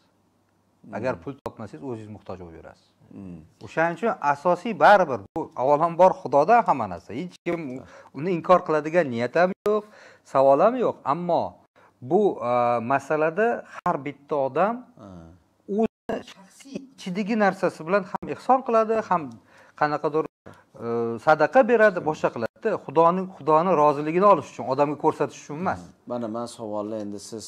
Agar pul topmasangiz o'zingiz muhtoj bo'lib yurasiz. Hmm. o'shaning uchun asosiy baribir bu avvalambor xudodan hamma narsa. Hech kim uni inkor qiladigan niyat ham yo'q savol ham yo'q. Ammo bu e, masalada har bitta odam o'zini shaxsiy ichidagi narsasi bilan ham ehson qiladi ham qanaqadir e, sadaqa beradi boshqa qiladida xudoning xudoni roziligini olish uchun odamga ko'rsatish uchun emas. Mana man savolni endi siz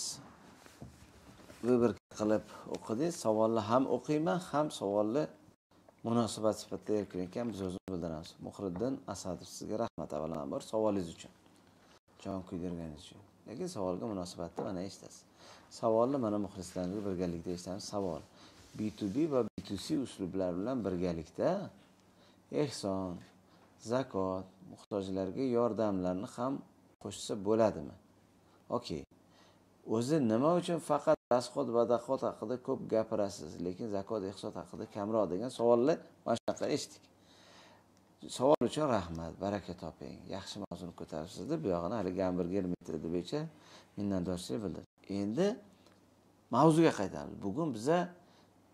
vыбор qilib o'qidingiz savolni ham o'qiyman ham savolni munosabat sifatida erkin ekan biz o'zimiz bildiramiz. Muhriddin asadov sizga rahmat avvalambor savolingiz uchun jon kuydirganingiz uchun. Lekin savolga munosabatni mana eshitasiz. Savolni mana muxlislarimizga birgalikda eshitamiz. Savol b to b va b to c uslublar bilan birgalikda ehson zakot muhtojlarga yordamlarni ham qo'shsa bo'ladimi? Okey. O'zi nima uchun faqat rasxod va dahot haqida ko'p gapirasiz lekin zakot ehsot haqida kamroq degan savolni mana shunaqa eshitdik. Savol uchun rahmat baraka toping yaxshi mavzuni ko'taribsiz deb buyog'ini hali haligi gamburger metridi bo'yicha minnatdorchilik bildirdi endi mavzuga qaytamiz. Bugun biza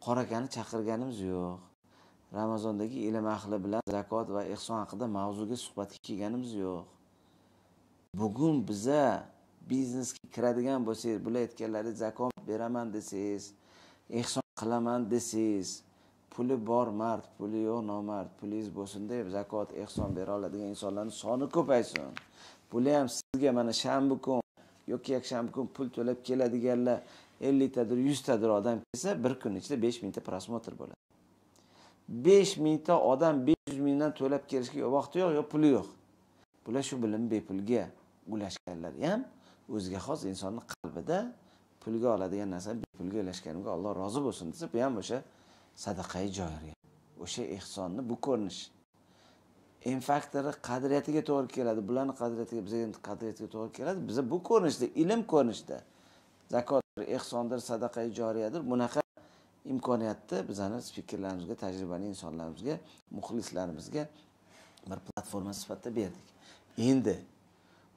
qora akani chaqirganimiz yo'q. Ramazondagi ilm ahli bilan zakot va ehson haqida mavzuga suhbatga kelganimiz yo'q. Bugun biza biznesga kiradigan bo'lsangiz bular aytganlari zakot beraman desangiz ehson qilaman desangiz puli bor mard puli yo'q nomard pulingiz bo'lsin deb zakot ehson bera oladigan insonlarni soni ko'paysin. Puli ham sizga mana shanba kun yoki yakshanba kun pul to'lab keladiganlar elliktadir yuztadir odam kelsa bir kun ichida besh mingta просмотр bo'ladi. Besh mingta odam besh yuz mingdan to'lab kelishga yo vaqti yo'q yo puli yo'q? Bular shu bilan bepulga ulashganlar. Ham o'ziga xos insonni qalbida pulga oladigan narsani bepulga ulashganimga alloh rozi bo'lsin desa bu ham o'sha sadaqai joriya o'sha ehsonni bu ko'rinish. M faktori qadriyatiga to'g'ri keladi bularni qadriyatiga bizga qadriyatiga to'g'ri keladi. Biza bu ko'rinishda ilm ko'rinishda zakotdir ehsondir sadaqai joriyadir. Bunaqa imkoniyatni bizani spikerlarimizga tajribali insonlarimizga muxlislarimizga bir platforma sifatida berdik. Endi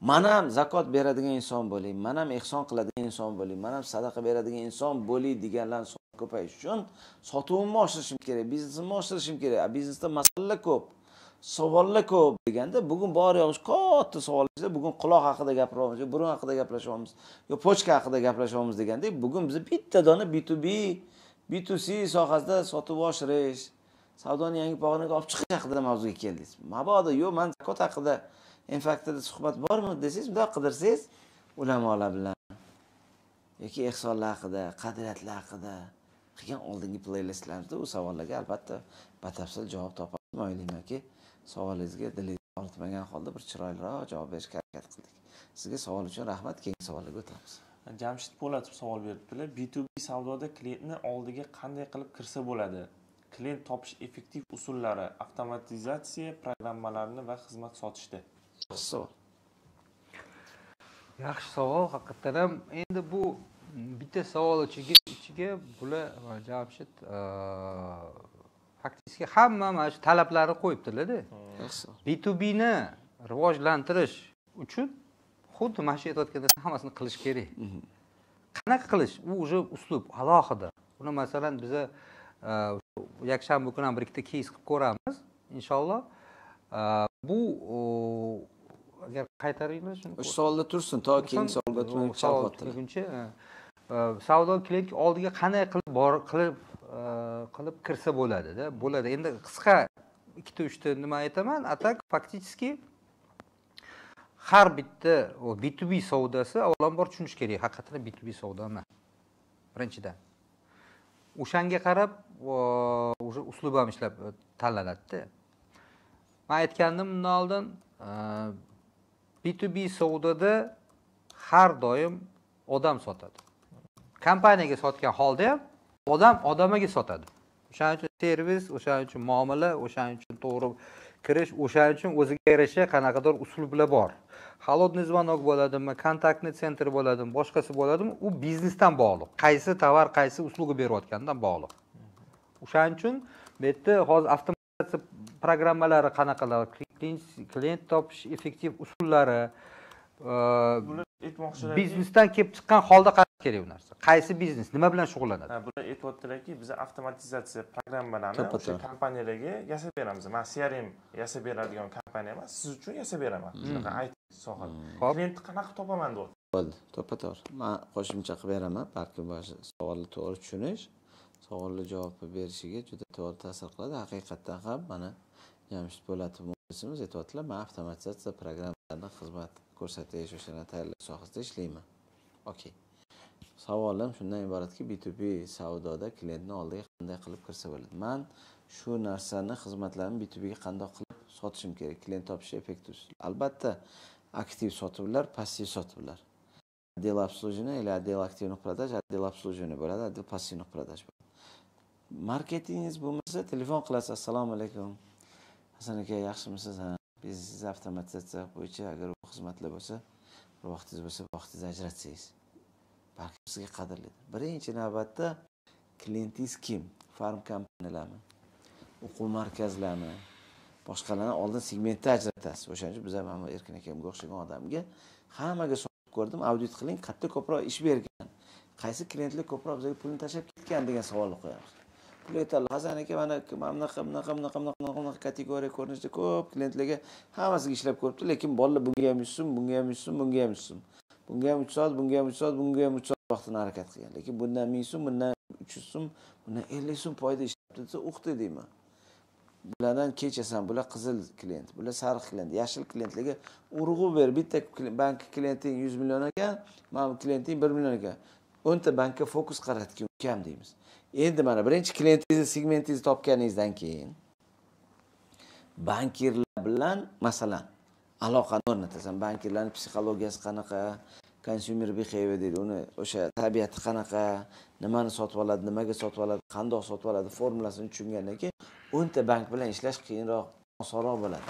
man ham zakot beradigan inson bo'ling man ham ehson qiladigan inson bo'ling man ham sadaqa beradigan inson bo'ling deganlarni soni ko'payishi uchun sotuvimni oshirishim kerak biznesimni oshirishim kerak A, biznesda masalalar ko'p savollar ko'p deganda bugun bor yo'g'i katta savollar bugun quloq haqida gapiryapmiz yo burun haqida gaplashyapmiz yo pochka haqida gaplashyapmiz degandek bugun biz bitta dona b to b b to c sohasida sotuv oshirish savdoni yangi pog'onaga olib chiqish haqida mavzuga keldik mabodo yo'q man zakot haqida infaktorda suhbat bormi desangiz bundoq qidirsangiz ulamolar bilan yoki ehsonlar haqida qadriyatlar haqida qilgan oldingi playlistlarimizda u savollarga albatta batafsil javob topamiz o'ylaymanki savolingizga dilingizni og'ritmagan holda bir chiroyliroq javob berishga harakat qildik. Sizga savol uchun rahmat keyingi savollarga o'tamiz. Jamshid po'latov savol beribdilar b to b savdoda klientni oldiga qanday qilib kirsa bo'ladi? Klient topish effektiv usullari avtomatizatsiya programmalarini va xizmat sotishda. Savol. Yaxshi savol. Haqiqatdan ham endi bu bitta savol ichiga ichiga bular jamshid faktiski hamma mana shu talablarni qo'yibdilarda. B to bni rivojlantirish uchun xuddi mana shu aytayotgan narsani hammasini qilish kerak. Qanaqa qilish? U уже uslub alohida. Uni masalan biza yakshanba kuni ham bir ikkita keys qilib ko'ramiz. Inshaalloh bu agar qaytaringlar o'sha savolda tursin to keyingi e, e, savdo klient oldiga qanday qilib bor qilib qilib kirsa bo'ladida bo'ladi endi qisqa ikkita uchta nima aytaman a так фактически har bitta b to b savdosi avvalambor tushunish kerak haqiqatdan b to b savdo emas birinchidan o'shanga qarab уже uslub ham ishlab tanlanadida man aytgandim bundan oldin e, b to b savdoda har doim odam sotadi. Kompaniyaga sotgan holda ham odam odamiga sotadi. O'shaning uchun servis o'shaning uchun muomala o'shaning uchun to'g'ri kirish o'shaning uchun o'ziga yarasha qanaqadir uslublar bor. Холодный звонок bo'ladimi kontaktniy sentr bo'ladimi boshqasi bo'ladimi u biznesdan bog'liq. Qaysi tovar qaysi usluga berayotganidan bog'liq. O'shaning uchun bu yerda hozir avtomatizatsiya programmalari qanaqalar? Klient topish effektiv usullari bular aytmoqchilarki biznesdan kelib chiqqan holda qarash kerak bu narsa. Qaysi biznes? Nima bilan shug'ullanadi? Ha, bular aytyaptilarki biz avtomatizatsiya programmalarini To'ppa o'sha kompaniyalarga yasab beramiz. Man crm yasab beradigan kompaniya emas siz uchun yasab beraman. Shunaqa it sohada Hop. klientni qanaqa topaman deyapti. Bo'ldi. To'ppa to'g'ri man qo'shimcha qilib beraman. Balki boshi savolni to'g'ri tushunish savolni javobni berishiga juda to'g'ri ta'sir qiladi. Haqiqatdan ham mana jamshid po'latov muxlisimiz aytyaptilar man avtomatizatsiya programmalarini xizmat ko'rsatish o'shani tayyorlash sohasida ishlayman. Okey savolim shundan iboratki b to b savdoda klientni oldiga qanday qilib kirsa bo'ladi? Man shu narsani xizmatlarni b to bga qandoq qilib sotishim kerak? Klient topish effektiv. Albatta aktiv sotuvlar passiv sotuvlar. Отдел обслуживания или отдел активных продаж отдел обслуживания bo'ladi отдел пассивных продаж bo'ladi. Marketingingiz bo'lmasa telefon qilasiz. Assalomu alaykum. Hasan aka yaxshimisiz? Ha biznes avtomatizatsiya bo'yicha agar bu xizmatlar bo'lsa bir vaqtingiz bo'lsa vaqtingizni ajratsangiz. Balki sizga qadrli. Birinchi navbatda klientingiz kim? Farm kompaniyalarmi? O'quv markazlarmi? Boshqalarni oldin segmentda ajratasiz. O'shaning uchun biza mana bu erkin akamga o'xshagan odamga hammaga sotib ko'rdim audit qiling qayerda ko'proq ish bergan. Qaysi klientlar ko'proq bizga pulni tashlab ketgan degan savolni qo'yamiz. Pul aytadilar hasan aka mana mana bunaqa bunaqa bunaqa bunaqa bunaqa kategoriya ko'rinishda ko'p klientlarga hammasiga ishlab ko'ribdi lekin bolalar bunga ham yuz so'm bunga ham yuz so'm bunga ham yuz so'm bunga ham uch soat bunga ham uch soat bunga ham uch soat vaqtini harakat qilgan. Lekin bundan ming so'm bundan uch yuz so'm bundan ellik so'm foyda ishlabdi desa uqdi deyman. Bulardan kechasan bular qizil klient bular sariq klient yashil klientlarga urg'u ber bitta bank klienting yuz million ekan mana bu klienting bir million ekan. O'nta bankka fokus qaratgin ukam deymiz. Endi mana birinchi klientingizni segmentingizni topganingizdan keyin bankirlar bilan masalan aloqani o'rnatasan. Bankirlarni psixologiyasi qanaqa consumer behavior deydi uni o'sha tabiati qanaqa nimani sotib oladi nimaga sotib oladi qandoq sotib oladi formulasini tushungandan keyin o'nta bank bilan ishlash qiyinroq osonroq bo'ladi.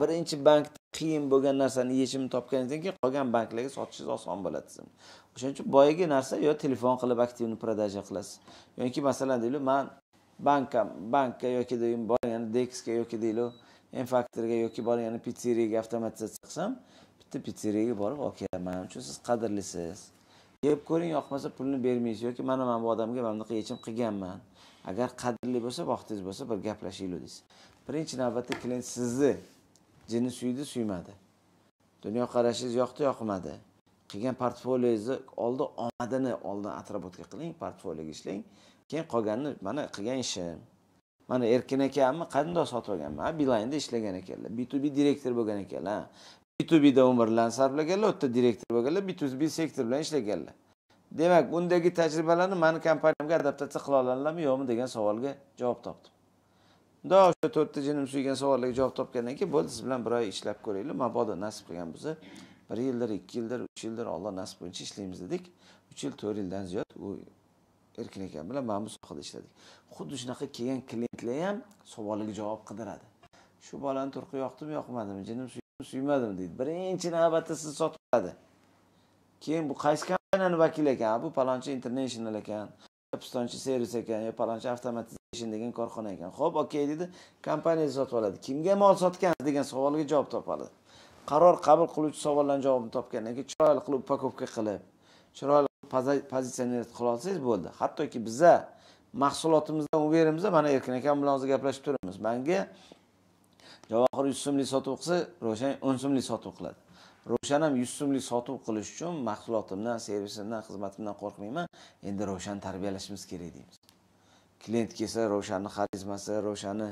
Birinchi bankda qiyin bo'lgan narsani yechimini topganingizdan keyin qolgan banklarga sotishingiz oson bo'ladi sizni o'shaning uchun boyagi narsa yo telefon qilib aktivni продажа qilasiz. Yoki masalan deylik man bankka bankka yoki deylik borgan dexga yoki deylik enfaktorga yoki borgan pitseriyaga avtomatizatsiya qilsam bitta pitseriyaga borib aka man uchun siz qadrlisiz. Yeb ko'ring yoqmasa pulni bermaysiz. Yoki mana man bu odamga mana bunaqa yechim qilganman. Agar qadrli bo'lsa vaqtingiz bo'lsa bir gaplashaylik deysiz. Birinchi navbatda klient sizni jini suydi suymadi. Dunyoqarashingiz yoqdi yoqmadi. Qilgan portfolioingizni oldin omadini oldin atrobotga qiling portfolioga ishlang. Keyin qolganini mana qilgan ishim mana erkin akamni qandoq sotib olganman bilaynda ishlagan ekanlar b to b direktor bo'lgan ekanlar. B to bda umrlarini sarflaganlar u yerda direktor bo'lganlar b to b sektor bilan ishlaganlar. Demak bundagi tajribalarni mani kompaniyamga adaptatsiya qila oladilarmi yo'qmi degan savolga javob topdim. Mundoq o'sha to'rtta jinim suygan savollarga javob topgandan keyin bo'ldi siz bilan bir oy ishlab ko'raylik mabodo nasib qilgan bo'lsa bir yildir ikki yildir uch yildir olloh nasib bo'yicha ishlaymiz dedik. Uch yil to'rt yildan ziyod u erkin aka bilan mana bu sohada ishladik xuddi shunaqa kelgan klientlar ham savoliga javob qidiradi. Shu bolani turqi yoqdimi yoqmadimi jinim suydimi suymadimi deydi. Birinchi navbatda sizni sotib oladi. Keyin bu qaysi kompaniyani vakili ekan? Bu palonchi international ekan pistonchi servis ekan yo palonchi avtomatization degan korxona ekan. Ho'p okey deydi kompaniya sotib oladi. Kimga mol sotgansiz degan savolga javob topadi. Qaror qabul qiluvchi savollarni javobini topgandan keyin chiroyli qilib upakovka qilib chiroyli pozitsioner qila olsangiz bo'ldi. Hattoki biza mahsulotimizdan u mana erkin akam bilan hozir gaplashib turibmiz. Manga javohir yuz so'mlik sotuv qilsa ravshan o'n so'mlik sotuv qiladi. Ravshan ham yuz so'mlik sotuv qilish uchun mahsulotimdan servisimdan xizmatimdan qo'rqmayman. Endi ro'shan tarbiyalashimiz kerak deymiz. Klient kelsa ravshanni xarizmasi ravshanni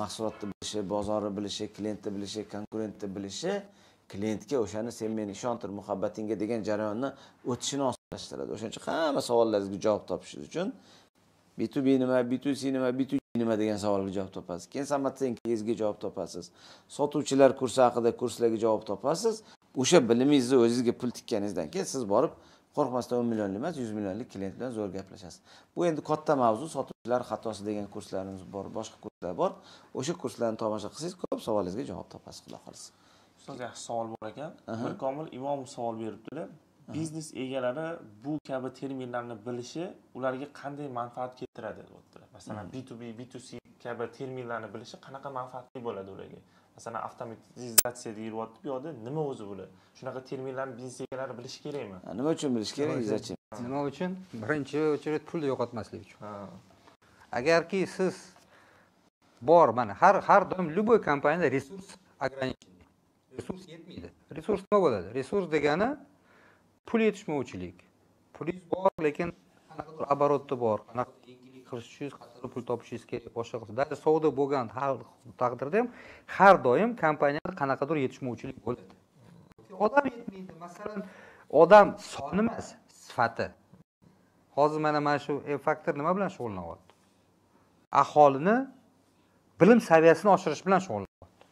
mahsulotni bilishi bozorni bilishi klientni bilishi konkurentni bilishi klientga o'shani sen meni ishontir muhabbatingga degan jarayonni o'tishini osonlashtiradi. O'shaning uchun hamma savollaringizga javob topishingiz uchun b to b nima b to c nima b to g nima degan savolga javob topasiz. Keyin sammatsenkingizga javob topasiz. Sotuvchilar kursi haqida kurslarga javob topasiz. O'sha bilimingizni o'zingizga pul tikkaningizdan keyin siz borib qo'rqmasdan o'n millionlik emas yuz millionlik klient bilan zo'r gaplashasiz. Bu endi katta mavzu sotuvchilar xatosi degan kurslarimiz bor boshqa kurslar bor. O'sha kurslarni tomosha qilsangiz ko'p savolingizga javob topasiz xudo xohlasa. Ustoz yaxshi savol bor ekan. Mirkomil imomov savol beribdilar biznes egalari bu kabi terminlarni bilishi ularga qanday manfaat keltiradi deyaptilar masalan b to b b to c kabi terminlarni bilishi qanaqa manfaatli bo'ladi ularga masalan avtomatizatsiya deyilyapti bu yoqda nima o'zi bular shunaqa terminlarni biznes egalari bilishi kerakmi? Nima uchun bilish kerak zachем nima uchun? Birinchi очередь pulni yo'qotmaslik uchun. Ha. Agarki siz bor mana har har doim любой kompaniyada resurs ограниченный. Resurs yetmaydi. Resurs nima bo'ladi? Resurs degani pul yetishmovchilik. Pulingiz bor lekin qanaqadir оборотda bor qanaqadir yangilik qilish uchun qanaqadir pul topishingiz kerak boshqa qilsa даже savdo bo'lgan har taqdirda ham har doim kompaniyada qanaqadir yetishmovchilik bo'ladi. Odam yetmaydi. Masalan odam soni emas sifati. Hozir mana mana shu e faktor nima bilan shug'ullanyapti aholini bilim saviyasini oshirish bilan shug'ullanyapti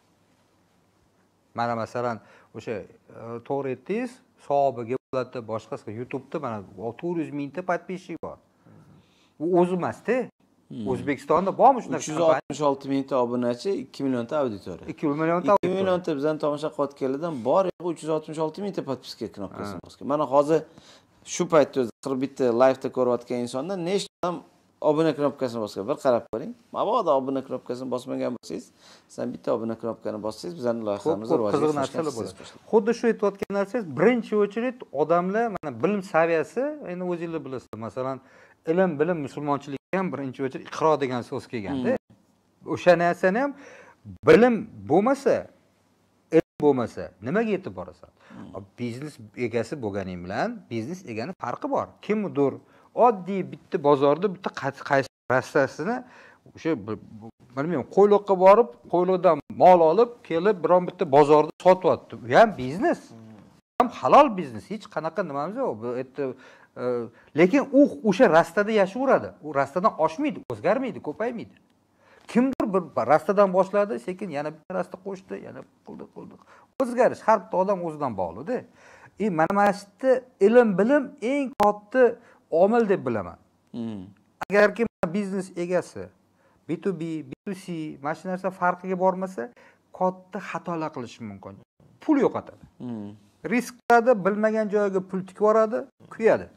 mana masalan o'sha e, to'g'ri aytdingiz savobiga bo'ladi boshqasi youtubeda mana to'rt yuz mingta подписчик bor. U o'zi emasda. O'zbekistonda bormi uch shunaqa yuz kompaniya oltmish olti mingta obunachi ikki millionta auditoriya ikki millionta ikki millionta bizani tomosha qilayotganlardan bor yo'g'i uch yuz oltmish olti mingta подписка knopkasini bosgan mana hozir shu paytda o'zi qirq bitta layvda ko'rayotgan insondan nechta odam obuna knopkasini bosgan? Bir qarab ko'ring. Mabodo obuna knopkasini bosmagan bo'lsangiz sizdan bitta obuna knopkani bossangiz bizani loyihamizni rivojiga qiziq narsalar bo'ladi. xuddi shu aytayotgan narsangiz birinchi очередь odamlar mana bilim saviyasi endi o'zinglar bilasizlar. Masalan ilm bilim musulmonchilikka ham birinchi очередь iqro degan so'z kelganda o'sha narsani ham bilim bo'lmasa ilm bo'lmasa nimaga yetib borasan? Biznes egasi bo'lganing bilan biznes egani farqi bor. Kimdir oddiy bitta bozorda bitta qay- qaysi rastasini o'sha bilmayman qo'yliqqa borib qo'yliqdan mol olib kelib biron bitta bozorda sotyapti. U ham biznes. Ham halol biznes hech qanaqa nimamiz yo'q. Bu yerda e, lekin u o'sha rastada yashayveradi. U rastadan oshmaydi o'zgarmaydi ko'paymaydi. Kimdir bir rastadan boshladi sekin yana bitta rasta qo'shdi yana qildi qildi o'zgarish har bitta odam o'zidan bog'liqda. И mana mana shu yerda ilm bilim eng katta omil deb bilaman. Hmm. agarki biznes egasi b to b b to c mana shu narsa farqiga bormasa katta xatolar qilishi mumkin. Pul yo'qotadi. Hmm. Risk qiladi bilmagan joyiga pul tikib yuboradi kuyadi.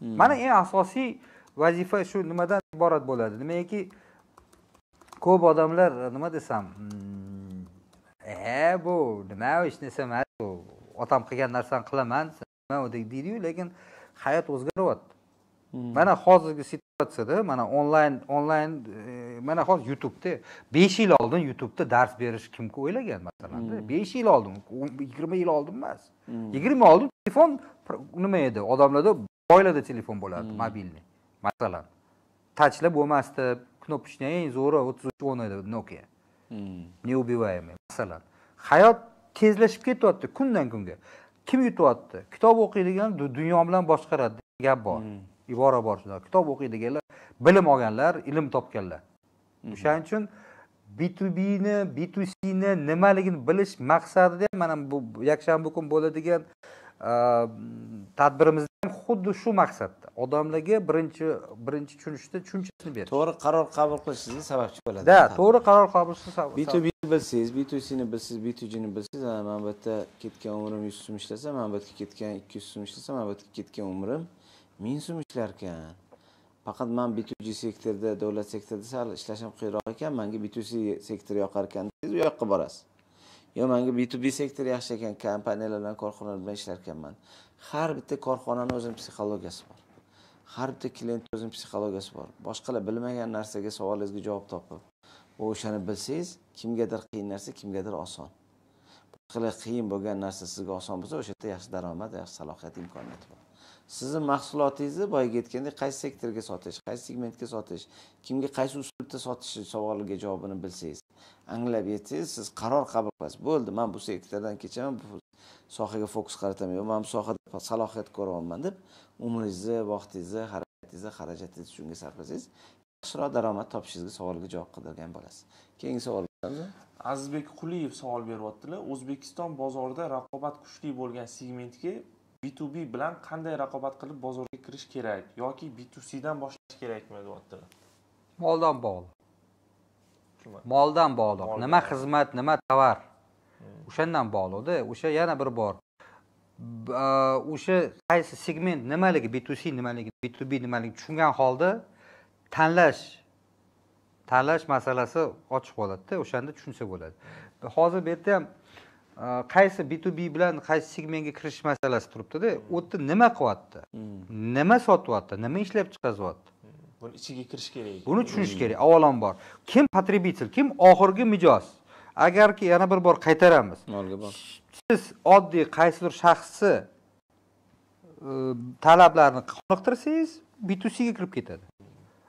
Mana eng asosiy vazifa shu nimadan iborat bo'ladi? Nimagaki ko'p odamlar nima desam mm, e bu nima hech narsa emas bu otam qilgan narsani qilaman nima u deydiyu lekin hayot o'zgaryapti. Mana hozirgi situatsiyada mana onlayn onlayn e, mana hozir youtubeda besh yil oldin youtubeda dars berish kim o'ylagan masalanda besh yil oldin yigirma yil oldin emas. Yigirma yil oldin telefon nima edi? Odamlarda oilada telefon bo'lardi mobilniy masalan. Tachlar bo'lmasdi knopочный eng zo'ri o'ttiz uch o'n edi nokia. Hmm. неубиваемый masalan. Hayot tezlashib ketyapti kundan kunga. Kim yutyapti? Kitob o'qiydigan du- dunyo bilan boshqaradi degan gap bor ibora bor shunaqa kitob o'qiydiganlar bilim olganlar ilm topganlar. O'shaning uchun b to bni b to cni nimaligini bilish maqsadida ham mana bu yakshanba kun bo'ladigan a, tadbirimizda ham xuddi shu maqsadda. Odamlarga birinchi birinchi tushunishda tushunchasini berish. To'g'ri qaror qabul qilishingiz sababchi bo'ladi. Da to'g'ri qaror qabul qilsa b to bni bilsangiz b to cni bilsangiz b to gni bilsangiz mana bu yerda ketgan umrim yuz so'm ishlasa mana bu yerga ketgan ikki yuz so'm ishlasa mana bu yerga ketgan umrim ming so'm ishlarkan faqat man b sektorda davlat sektorida sal ishlashim qiyinroq ekan. Manga b c sektori yoqar ekan desangiz u yoqqa borasiz. Yo manga b to b sektori yaxshi ekan kompaniyalar bilan korxonalar bilan ishlar ekanman har bitta korxonani o'zini psixologiyasi bor. Har bitta klient o'zini psixologiyasi bor. Boshqalar bilmagan narsaga savolingizga javob topib va o'shani bilsangiz kimgadir qiyin narsa kimgadir oson. Boshqalar qiyin bo'lgan narsa sizga oson bo'lsa o'sha yerda yaxshi daromad yaxshi salohiyat imkoniyati bor. Sizni mahsulotingizni boyagi aytgandek qaysi sektorga sotish qaysi segmentga sotish kimga qaysi uslubda sotish savoliga javobini bilsangiz anglab yetsangiz siz qaror qabul qilasiz. Bo'ldi man bu sektordan kechaman bu sohaga fokus qarataman. Yo man bu sohada salohiyat ko'ryapman deb umringizni vaqtingizni harakatingizni xarajatingizni shunga sarflasangiz yaxshiroq daromad topishingizga savolga javob qidirgan bo'lasiz. Keyingi savol azizbek quliyev savol beryaptilar. O'zbekiston bozorida raqobat kuchli bo'lgan segmentga B2B bilan qanday raqobat qilib bozorga kirish kerak yoki B2C dan boshlash kerakmi deyaptilar moldan bog'liq. Moldan bog'liq. Nima xizmat nima tovar? Hmm. o'shandan bog'liqda o'sha yana bir bor. A, o'sha qaysi segment nimaligi b2c nimaligi b2b nimaligi tushungan holda tanlash tanlash masalasi ochiq bo'ladida o'shanda tushunsa bo'ladi. Hozir bu yerda ham a, qaysi b2b bilan qaysi segmentga kirish masalasi turibdida u yerda nima qilyapti? Nima sotyapti nima ishlab chiqaryapti buni ichiga kirish kerak. Buni tushunish kerak avvalambor. Kim потребитель kim oxirgi mijoz? Agarki yana bir bor qaytaramiz. Siz oddiy qaysidir shaxsni e, talablarini qoniqtirsangiz b2cga kirib ketadi.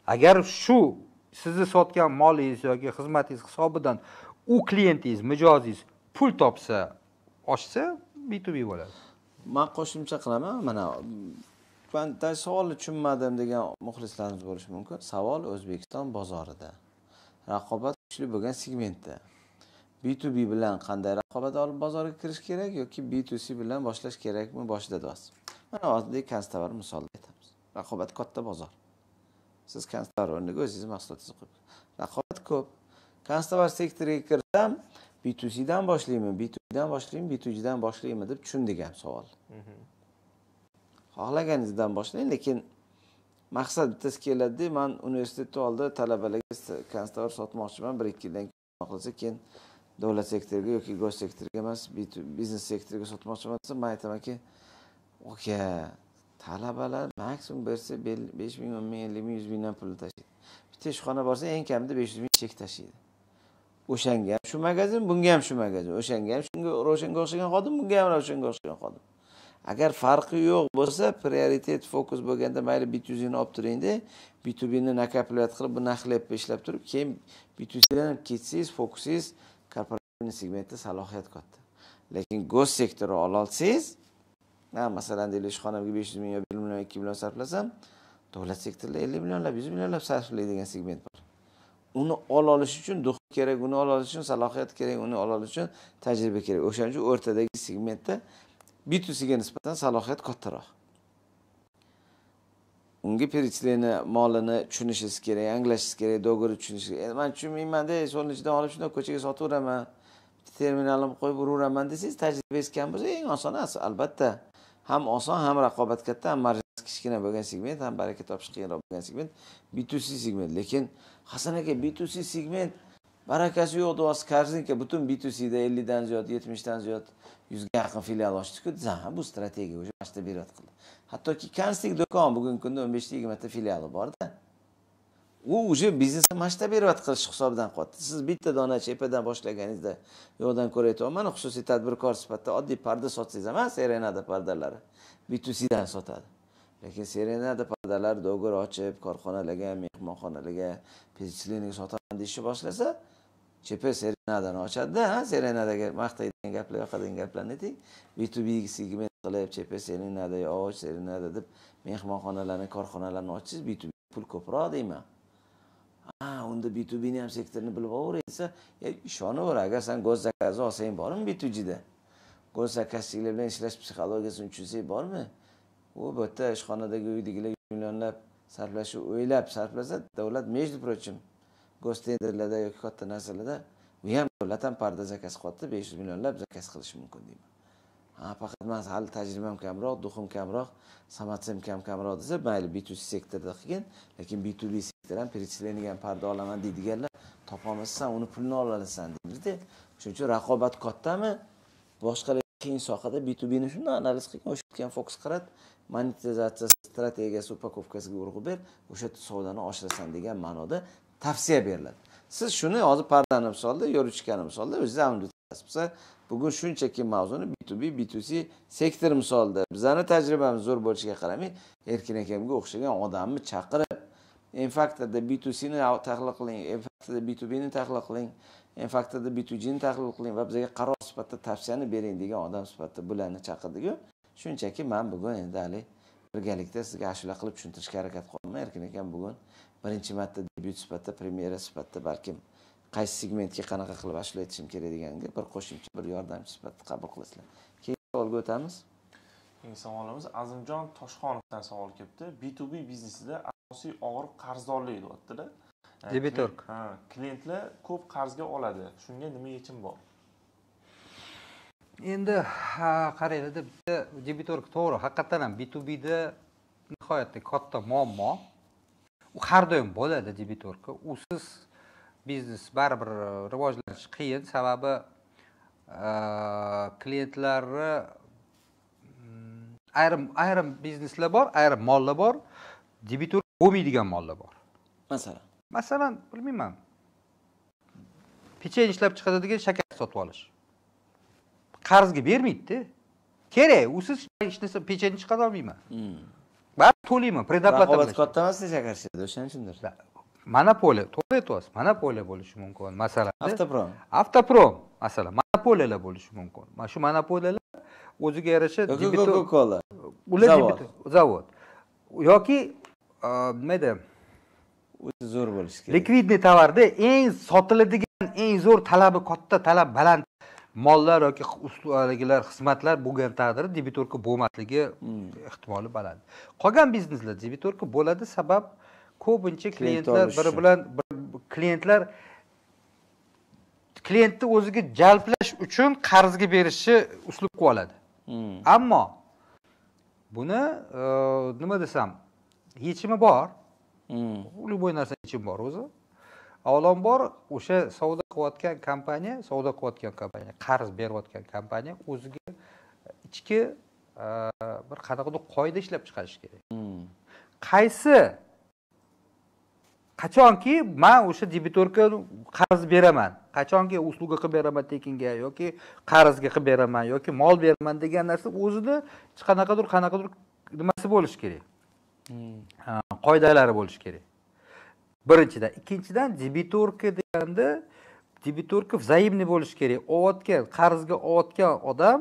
Agar shu sizni sotgan molingiz yoki xizmatingiz hisobidan u klientingiz mijozingiz pul topsa oshsa b2b bo'ladi. Man qo'shimcha qilaman mana manda savolni tushunmadim degan muxlislarimiz bo'lishi mumkin. Savol o'zbekiston bozorida. Raqobat kuchli bo'lgan segmentda. B2b bilan qanday raqobat olib bozorga kirish kerak yoki b2c bilan boshlash kerakmi boshida deyapsiz mana oddiy kanstovar misolda aytamiz. Raqobat katta bozor. Siz kanstovar o'rniga o'zingizni mahsulotingizni qo'yib raqobat ko'p. Kanstovar sektoriga kirsam b2c dan boshlaymi b2bdan boshlaymi b2gdan boshlaymi deb tushundik ham savol. Xohlaganingizdan boshlang lekin maqsad bittasi keladida man universitetni oldida talabalarga konstovar sotmoqchiman. Bir ikki yildan keyin qilsa keyin davlat sektoriga yoki gos sektoriga emas B2 biznes sektoriga sotmoqchiman desa man aytamanki aka talabalar maksimum bersa besh ming o'n ming ellik ming yuz mingdan pulni tashlaydi. Bitta ishxona borsa eng kamida besh yuz ming chek tashlaydi o'shanga ham shu magazin bunga ham shu magazin o'shanga ham shunga o'shanga o'xshagan xodim bunga ham o'shanga o'xshagan xodim. Agar farqi yo'q bo'lsa prioritet fokus bo'lganda mayli b two zni olib turingda b two bni nakopливать qilib bu naxlebni ishlab turib keyin b two cdan ketsangiz fokusingiz korporativniy segmentda salohiyat katta. Lekin gos sektori ololsangiz masalan deylik ishxonamga besh yuz ming yo bir million ikki million sarflasam davlat sektorida ellik millionlab yuz millionlab sarflaydigan segment bor. Uni ola olish uchun duh kerak uni ola olish uchun salohiyat kerak uni ola olish uchun tajriba kerak. O'shaning uchun o'rtadagi segmentda b two cga nisbatan salohiyat kattaroq. Unga перечисление molini tushunishingiz kerak anglashingiz kerak do'g'ri tushunishingiz kerak. Man tushunmayman-da ichidan olib shundoq ko'chaga sotaveraman terminalimni qo'yib uraveraman desangiz tajribangiz kam bo'lsa eng osonasi albatta. Ham oson ham raqobat katta ham marjasi kichkina bo'lgan segment ham baraka topish qiyinroq bo'lgan segment b two c segment. Lekin hasan aka B2C segment barakasi yo'q deyapsiz korzinka butun b two cda ellikdan ziyod yetmishdan ziyod yuzga yaqin filial ochdiku. Ha bu strategiya уже masshtab qildi. Hattoki kanslik do'kon bugungi kunda o'n beshta yigirmata filiali borda. U уже biznesni masshtab qilish hisobidan qilyapti siz bitta dona chepadan boshlaganingizda yo'qdan ko'ra aytyapman xususiy tadbirkor sifatida oddiy parda sotsangiz ham serenada pardalari b two cdan sotadi. Lekin serenada pardalar do'g'ri ochib korxonalarga mehmonxonalarga pechlinik sotaman deyishni boshlasa chepa serenadani ochadida ha serenadaga maqtaydigan gaplar yoqadigan gaplarni ayting. B two b segment qilib chepa serenada och serenada deb mehmonxonalarni korxonalarni ochsangiz b two b pul ko'proq deyman. Ha unda b two bni ham sektorini bilib olavering desa "E, ishonaver agar san go'z zakazni olsang bormi b two gda? Gos zakazchilar bilan ishlash psixologiyasini tushunsang bormi? U bu yerda ishxonadagi uydagilar millionlab sarflashni o'ylab sarflasa davlat между прочим gostenderlarda yoki katta narsalarda u ham davlat ham parda zakaz qilyapti besh yuz millionlab zakaz qilishi mumkin deyman. Ha faqat man hali tajribam kamroq duxim kamroq samatsem kam kamroq desa mayli b to c sektorda qilgin lekin b to b sektor ham перечисление ham parda olaman deydiganlar topolmassan uni pulini ololasan deymizda. Shuning uchun raqobat kattami? Boshqalar qiyin sohada b two bni shunday analiz qilgan o'sha ham fokus qarat monetizatsiya strategiyasi upakovkasiga urg'u ber o'sha savdoni oshirasan degan ma'noda tavsiya beriladi. Siz shuni hozir pardani misolda yo'richkani misolda o'zingiz amalga bugun shunchaki mavzuni b2b b2c sektor misolida bizani tajribamiz zo'r bo'lishiga qaramay erkin akamga o'xshagan odamni chaqirib infaktorda b two cni tahlil qiling infaktorda b two bni tahlil qiling. Enfaktorda b two tahlil qiling va bizga qaror sifatida tavsiyani bering degan odam sifatida bularni chaqirdiku shunchaki man bugun endi haligi birgalikda sizga ashula qilib tushuntirishga harakat qilyapman erkin akam bugun birinchi marta debyut sifatida premyera sifatida balkim qaysi segmentga qanaqa qilib ashula aytishim kerak deganga bir qo'shimcha bir yordamchi sifatida qabul qilasizlar. Keyingi savolga o'tamiz. Keyingi savolimiz azimjon toshxonovdan savol kelibdi. B to b biznesida asosiy og'riq qarzdorlik deyaptida. Klient- ha klientlar ko'p qarzga oladi. Shunga nima yechim bor? Endi ha, qaranglarda bitta debitorka to'g'ri haqiqatdan ham b to bda nihoyatda katta muammo. U har doim bo'ladi debitorka usiz biznes baribir rivojlanishi qiyin. Sababi klientlarni mm, ayrim ayrim bizneslar bor ayrim mollar bor. Debitor bo'lmaydigan mollar bor. Masalan masalan bilmayman. Pechenye ishlab chiqaradigan shakar sotib olish. Qarzga bermaydida. Kerak usiz hech narsa pechenye chiqara olmayman. Hmm. baribir to'layman predoplata raqobat katta emasda shakarchida o'shaning uchundir monopoliya to'g'ri aytyapsiz monopoliya bo'lishi mumkin masalan avtoprom. Avtoprom masalan monopoliyalar bo'lishi mumkin. Mana shu monopoliyalar o'ziga yarasha coca cola ular zavod. yoki nima edi o'zi zo'r bo'lishi kerak. Likvidniy tovarda eng sotiladigan eng zo'r talabi katta talab baland mollar yoki uslu- haligilar xizmatlar bo'lgan taqdirda debitorka bo'lmasligi ehtimoli baland. Qolgan bizneslar debitorka bo'ladi sabab ko'pincha Klient klientlar biri bilan klientlar klientni o'ziga jalblash uchun qarzga berishi uslub qilib oladi. Hmm. ammo buni e, nima desam yechimi bor. Hmm. Любой narsa yechim bor o'zi. Avvalambor o'sha savdo qilayotgan kompaniya savdo qilayotgan kompaniya qarz berayotgan kompaniya o'ziga ichki e, bir qanaqadir qoida ishlab chiqarishi kerak. Hmm. qaysi qachonki man o'sha debitorga qarz beraman qachonki usluga qilib beraman tekinga yoki qarzga qilib beraman yoki mol beraman degan narsa o'zini hech qanaqadir qanaqadir nimasi bo'lishi kerak qoidalari bo'lishi kerak. Birinchidan ikkinchidan debitorka deganda debitorka взаимный bo'lishi kerak. Olayotgan qarzga olayotgan odam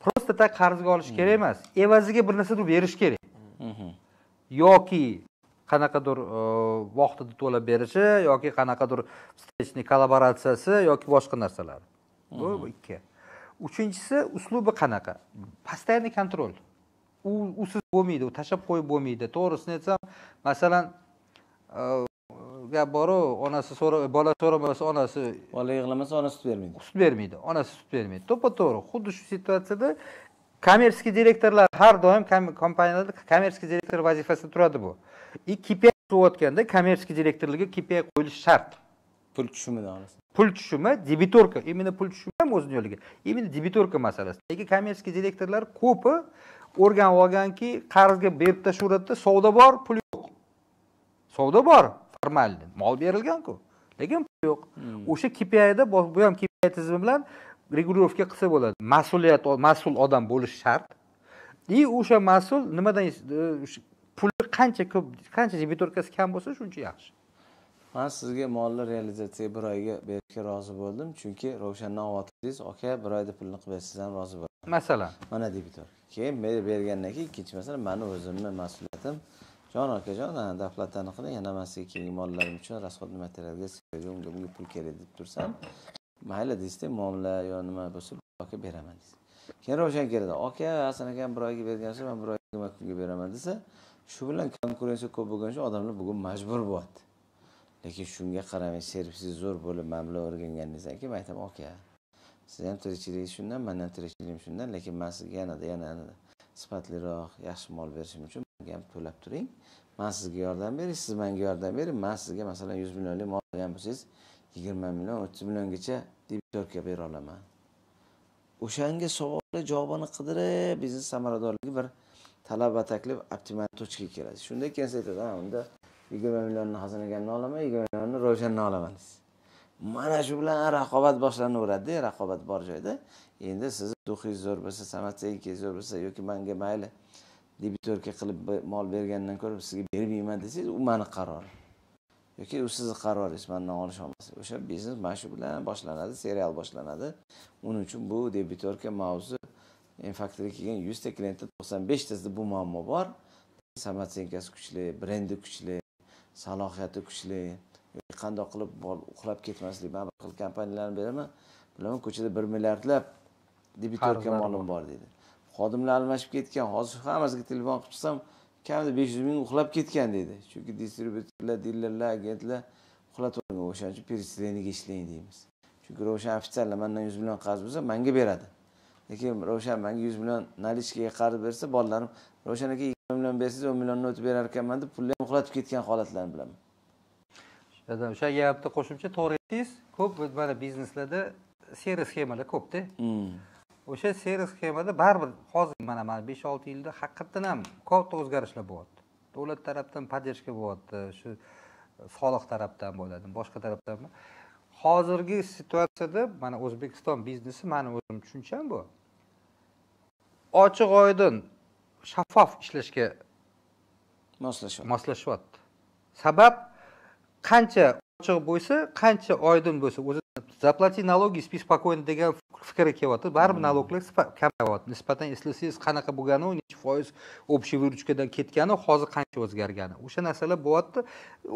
просто так qarzga olishi kerak emas. Evaziga bir narsadir berish kerak. Yoki qanaqadir e, vaqtida to'lab berishi yoki qanaqadir встречный kollaboratsiyasi yoki boshqa narsalar. Bu ikki. Uchinchisi uslubi qanaqa? Постоянный kontrol u usiz bo'lmaydi u tashlab qo'yib bo'lmaydi to'g'risini aytsam masalan gap boru onasi so'ra bola so'ramasa onasi bola yig'lamasa ona sut bermaydi sut bermaydi onasi sut bermaydi to'ppa to'g'ri xuddi shu situatsiyada kommersiy direktorlar har doim kom- kompaniyalarda kommersiy direktor vazifasida turadi bu и kpi qilayotganda kommersiy direktorlarga kpi qo'yilishi shart pul olasiz pul tushumi debitorka именно pul tushumi ham o'zini yo'liga. Именно debitorka masalasi. Lekin kommersiy direktorlar ko'pi o'rganib olganki qarzga berib tashlaveradida savdo bor pul yo'q. Savdo bor formalniy mol berilganku. Lekin pul yo'q. O'sha kpida bu ham kpi tizimi bilan regulировка qilsa bo'ladi. Mas'uliyat mas'ul odam bo'lishi shart. И o'sha mas'ul nimadan e, puli qancha ko'p qancha debitorkasi kam bo'lsa shuncha yaxshi man sizga molni realizatsiyaga bir oyga berishga rozi bo'ldim. Chunki ravshandan olyapsiz aka bir oyda pulni qilib bersangiz ham rozi bo'laman masalan? Mana debitor. Keyin men bergandan keyin ikkinchi masala mani o'zimni mas'uliyatim. Jon akajon ana daflatani qiling yana man sizga keyingi mollarim uchun расходный materialga sizga unga bunga pul kerak deb tursam mayli deysizda muomala yo nima bo'lsa aka beraman deysiz keyin ravshan keladi aka hasan akam bir oyga bergancha man bir oyga yigirma kunga beraman desa shu bilan konkurensiya ko'p bo'lgani uchun odamlar bugun majbur bo'lyapti lekin shunga qaramay servisingiz zo'r bo'lib man bilan o'rganganingizdan keyin man aytaman aka sizni ham tirikchiligingiz shundan mani ham tirikchiligim shundan lekin man sizga yanada yanada sifatliroq yaxshi mol berishim uchun menga ham to'lab turing. Man sizga yordam bering siz menga yordam bering man sizga masalan yuz millionlik mol olgan bo'lsangiz yigirma million o'ttiz milliongacha debitorka bera olaman. O'shanga savolni javobini qidirib biznes samaradorligi bir talab va taklif optimal точкаga keladi. Shunda keyin siz aytasiz ha unda yigirma millionni hasan akamdan olaman yigirma millionni ravshandan olaman deysiz. Mana shu bilan raqobat boshlanaveradida raqobat bor joyda. Endi sizni duxingiz zo'r bo'lsa samatsegiz zo'r bo'lsa yoki manga mayli debitorka qilib mol bergandan ko'ra sizga bermayman desangiz u mani qarorim yoki u sizni qaroringiz mandan olish olmasak o'sha biznes mana shu bilan boshlanadi serial boshlanadi. Uning uchun bu debitorka mavzu infaktoriga kelgan yuzta klientda to'qson beshtasida bu muammo bor. Samatsenkasi kuchli brendi kuchli salohiyati kuchli. Yoki qandoq qilib uxlab ketmaslik. Man bir xil kompaniyalarni beraman. Bilaman ko'chada bir milliardlab debitorka molim bor. deydi xodimlar almashib ketgan hozir hammasiga telefon qilib chiqsam kamida besh yuz ming uxlab ketgan deydi chunki distribyutorlar dilerlar agentlar uxlatib yuborgan o'shaning uchun перечислениеga ishlang deymiz. Chunki ravshan официально mandan yuz million qarz bo'lsa manga beradi. Lekin ravshan manga yuz million наличкаga qarz bersa bolalarim ravshan aka million bersangiz o'n millionni o'tib berar ekanman deb pulni ham uxlatib ketgan holatlarni bilaman. O'sha gapni qo'shimcha to'g'ri aytdingiz. Ko'p mana bizneslarda servis sxemalar ko'pda. Hmm. o'sha servis sxemada baribir hozir mana mana besh olti yilda haqiqatdan ham katta o'zgarishlar bo'lyapti. Davlat tarafdan поддержка bo'lyapti shu soliq tarafdan bo'ladi boshqa tarafdan hozirgi situatsiyada mana o'zbekiston biznesi mani o'zim tushuncham bu? Ochiq oydin shaffof ishlashga moslashyapti moslashyapti sabab qancha ochiq bo'lsa qancha oydin bo'lsa o'zi заплати налоги спи спокойно degan fikrga kelyapti baribir налогlar kamayyapti nisbatan eslasangiz qanaqa bo'lgani necha foiz общий выручкаdan ketgani hozir qancha o'zgargani o'sha narsalar bo'lyapti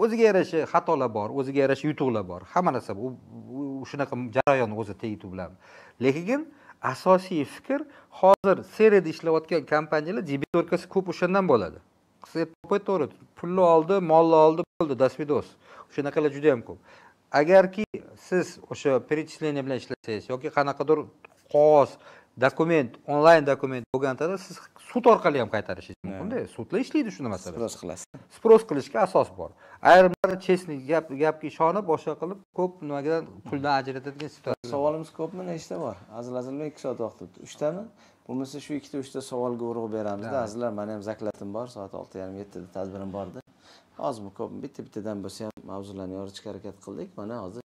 o'ziga yarasha xatolar bor o'ziga yarasha yutuqlar bor hamma narsa bu shunaqa jarayon o'zi tegitu bilan lekin asosiy fikr hozir seriyada ishlayotgan kompaniyalar debitorkasi ko'p o'shandan bo'ladi. To'g'ri pulni oldi molni oldi bo'ldi до свидос shunaqalar juda yam ko'p. Agarki siz o'sha перечисление bilan ishlasangiz yoki qanaqadir qog'oz dokument onlayn dokument bo'lganda siz sud orqali ham qaytarishingiz mumkinda. Sudlar ishlaydi shuni masalasi sпрос qilasiz sпрос qilishga asos bor ayrimlari честный gap gapga ishonib boshqa qilib ko'p nimadan puldan ajratadigan situatsiya. Savolimiz ko'pmi nechta bor? Azil azil bilan ikki soat vaqt o'tdi. Uchtami? Bo'lmasa shu ikkita uchta savolga urg'u beramizda. Azizlar mani ham zaklatim bor soat olti yarim yettida tadbirim bordi. Ozmi ko'pmi? Bitta bittadan bo'lsa ham mavzularni yoritishga harakat qildik. Mana hozir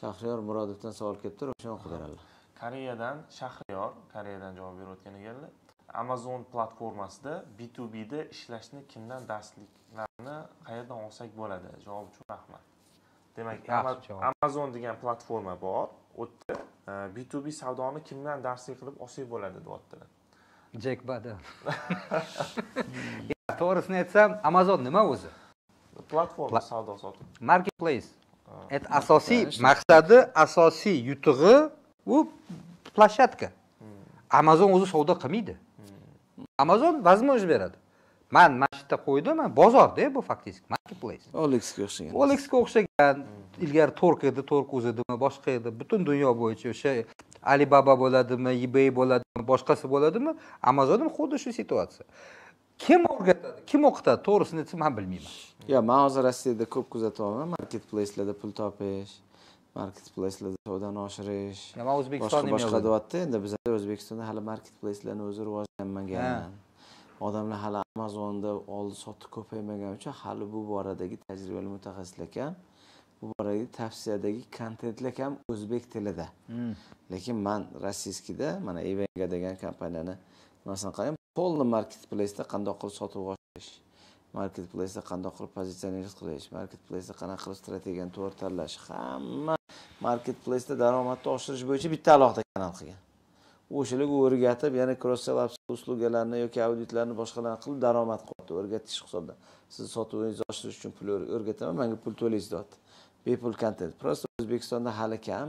shahriyor murodovdan savol kelib turib o'shani o'qib beradilar koreyadan shahriyor koreyadan javob berayotgan ekanlar. Amazon platformasida b2bda ishlashni kimdan darsliklarni qayerdan olsak bo'ladi? Javob uchun rahmat. Demak amazon degan platforma bor u yerda e, b2b savdoni kimdan darslik qilib olsak bo'ladi deyaptilar jek bada. [laughs] [laughs] To'g'risini aytsam amazon nima o'zi? Platforma Pla- savdo sotuv marketplace. Это asosiy maqsadi asosiy yutug'i u plashatka. Amazon o'zi savdo qilmaydi. Amazon возможность beradi man mana shu yerda qo'ydim bozorda bu faktiski marketplace. Olexga o'xshagan. Olexga o'xshagan. Ilgari tork edi tork o'zidimi boshqa edi. Butun dunyo bo'yicha o'sha alibaba bo'ladimi ebay bo'ladimi boshqasi bo'ladimi? Amazon ham xuddi shu situatsiya. Kim o'rgatadi kim o'qitadi? To'g'risini aytsam man bilmayman. Yo man hozir rossiyada ko'p kuzatyapman marketplacelarda pul topish marketplacelarda savdoni oshirish man boshqa o'zbekistonda boshqa deyapti. Endi bizada o'zbekistonda hali marketplacelarni o'zi rivojlanmagan odamlar hali amazonda oldi sotdi ko'paymagani uchun hali bu boradagi tajribali mutaxassislar kam bu boradagi tavsiyadagi kontentlar kam o'zbek tilida. Lekin man rossiyskida mana evenga degan kompaniyani nimasini qarang полный marketplaceda qandoq qilib sotuv oshirish marketplaceda qandoq qilib pozitsionировать qilish marketplaceda qanaqa qilib strategiyani to'g'ri tanlash hamma marketplaceda daromadni oshirish bo'yicha bitta alohida kanal qilgan o'shalarga o'rgatib yana cross uslugalarni yoki auditlarni boshqalarni qilib daromad qilyapti o'rgatish hisobida sizni sotuvingizni oshirish uchun pul o'rgataman manga pul to'laysiz deyapti bepul kontent просто o'zbekistonda hali kam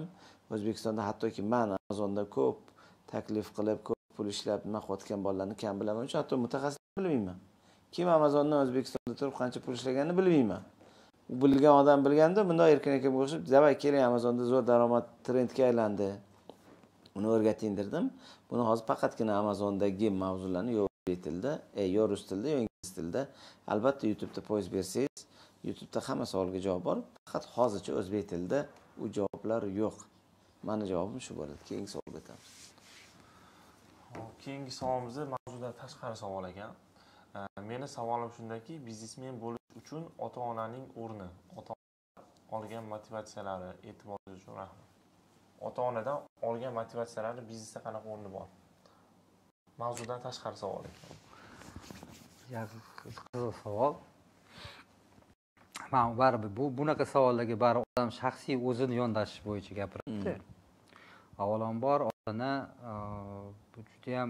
o'zbekistonda hattoki man amazonda ko'p taklif qilib ko'p pul ishlab nima qilayotgan bolalarni kam bilaman. Uchun hatto mutaxassis bilmayman. Kim amazondan o'zbekistonda turib qancha pul ishlaganini bilmayman. U bilgan odam bilganda bundoq erkin aka bo'lishib давай keling amazonda zo'r daromad trendga aylandi. Buni o'rgating dedim buni hozir faqatgina amazondagi mavzularni yo o'zbek tilida e, yo rus tilida yo ingliz tilida. Albatta youtubeda poyezd bersangiz youtubeda hamma savolga javob bor faqat hozircha o'zbek tilida u javoblar yo'q. Mani javobim shu bo'ladi. Keyingi savolga o'tamiz. Keyingi savolimiz mavzudan tashqari savol ekan. E, meni savolim shundaki biznesmen bo'lish uchun ota onaning o'rni ota ona olgan motivatsiyalari e'tiboringiz uchun rahmat. Ota onadan olgan motivatsiyalari biznesda qanaqa o'rni bor? Mavzudan tashqari savol. Qiziq savol. Man baribir bu bunaqa savollarga baribir odam shaxsiy o'zini yondashish bo'yicha gapiradida avvalambor ota ona bu judayam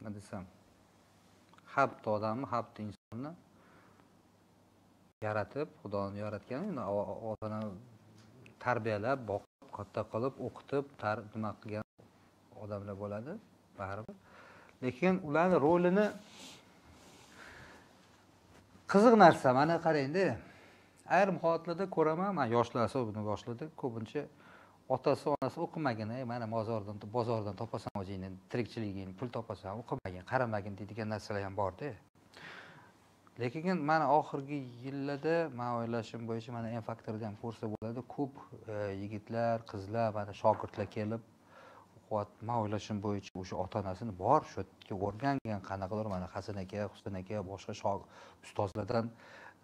nima desam har bitta odamni har bitta insonni yaratib xudoni yaratgan ota ona tarbiyalab boqib katta qilib o'qitib tar- nima qilgan odamlar bo'ladi baribir. Lekin ularni rolini qiziq narsa mana qarangda ayrim holatlarda ko'raman man yoshlar особенно yoshlarda ko'pincha otasi onasi o'qimagan ey mana bozordan bozordan topasan o'zingni tirikchiligingni pul topasan o'qimagin qaramagin deydigan narsalar ham borda. Lekin mana oxirgi yillarda man o'ylashim bo'yicha mana m faktorda ham ko'rsa bo'ladi. Ko'p e, yigitlar qizlar mana shogirdlar kelib o'qiyapti man o'ylashim bo'yicha o'sha ota onasini bor shu yerga o'rgangan. Qanaqadir mana hasan aka husan aka boshqa ustozlardan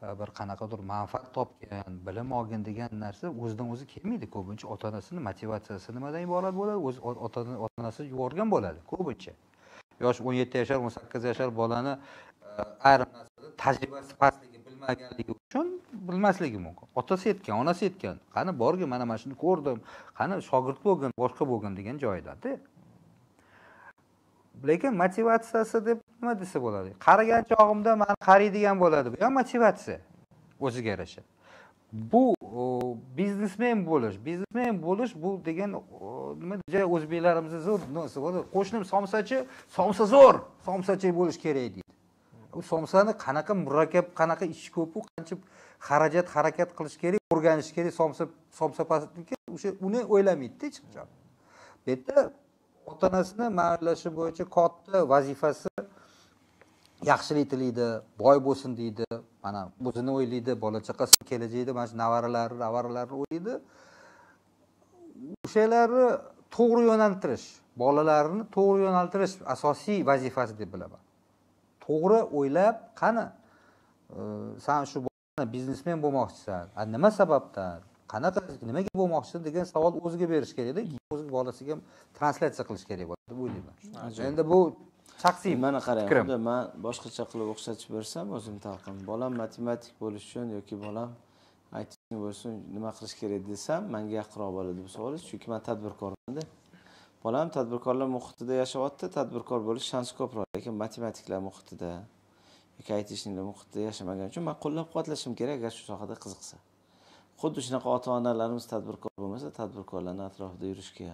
e, bir qanaqadir manfaat topgan bilim olgin degan narsa o'zidan o'zi kelmaydi. Ko'pincha ota onasini motivatsiyasi nimadan iborat bo'ladi? O'zi ota onasi yuborgan bo'ladi ko'pincha. Yosh o'n yetti yashar o'n sakkiz yashar bolani e, ayrim tajribasi pastligi bilmaganligi uchun bilmasligi mumkin. Otasi aytgan onasi aytgan qani borgin mana mana shuni ko'rdim. Qani shogird bo'lgin boshqa bo'lgin degan joyidada lekin motivatsiyasi deb nima desa bo'ladi? Qarigan chog'imda mani qariydigan bo'ladi. Bu ham motivatsiya o'ziga yarasha. Bu biznesmen bo'lish biznesmen bo'lish bu degan nima o'zbeklarimizni zo'r bo'ladi? Qo'shnim somsachi somsa zo'r. Somsachi bo'lish kerak deydi. U somsani qanaqa murakkab qanaqa ishi ko'pu qancha xarajat harakat qilish kerak o'rganish kerak somsa somsa o'sha uni o'ylamaydida hech qachon bu yerda ota onasini ma'nashi bo'yicha katta vazifasi yaxshilik tilaydi boy bo'lsin deydi mana o'zini o'ylaydi bola chaqasi kelajakda mana shu nevaralari ravaralarini o'ylaydi. O'shalarni to'g'ri yo'naltirish bolalarni to'g'ri yo'naltirish asosiy vazifasi deb bilaman. To'g'ri o'ylab qani san shu biznesmen bo'lmoqchisan. Nima sababdan? Qanaqa nimaga bo'lmoqchisan degan savol o'ziga berish kerakda o'zi bolasiga ham translyatsiya qilish kerak bo'ladi deb o'ylayman. Endi bu shaxsiy mana qarang man boshqacha qilib o'xshatib bersam o'zim talqin. Bolam matematik bo'lish uchun yoki bolam aytishni bo'lsin nima qilish kerak desam manga yaqinroq bo'ladi bu savol chunki man tadbirkormanda bolam tadbirkorlar muhitida yashayapti. Tadbirkor bo'lish shansi ko'proq lekin matematiklar muhitida yoki aytishnilar muhitida yashamagan uchun man qo'llab quvvatlashim kerak agar shu sohada qiziqsa. Xuddi shunaqa ota onalarimiz tadbirkor bo'lmasa tadbirkorlarni atrofida yurishga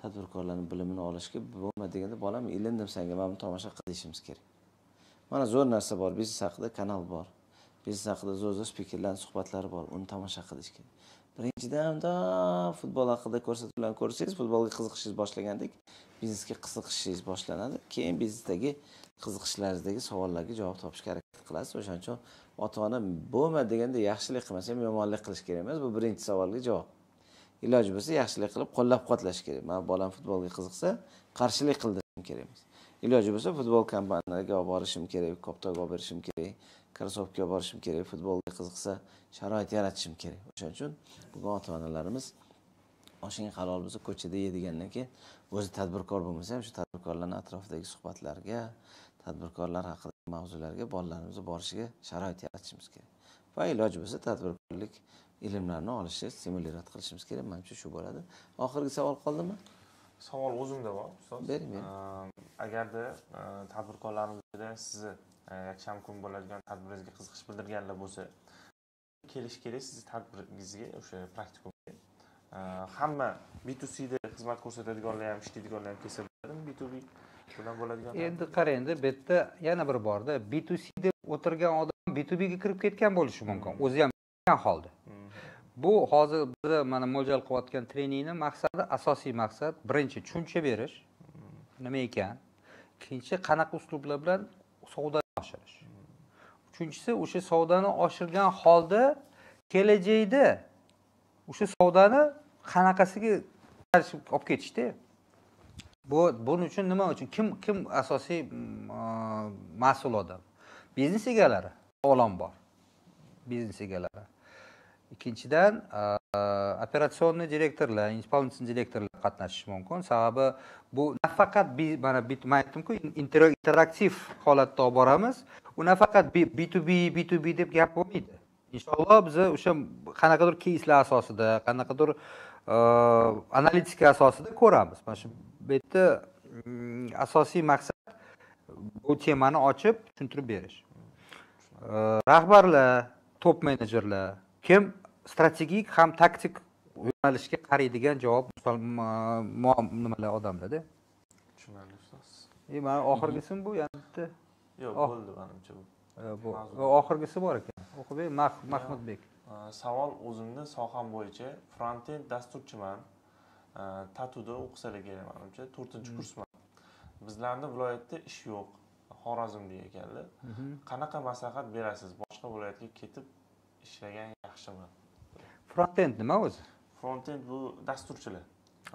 tadbirkorlarni bilimini olishga bo'lma deganda bolam ilindim sanga mana buni tomosha qil deyishimiz kerak. Mana zo'r narsa bor biznes haqida kanal bor biznes haqida zo'r zo'r spikerlarni suhbatlari bor uni tomosha qilish kerak. Birinchidan to futbol haqida ko'rsatuvlarni ko'rsangiz futbolga qiziqishingiz boshlagandek biznesga qiziqishingiz boshlanadi. Keyin biznesdagi qiziqishlaringizdagi savollarga javob topishga harakat qilasiz. O'shaning uchun ota ona bo'lma deganda yaxshilik qilmasa ham yomonlik qilish kerak emas. Bu birinchi savolga javob. Iloji bo'lsa yaxshilik qilib qo'llab quvvatlash kerak. Mani bolam futbolga qiziqsa qarshilik qildirishim kerak emas. Iloji bo'lsa futbol kompaniyalariga olib borishim kerak koptok olib berishim kerak. Krossovka olib borishim kerak futbolga qiziqsa sharoit yaratishim kerak. O'shaning uchun bugun ota onalarimiz oshing halol bo'lsa ko'chada yeydigandan keyin o'zi tadbirkor bo'lmasa ham shu tadbirkorlarni atrofidagi suhbatlarga tadbirkorlar haqidagi mavzularga bolalarimizni borishiga sharoit yaratishimiz kerak. Va iloji bo'lsa tadbirkorlik ilmlarini olishga stimulировать qilishimiz kerak. Manimcha shu bo'ladi. Oxirgi savol qoldimi? Savol o'zimda bor ustoz. Bering bering. Agarda e, tadbirkorlarimiz sizni yakshanba kuni bo'ladigan tadbiringizga qiziqish bildirganlar bo'lsa kelish kerak sizni tadbiringizga o'sha praktikumga. E, hamma b to cda xizmat ko'rsatadiganlar ham ishlaydiganlar ham kelsa bo'ladimi b to b bilan bo'ladigan endi qarangda bu yerda yana bir borda b to c deb o'tirgan odam b to bga kirib ketgan bo'lishi mumkin. O'zi ham holda. Bu hozir biza mana mo'ljal qilayotgan treningni maqsadi asosiy maqsad. Birinchi tushuncha berish. Nima ekan? Ikkinchi qanaqa uslublar bilan savdoni oshirish. Uchinchisi o'sha savdoni oshirgan holda kelajakda o'sha savdoni qanaqasiga olib ketishda bu buning uchun nima uchun? Kim kim asosiy mm, mas'ul odam? Biznes egalari avvalambor. Biznes egalari. Ikkinchidan operatsionniy direktorlar исполнительный direktorlar qatnashishi mumkin. Sababi bu nafaqat mana man aytdimku interaktiv holatda olib boramiz. U nafaqat b to b b to b deb gap bo'lmaydi. Inshaalloh biza o'sha qanaqadir keyslar asosida qanaqadir analitika asosida ko'ramiz. Mana shu bu yerda mm, asosiy maqsad bu temani ochib tushuntirib berish. Rahbarlar top menejerlar kim strategik ham taktik yo'nalishga qaraydigan javob nimalar odamlarda? Tushunarli ustoz e mana oxirgisimi bu yana bitta. Yo'q Oh. bo'ldi manimcha bu. E, oxirgisi bor ekan. O'qib ber Mah- mahmudbek. Uh, savol o'zimni soham bo'yicha frontend dasturchiman. Uh, tatuda o'qisalar kerak manimcha to'rtinchi kursman. Bizlarni viloyatda ish yo'q xorazmda ekanlar. Qanaqa maslahat berasiz? Boshqa viloyatga ketib ishlagan yaxshimi frontend nima o'zi? Frontend bu dasturchilar.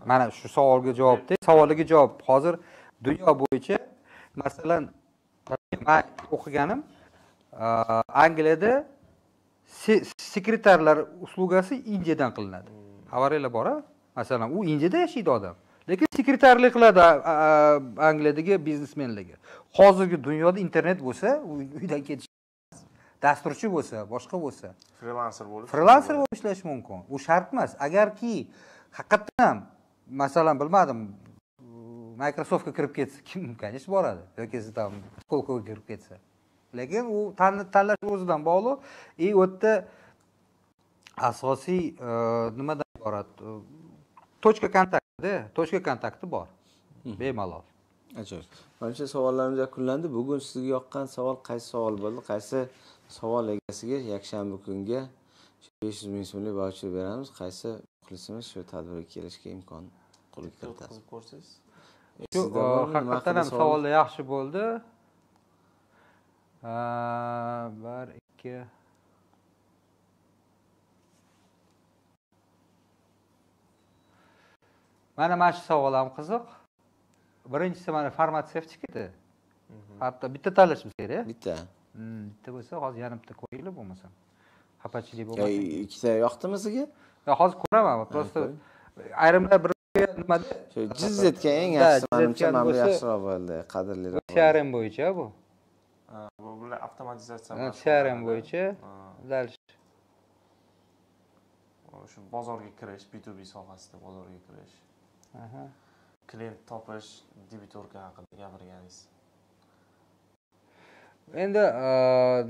Mana shu savolga javobda savoliga javob. Hozir dunyo bo'yicha masalan man o'qiganim angliyada se- sekretarlar uslugasi indiyadan qilinadi. Xabaringlar bor a masalan u indiyada yashaydi odam. Lekin sekretarlik qiladi angliyadagi biznesmenlarga. Hozirgi dunyoda internet bo'lsa uy- uydan ketish. Dasturchi bo'lsa boshqa bo'lsa. Frilanser bo'lib frilanser bo'lib ishlash mumkin. U shart emas. Agarki haqiqatdan ham masalan bilmadim microsoftga kirib ketsa kim конечно boradi? Yoki там сколково kirib ketsa. Lekin u tanla- tanlash o'zidan bog'liq. И u yerda asosiy e, nimadan iborat? E, точка kontaktda точка kontakti bor. Bemalol. Ajoyib. Manimcha savollarimiz yakunlandi. Bugun sizga yoqqan savol qaysi savol bo'ldi? Qaysi savol egasiga yakshanba kunga besh yuz ming so'mlik vaucher beramiz. Qaysi muxlisimiz shu tadbirga kelishga imkon qo'lga kiritadi o'tkazib ko'rsangiz. Shu bormi? Nima haqiqatdan ham savol? savollar yaxshi bo'ldi. Bir ikki. Mana mana shu savol ham qiziq. Birinchisi mana farmatsevtikada hatto bitta tanlashimiz kerak. Bitta bitta bo'lsa hozir yana bitta qo'yinglar bo'lmasam xafachilik bo'lmasin ikkita yoqdimi sizga Yo, hozir ko'raman просто ayrimlar bir nimada shu jiz etgan eng yaxshisi manimcha mana bu yaxshiroq bo'ldi qadrliroq crm bo'yicha bu Ha, bu bular avtomatizatsiya crm bo'yicha Ha, dальше shu bozorga kirish b2b sohasida bozorga kirish Aha. klient topish debitorka haqida gapirganingiz endi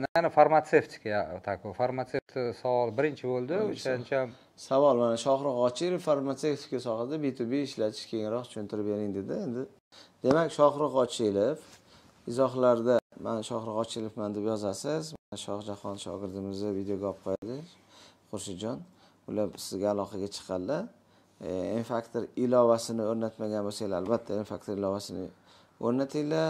nani farmatsevtika так farmatsevt savol birinchi bo'ldi. O'shancha savol. mana shohruh ochilov farmatsevtika sohasida b to b ishlatish kengroq tushuntirib bering dedi. Endi demak shohruh ochilov izohlarda man shohruh ochilovman deb yozasiz. Mana shohjahon shogirdimizni videoga olib qo'yadi. Xurshidjon ular sizga aloqaga chiqqanlar n faktor ilovasini o'rnatmagan bo'lsanglar albatta n faktor ilovasini o'rnatinglar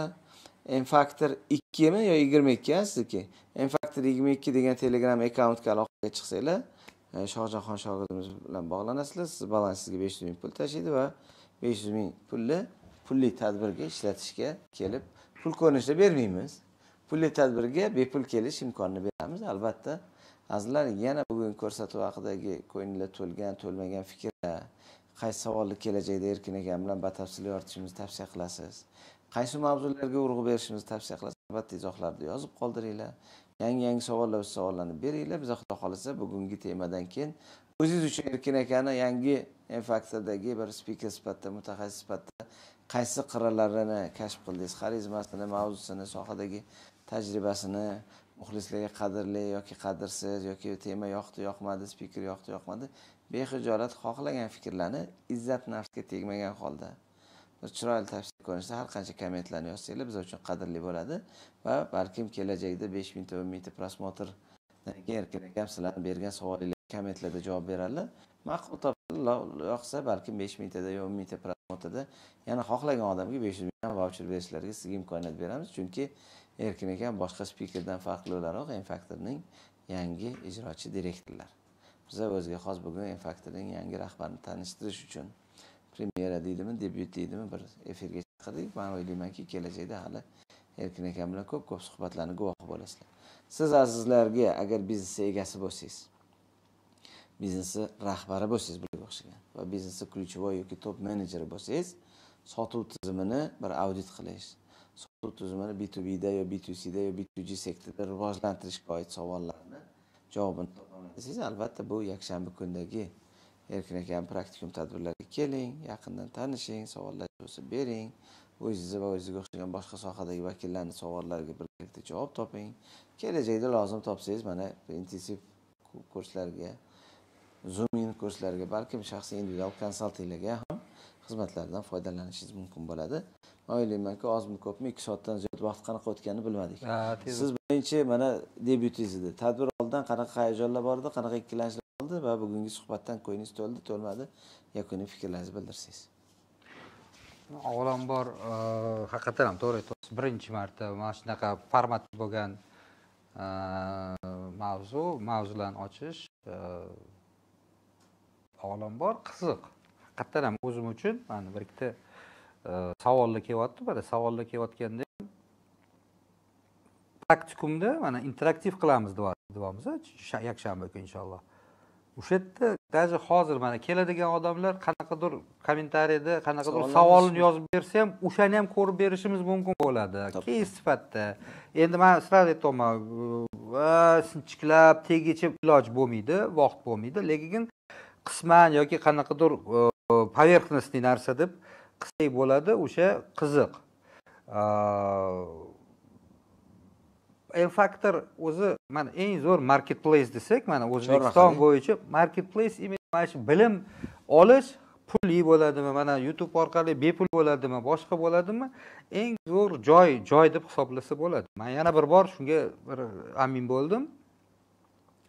n faktor ikkimi yo yigirma ikki sizniki? N faktor yigirma ikki degan telegram akkauntga aloqaga chiqsanglar e, shohjahon shogirdimiz bilan bog'lanasizlar. Siz balansingizga besh yuz ming pul tashlaydi va besh yuz ming pulni pulli tadbirga ishlatishga kelib pul ko'rinishida bermaymiz. Pulli tadbirga bepul kelish imkonini beramiz. Albatta azizlar yana bugun ko'rsatuv haqidagi ko'ngillar to'lgan to'lmagan fikrlar qaysi savolni kelajakda erkin akam bilan batafsil yoritishimizni tavsiya qilasiz? Qaysi mavzularga urg'u berishimizni tavsiya qilasiz? Albatta izohlarda yozib qoldiringlar. Yangi yangi savollar savollarni beringlar. Biza xudo xohlasa bugungi temadan keyin o'zingiz uchun erkin akani yangi faktordagi bir spiker sifatida mutaxassis sifatida qaysi qirralarini kashf qildingiz? Xarizmasini mavzusini sohadagi tajribasini muxlislarga qadrli yoki qadrsiz yoki tema yoqdi yoqmadi spiker yoqdi yoqmadi behijolat xohlagan fikrlarni izzat nafsga tegmagan holda bir chiroyli tavsiya ko'rinishda har qancha kommentlarni yozsanglar biz uchun qadrli bo'ladi va balkim kelajakda besh mingta o'n mingta prosmotrdan keyin erkin akam sizlarni bergan savolinglarga kommentlarda javob beradilar ma'qul topsa yoqsa balkim besh mingtada yo o'n mingta prosmotrda yana xohlagan odamga besh yuz ming vaucher berishlariga sizga imkoniyat beramiz. Chunki erkin akam boshqa spikerdan farqli o'laroq infaktorning yangi ijrochi direktorlar. Biza o'ziga xos bugun infaktorning yangi rahbarini tanishtirish uchun premyera deydimi debyut deydimi bir efirga chiqdik man o'ylaymanki kelajakda hali erkin akam bilan ko'p ko'p suhbatlarni guvohi bo'lasizlar. Siz azizlarga agar biznes egasi bo'lsangiz biznesni rahbari bo'lsangiz bularga o'xshagan va biznesni ключевой yoki top menejeri bo'lsangiz sotuv tizimini bir audit qilish sotuv tizimini b to bda yo b to cda yo b to g sektorda rivojlantirishga oid savollarni javobini topolmasangiz albatta bu yakshanba kundagi erkin akam praktikum tadbirlariga keling yaqindan tanishing savollar bo'lsa bering. O'zingizni va o'zizga o'xshagan boshqa sohadagi vakillarni savollariga birgalikda javob toping. Kelajakda lozim topsangiz mana intensiv kurslarga zooming kurslarga balkim shaxsiy individual konsaltinglarga ham xizmatlaridan foydalanishingiz mumkin bo'ladi. O'ylaymanki ozmi ko'pmi ikki soatdan ziyod vaqt qanaqa o'tganini bilmadik. Siz birinchi mana debyutingiz edi. Tadbir oldidan qanaqa hayajonlar bor edi qanaqa ikkilanishlar qoldi va bugungi suhbatdan ko'nglingiz to'ldi to'lmadi. Yakuniy fikrlaringizni bildirsangiz. Avvalambor e, haqiqatdan ham to'g'ri. Aytyapsiz birinchi marta mana shunaqa format bo'lgan e, mavzu mavzularni ochish e, avvalambor qiziq. Haqiqatdan ham o'zim uchun mana bir ikkita savollar kelyapti. Mana savollar kelayotganda praktikumda mana interaktiv qilamiz deyapmiz sha- yakshanba kuni inshaalloh. O'sha yerda даже hozir mana keladigan odamlar qanaqadir kommentariyada qanaqadir savolni yozib bersa ham o'shani ham ko'rib berishimiz mumkin bo'ladi. Keyin sifatida. Endi man сразу aytyapman sinchiklab tegicha iloj bo'lmaydi vaqt bo'lmaydi. Lekin qisman yoki qanaqadir e, поверхностный narsa deb qilsak bo'ladi o'sha qiziq el faktor o'zi mana eng zo'r market place desak mana o'zbekiston bo'yicha market place imенно mana shu bilim olish pulli bo'ladimi? Mana youtube orqali bepul bo'ladimi? Boshqa bo'ladimi? Eng zo'r joy joy deb hisoblasa bo'ladi. Man yana bir bor shunga bir amin bo'ldim.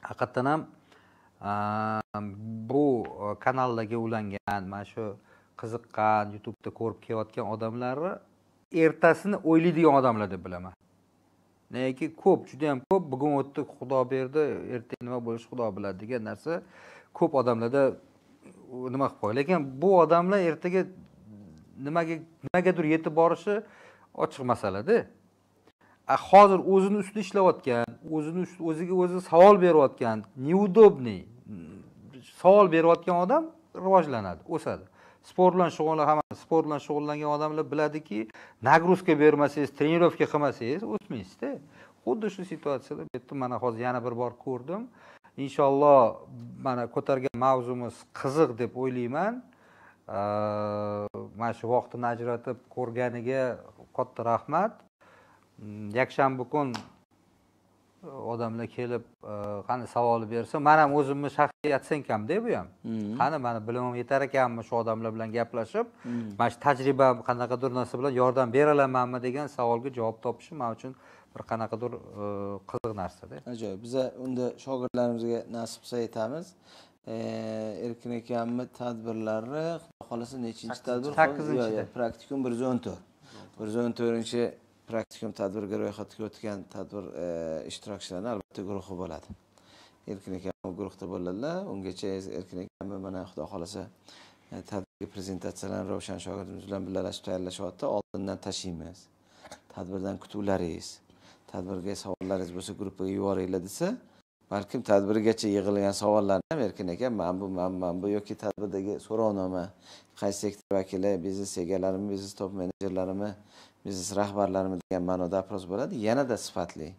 Haqiqatdan ham aa, bu kanallarga ulangan mana shu qiziqqan youtubeda ko'rib kelayotgan odamlarni ertasini o'ylaydigan odamlar deb bilaman negaki ko'p juda yam ko'p. Bugun o'tdi xudo berdi. Ertaga nima bo'lishi xudo biladi degan narsa. Ko'p odamlarda nima qilib qo'ygan lekin bu odamlar ertaga nimaga nimagadir yetib borishi ochiq masalada. A hozir o'zini ustida ishlayotgan o'zini o'ziga o'zi savol berayotgan неудобный savol berayotgan odam rivojlanadi o'sadi. Sport bilan shug'ullan hamma sport bilan shug'ullangan odamlar biladiki nagruzka bermasangiz trenirovka qilmasangiz o'smaysizda. Xuddi shu situatsiyada bu yerda mana hozir yana bir bor ko'rdim. Inshaalloh mana ko'targan mavzumiz qiziq deb o'ylayman. Mana shu vaqtini ajratib ko'rganiga katta rahmat. Yakshanba kun odamlar kelib e, qani savol bersa man ham o'zimni shaxsiy otsenkamda bu ham Mhm. qani mani bilimim yetar ekanmi shu odamlar bilan gaplashib Mhm. mana shu tajribam qanaqadir narsa bilan yordam berolamanmi degan savolga javob topishim man uchun bir qanaqadir e, qiziq narsada ajoyib biza unda shogirdlarimizga nasib qilsa aytamiz Eh, erkin akamni tadbirlari xudo xohlasa nechinchi tadbir Sakkizinchida. Yo'q, praktikum bir yuz o'n to'rt bir yuz o'n to'rtinchi praktikum tadbirga ro'yxatga o'tgan tadbir eh, ishtirokchilarini albatta guruhi bo'ladi. Erkin aka guruhda bo'ladilar. Ungacha erkin akamni mana xudo xohlasa e, tadbirga prezentatsiyalarni ravshan shogirdimiz bilan birgalashib tayyorlashyapti. Oldindan tashiymiz. Tadbirdan kutuvlaringiz tadbirga savollaringiz bo'lsa gruppaga yuboringlar desa balkim tadbirgacha yig'ilgan savollarni ham erkin aka mana bu mana mana bu yoki tadbirdagi so'rovnoma qaysi sektor vakili biznes egalarimi biznes top menejerlarimi biznes rahbarlarimiz degan ma'noda apros bo'ladi. Yanada sifatli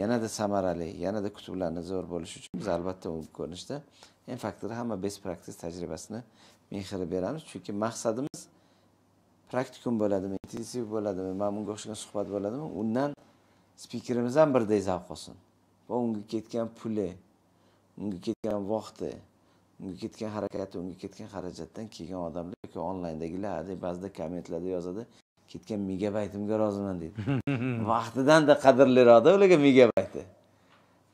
yanada samarali yanada kutublarni zo'r bo'lishi uchun biz albatta u ko'rinishda en faktori hamma best practice tajribasini mehri beramiz. Chunki maqsadimiz praktikum bo'ladimi intensiv bo'ladimi mana bunga o'xshagan suhbat bo'ladimi undan spikerimiz ham birdek zavq olsin. Va unga ketgan puli unga ketgan vaqti unga ketgan harakati unga ketgan xarajatdan kelgan odamlar yoki onlayndagilar deb ba'zida kommentlarda yozadi. Ketgan megabaytimga roziman deydi. [laughs] Vaqtidanda qadrliroqda ularga megabayti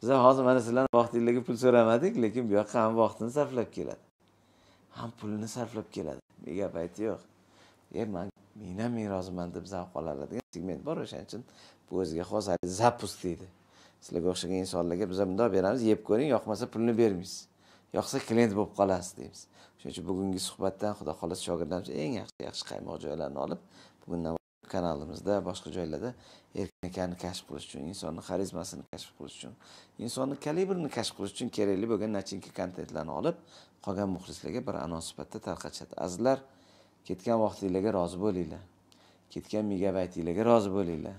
biza hozir mana sizlarni vaqtinglarga pul so'ramadik lekin bu yoqqa ham vaqtini sarflab keladi. Ham pulini sarflab keladi. Megabayti yo'q. E man menam ming roziman deb zavq oladigan segment bor o'shaning uchun bu o'ziga xos zapus deydi. Sizlarga o'xshagan insonlarga biza bundoq beramiz yeb ko'ring yoqmasa pulni bermaysiz. Yoqsa klient bo'lib qolasiz deymiz. Shuning uchun bugungi suhbatdan xudo xohlasa shogirdlarimiz eng yaxshi yaxshi qaymoq joylarni olib bugundan kanalimizda boshqa joylarda erkin akani kashf qilish uchun insonni xarizmasini kashf qilish uchun insonni kalibrini kashf qilish uchun kerakli bo'lgan nachinki kontentlarni olib qolgan muxlislarga bir anons sifatida tarqatishadi. Azizlar ketgan vaqtinglarga rozi bo'linglar. Ketgan megabaytinglarga rozi bo'linglar.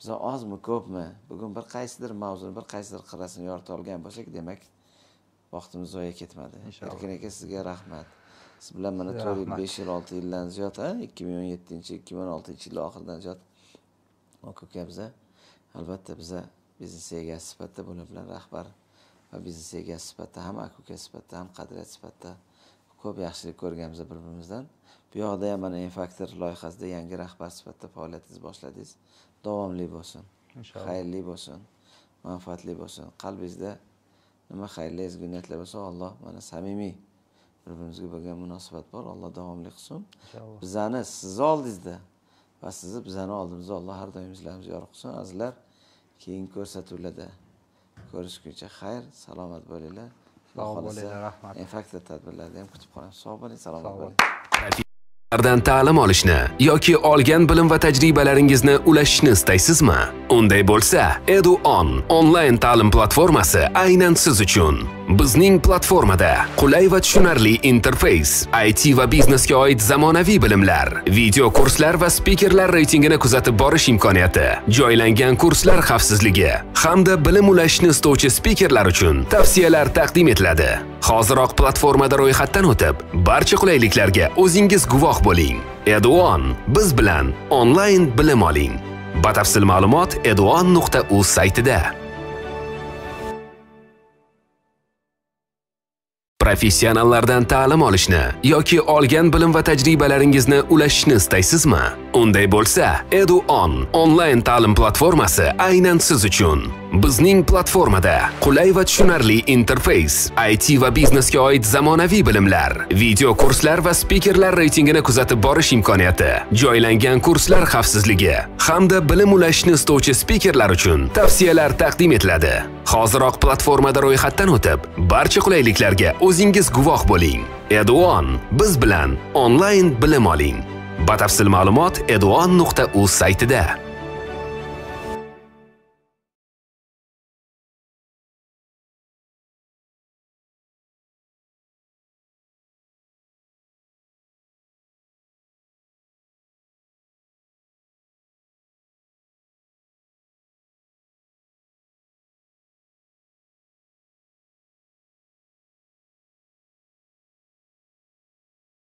Biza ozmi ko'pmi? Bugun bir qaysidir mavzuni bir qaysidir qirrasini yorita olgan bo'lsak demak vaqtimiz zoya ketmadi. Inshaalloh. erkin aka sizga rahmat siz bilan mana to'rt yil besh yil olti yildan ziyod a ikki ming o'n yettinchi ikki ming o'n oltinchi yil oxiridan ziyod aka uka biza albatta biza biznes egasi sifatida bular bilan rahbar va biznes egasi sifatida ham aka uka sifatida ham qadriyat sifatida ko'p yaxshilik ko'rganmiz bir birimizdan bu yoqda ham mana infaktor loyihasida yangi rahbar sifatida faoliyatingizni boshladingiz. Davomli bo'lsin inshaalloh xayrli bo'lsin manfaatli bo'lsin. Qalbingizda nima xayrli ezgu niyatlar bo'lsa alloh mana samimiy bir birimizga bo'lgan munosabat bor. Alloh davomli qilsin. Bizani sizni oldingizda va sizni bizani oldimizda alloh har doim yuzlarimizni yorug' qilsin. Azizlar keyingi ko'rsatuvlarda ko'rishguncha xayr salomat bo'linglar. Xudo sog' xohlasa, bo'linglar rahmat. infaktor tadbirlarni ham kutib qolamiz. Sog' bo'ling salomat bo'ling bo'ling. lardan ta'lim olishni yoki olgan bilim va tajribalaringizni ulashishni istaysizmi? Unday bo'lsa, EduOn onlayn ta'lim platformasi aynan siz uchun. Bizning platformada qulay va tushunarli interfeys, IT va biznesga oid zamonaviy bilimlar, video kurslar va spikerlar reytingini kuzatib borish imkoniyati, joylangan kurslar xavfsizligi hamda bilim ulashishni istovchi spikerlar uchun tavsiyalar taqdim etiladi. Hoziroq platformada ro'yxatdan o'tib, barcha qulayliklarga o'zingiz guvoh bo'ling. Eduon biz bilan onlayn bilim oling. Batafsil ma'lumot eduon.uz saytida. Professionallardan ta'lim olishni yoki olgan bilim va tajribalaringizni ulashishni istaysizmi? Unday bo'lsa, EduOn onlayn ta'lim platformasi aynan siz uchun. Bizning platformada qulay va tushunarli interfeys, IT va biznesga oid zamonaviy bilimlar, video kurslar va spikerlar reytingini kuzatib borish imkoniyati, joylangan kurslar xavfsizligi hamda bilim ulashishni istovchi spikerlar uchun tavsiyalar taqdim etiladi. Hoziroq platformada ro'yxatdan o'tib, barcha qulayliklarga o'zingiz guvoh bo'ling. Eduon biz bilan onlayn bilim oling. Batafsil ma'lumot eduon.uz saytida.